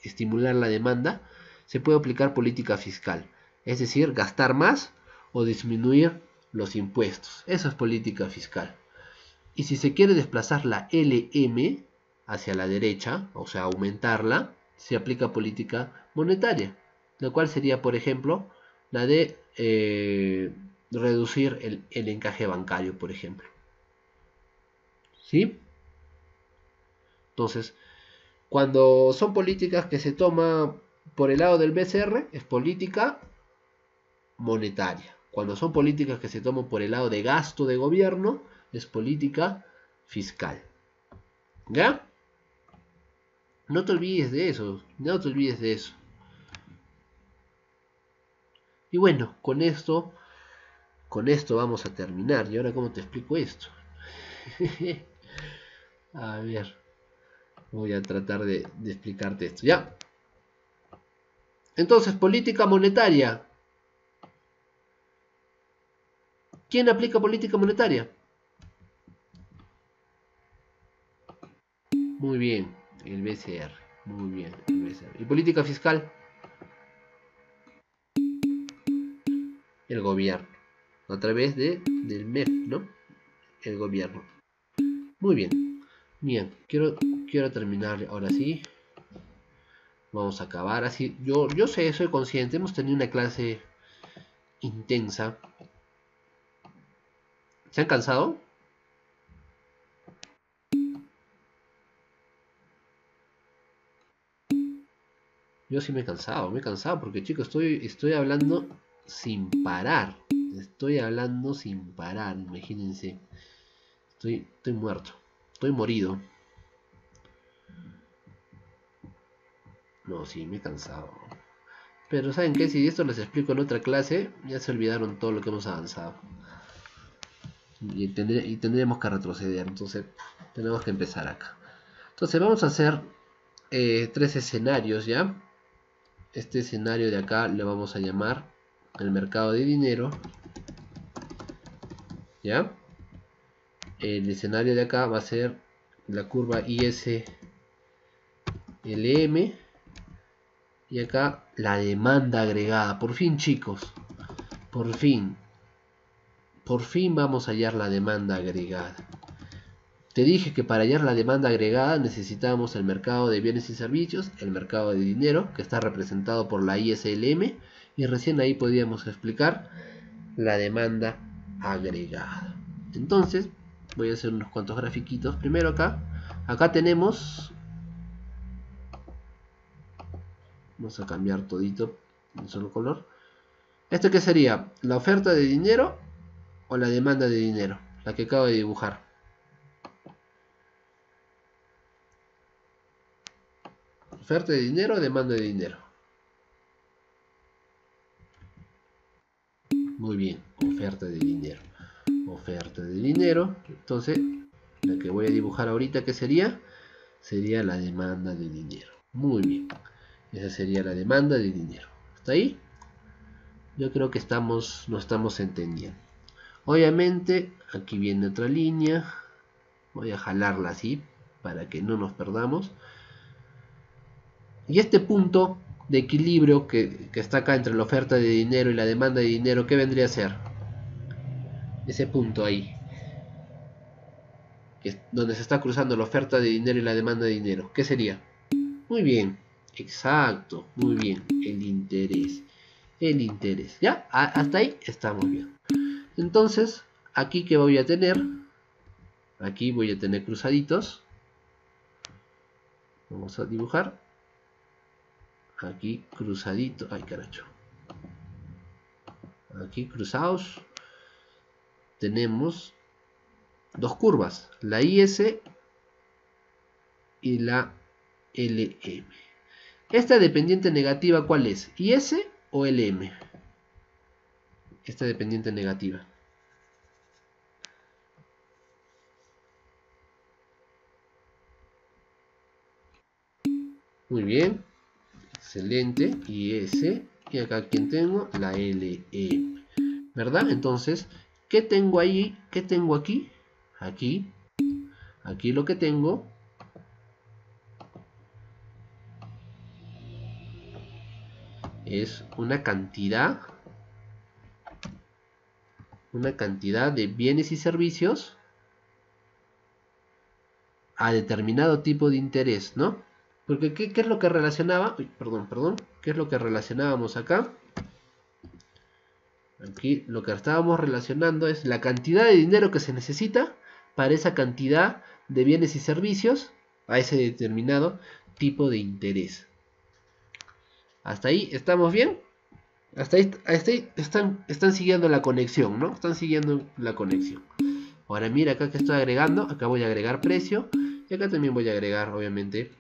estimular la demanda, se puede aplicar política fiscal, es decir, gastar más o disminuir los impuestos. Eso es política fiscal. Y si se quiere desplazar la LM hacia la derecha, o sea, aumentarla, se aplica política monetaria la cual sería, por ejemplo, la de eh, reducir el, el, encaje bancario, por ejemplo. ¿Sí? Entonces, cuando son políticas que se toman por el lado del BCR, es política monetaria. Cuando son políticas que se toman por el lado de gasto de gobierno, es política fiscal. ¿Ya? No te olvides de eso, no te olvides de eso. Y bueno, con esto, con esto vamos a terminar. ¿Y ahora cómo te explico esto? a ver, voy a tratar de, de explicarte esto. Ya. Entonces, política monetaria. ¿Quién aplica política monetaria? Muy bien, el BCR. Muy bien, el BCR. ¿Y política fiscal? El gobierno. A través de, del MEF, ¿no? El gobierno. Muy bien. Bien, quiero, quiero terminar ahora sí. Vamos a acabar así. Yo, yo sé, soy consciente. Hemos tenido una clase intensa. ¿Se han cansado? Yo sí me he cansado, me he cansado porque chicos, estoy, estoy hablando sin parar. Estoy hablando sin parar, imagínense. Estoy, estoy muerto, estoy morido. No, sí, me he cansado. Pero ¿saben qué? Si esto les explico en otra clase, ya se olvidaron todo lo que hemos avanzado. Y, tendremos que retroceder. Entonces, tenemos que empezar acá. Entonces, vamos a hacer eh, tres escenarios, ¿ya? este escenario de acá le vamos a llamar el mercado de dinero ya el escenario de acá va a ser la curva ISLM y acá la demanda agregada. Por fin chicos. Por fin. Por fin vamos a hallar la demanda agregada. Te dije que para hallar la demanda agregada necesitábamos el mercado de bienes y servicios, el mercado de dinero, que está representado por la ISLM, y recién ahí podíamos explicar la demanda agregada. Entonces, voy a hacer unos cuantos grafiquitos. Primero acá, acá tenemos... Vamos a cambiar todito en solo color. ¿Esto qué sería? ¿La oferta de dinero o la demanda de dinero? La que acabo de dibujar. Oferta de dinero, demanda de dinero. Muy bien, oferta de dinero. Oferta de dinero. Entonces, la que voy a dibujar ahorita, ¿qué sería? Sería la demanda de dinero. Muy bien. Esa sería la demanda de dinero. ¿Está ahí? Yo creo que estamos, no estamos entendiendo. Obviamente, aquí viene otra línea. Voy a jalarla así para que no nos perdamos. Y este punto de equilibrio que, está acá entre la oferta de dinero y la demanda de dinero, ¿qué vendría a ser? Ese punto ahí. donde se está cruzando la oferta de dinero y la demanda de dinero. ¿Qué sería? Muy bien. Exacto. Muy bien. El interés. El interés. ¿Ya? hasta ahí estamos bien. Entonces, aquí que voy a tener. Aquí voy a tener cruzaditos. Vamos a dibujar aquí cruzadito, ay caracho, aquí cruzados tenemos dos curvas, la IS y la LM. Esta dependiente negativa, ¿cuál es? ¿IS o LM? Esta dependiente negativa. Muy bien. Excelente. Y S. Y acá quien tengo, la LE. ¿Verdad? Entonces, ¿qué tengo ahí? ¿Qué tengo aquí? Aquí. Aquí lo que tengo es una cantidad una cantidad de bienes y servicios a determinado tipo de interés, ¿no? Porque ¿qué, es lo que relacionaba? perdón, perdón. ¿Qué es lo que relacionábamos acá? Aquí lo que estábamos relacionando es la cantidad de dinero que se necesita para esa cantidad de bienes y servicios a ese determinado tipo de interés. ¿Hasta ahí estamos bien? Hasta ahí, están, están siguiendo la conexión, ¿no? Están siguiendo la conexión. Ahora mira acá que estoy agregando. Acá voy a agregar precio. Y acá también voy a agregar, obviamente,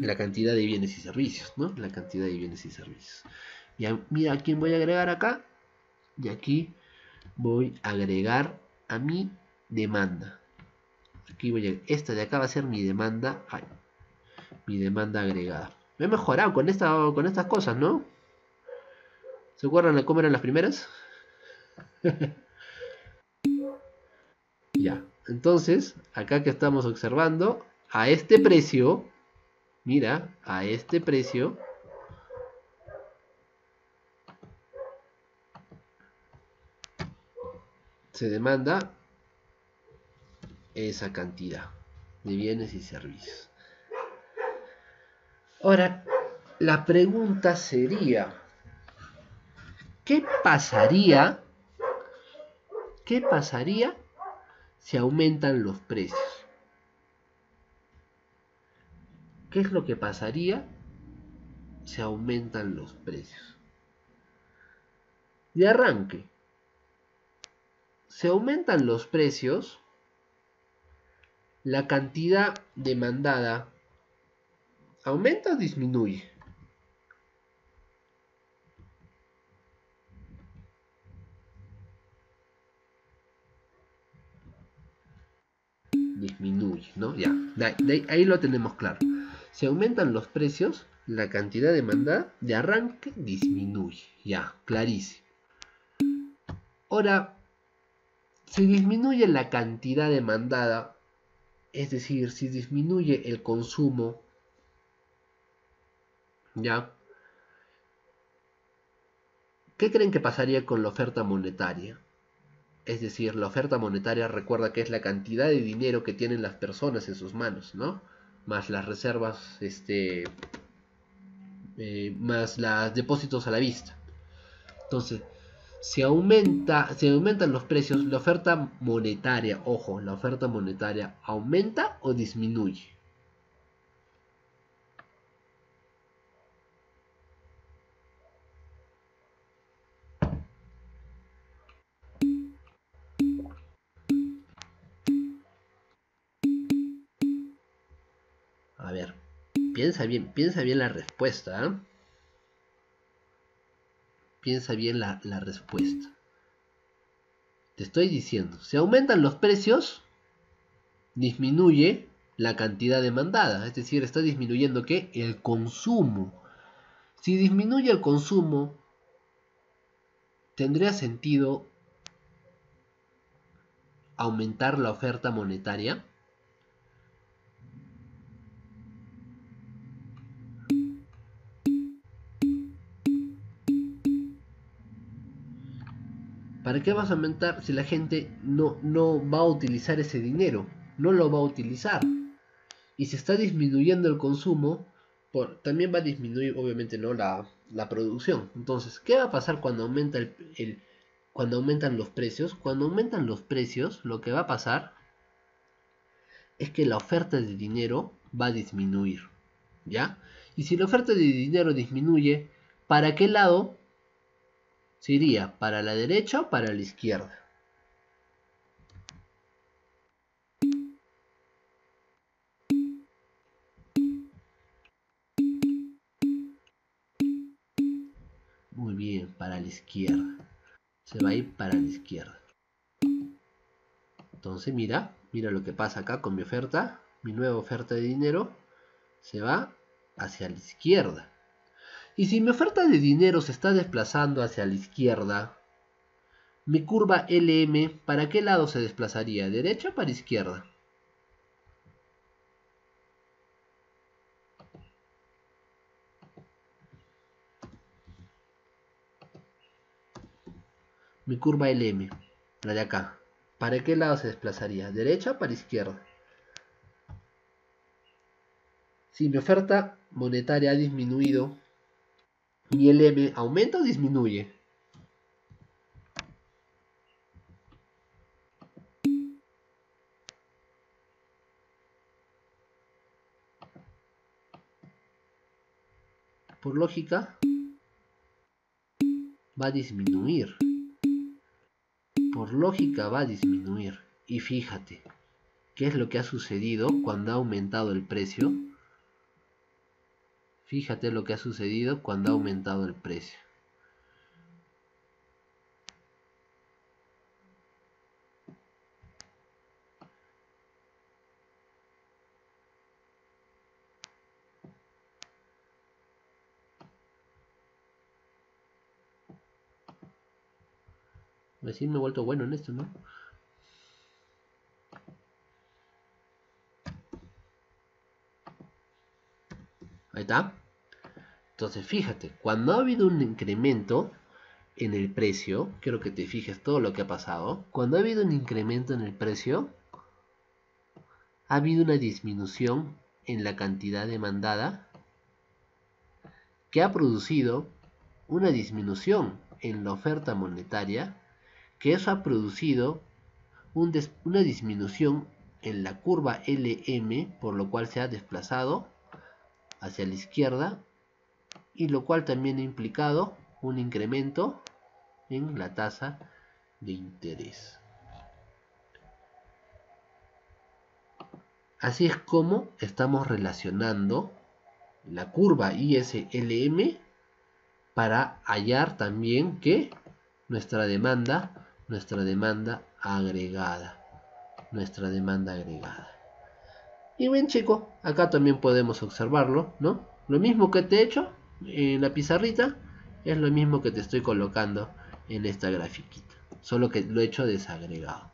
la cantidad de bienes y servicios, ¿no? La cantidad de bienes y servicios. Ya, mira, ¿a quién voy a agregar acá? Y aquí voy a agregar a mi demanda. Aquí voy a, esta de acá va a ser mi demanda, mi demanda agregada. Me he mejorado con, esta, con estas cosas, ¿no? ¿Se acuerdan de cómo eran las primeras? ya, entonces, acá que estamos observando, a este precio, mira, a este precio, se demanda esa cantidad de bienes y servicios. Ahora, la pregunta sería, ¿qué pasaría? ¿Qué pasaría si aumentan los precios? ¿Qué es lo que pasaría si aumentan los precios? De arranque, se aumentan los precios, la cantidad demandada aumenta o disminuye. Disminuye, ¿no? Ya, ahí lo tenemos claro. Si aumentan los precios, la cantidad demandada de arranque disminuye. Ya, clarísimo. Ahora, si disminuye la cantidad demandada, es decir, si disminuye el consumo, ¿ya? ¿Qué creen que pasaría con la oferta monetaria? Es decir, la oferta monetaria recuerda que es la cantidad de dinero que tienen las personas en sus manos, ¿no? Más las reservas, este, eh, más los depósitos a la vista. Entonces, si aumenta, si aumentan los precios, la oferta monetaria, ojo, la oferta monetaria aumenta o disminuye. Piensa bien, piensa bien la respuesta. Piensa bien la, respuesta. Te estoy diciendo, si aumentan los precios, disminuye la cantidad demandada. Es decir, está disminuyendo ¿qué? El consumo. Si disminuye el consumo, tendría sentido aumentar la oferta monetaria. ¿Para qué vas a aumentar si la gente no, no va a utilizar ese dinero? No lo va a utilizar. Y si está disminuyendo el consumo, también va a disminuir obviamente no la, producción. Entonces, ¿qué va a pasar cuando aumenta el, cuando aumentan los precios? Cuando aumentan los precios, lo que va a pasar es que la oferta de dinero va a disminuir. ¿Ya? Y si la oferta de dinero disminuye, ¿para qué lado se iría para la derecha o para la izquierda. Muy bien, para la izquierda. Se va a ir para la izquierda. Entonces mira, mira lo que pasa acá con mi oferta. Mi nueva oferta de dinero se va hacia la izquierda. Y si mi oferta de dinero se está desplazando hacia la izquierda, mi curva LM, ¿para qué lado se desplazaría? ¿Derecha o para izquierda? Mi curva LM, la de acá. ¿Para qué lado se desplazaría? ¿Derecha o para izquierda? Si mi oferta monetaria ha disminuido ¿Y el M aumenta o disminuye? Por lógica, va a disminuir. Por lógica va a disminuir. Y fíjate, ¿qué es lo que ha sucedido cuando ha aumentado el precio? Fíjate lo que ha sucedido cuando ha aumentado el precio. Así me he vuelto bueno en esto, ¿no? Ahí está. Entonces, fíjate, cuando ha habido un incremento en el precio, quiero que te fijes todo lo que ha pasado. Cuando ha habido un incremento en el precio, ha habido una disminución en la cantidad demandada que ha producido una disminución en la oferta monetaria, que eso ha producido una disminución en la curva LM, por lo cual se ha desplazado hacia la izquierda y lo cual también ha implicado un incremento en la tasa de interés. Así es como estamos relacionando la curva ISLM para hallar también que nuestra demanda, nuestra demanda agregada, nuestra demanda agregada. Y bien chicos, acá también podemos observarlo, ¿no? Lo mismo que te he hecho en la pizarrita, es lo mismo que te estoy colocando en esta grafiquita. Solo que lo he hecho desagregado.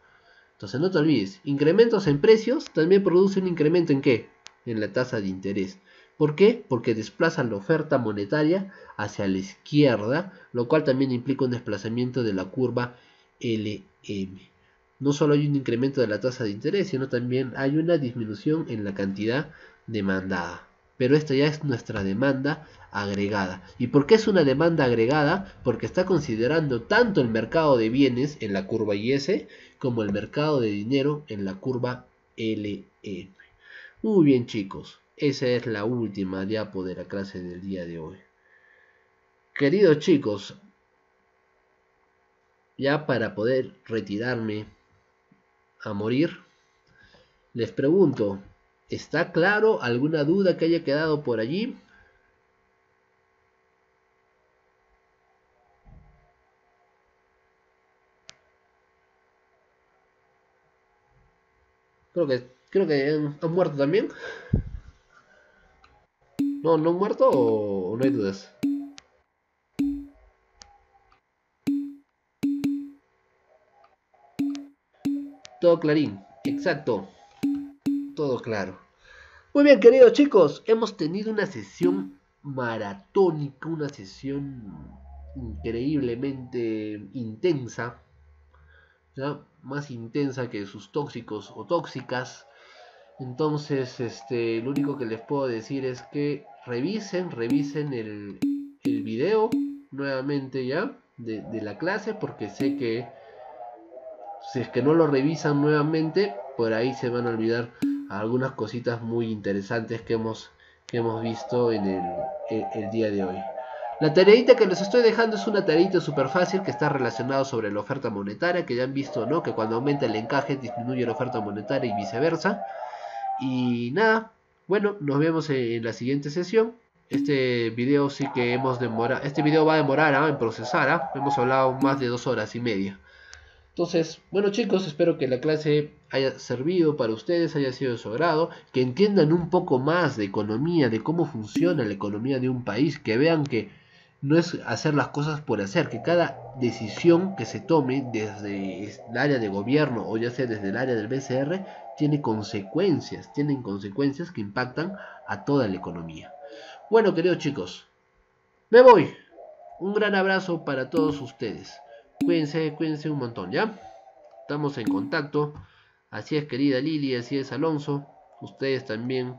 Entonces no te olvides, incrementos en precios también producen un incremento en qué? En la tasa de interés. ¿Por qué? Porque desplazan la oferta monetaria hacia la izquierda, lo cual también implica un desplazamiento de la curva LM no solo hay un incremento de la tasa de interés, sino también hay una disminución en la cantidad demandada. Pero esta ya es nuestra demanda agregada. ¿Y por qué es una demanda agregada? Porque está considerando tanto el mercado de bienes en la curva IS como el mercado de dinero en la curva LM. Muy bien chicos, esa es la última diapo de la clase del día de hoy. Queridos chicos, ya para poder retirarme a morir. Les pregunto, ¿está claro alguna duda que haya quedado por allí? Creo que, creo que han, muerto también. No, no han muerto o no hay dudas. Todo clarín, exacto. Todo claro. Muy bien, queridos chicos, hemos tenido una sesión maratónica, una sesión increíblemente intensa, más intensa que sus tóxicos o tóxicas. Entonces, este, lo único que les puedo decir es que revisen, revisen el, el video nuevamente ya de, de la clase, porque sé que si es que no lo revisan nuevamente, por ahí se van a olvidar algunas cositas muy interesantes que hemos, que hemos visto en el, día de hoy. La tareita que les estoy dejando es una tareita súper fácil que está relacionado sobre la oferta monetaria, que ya han visto, ¿no? Que cuando aumenta el encaje disminuye la oferta monetaria y viceversa. Y nada, bueno, nos vemos en la siguiente sesión. Este video sí que hemos demorado, este video va a demorar ¿ah? en procesar, ¿ah? hemos hablado más de dos horas y media. Entonces, bueno chicos, espero que la clase haya servido para ustedes, haya sido de su agrado, que entiendan un poco más de economía, de cómo funciona la economía de un país, que vean que no es hacer las cosas por hacer, que cada decisión que se tome desde el área de gobierno o ya sea desde el área del BCR tiene consecuencias, tienen consecuencias que impactan a toda la economía. Bueno, queridos chicos, me voy. Un gran abrazo para todos ustedes. Cuídense, cuídense un montón, ¿ya? Estamos en contacto. Así es, querida Lili, así es, Alonso. Ustedes también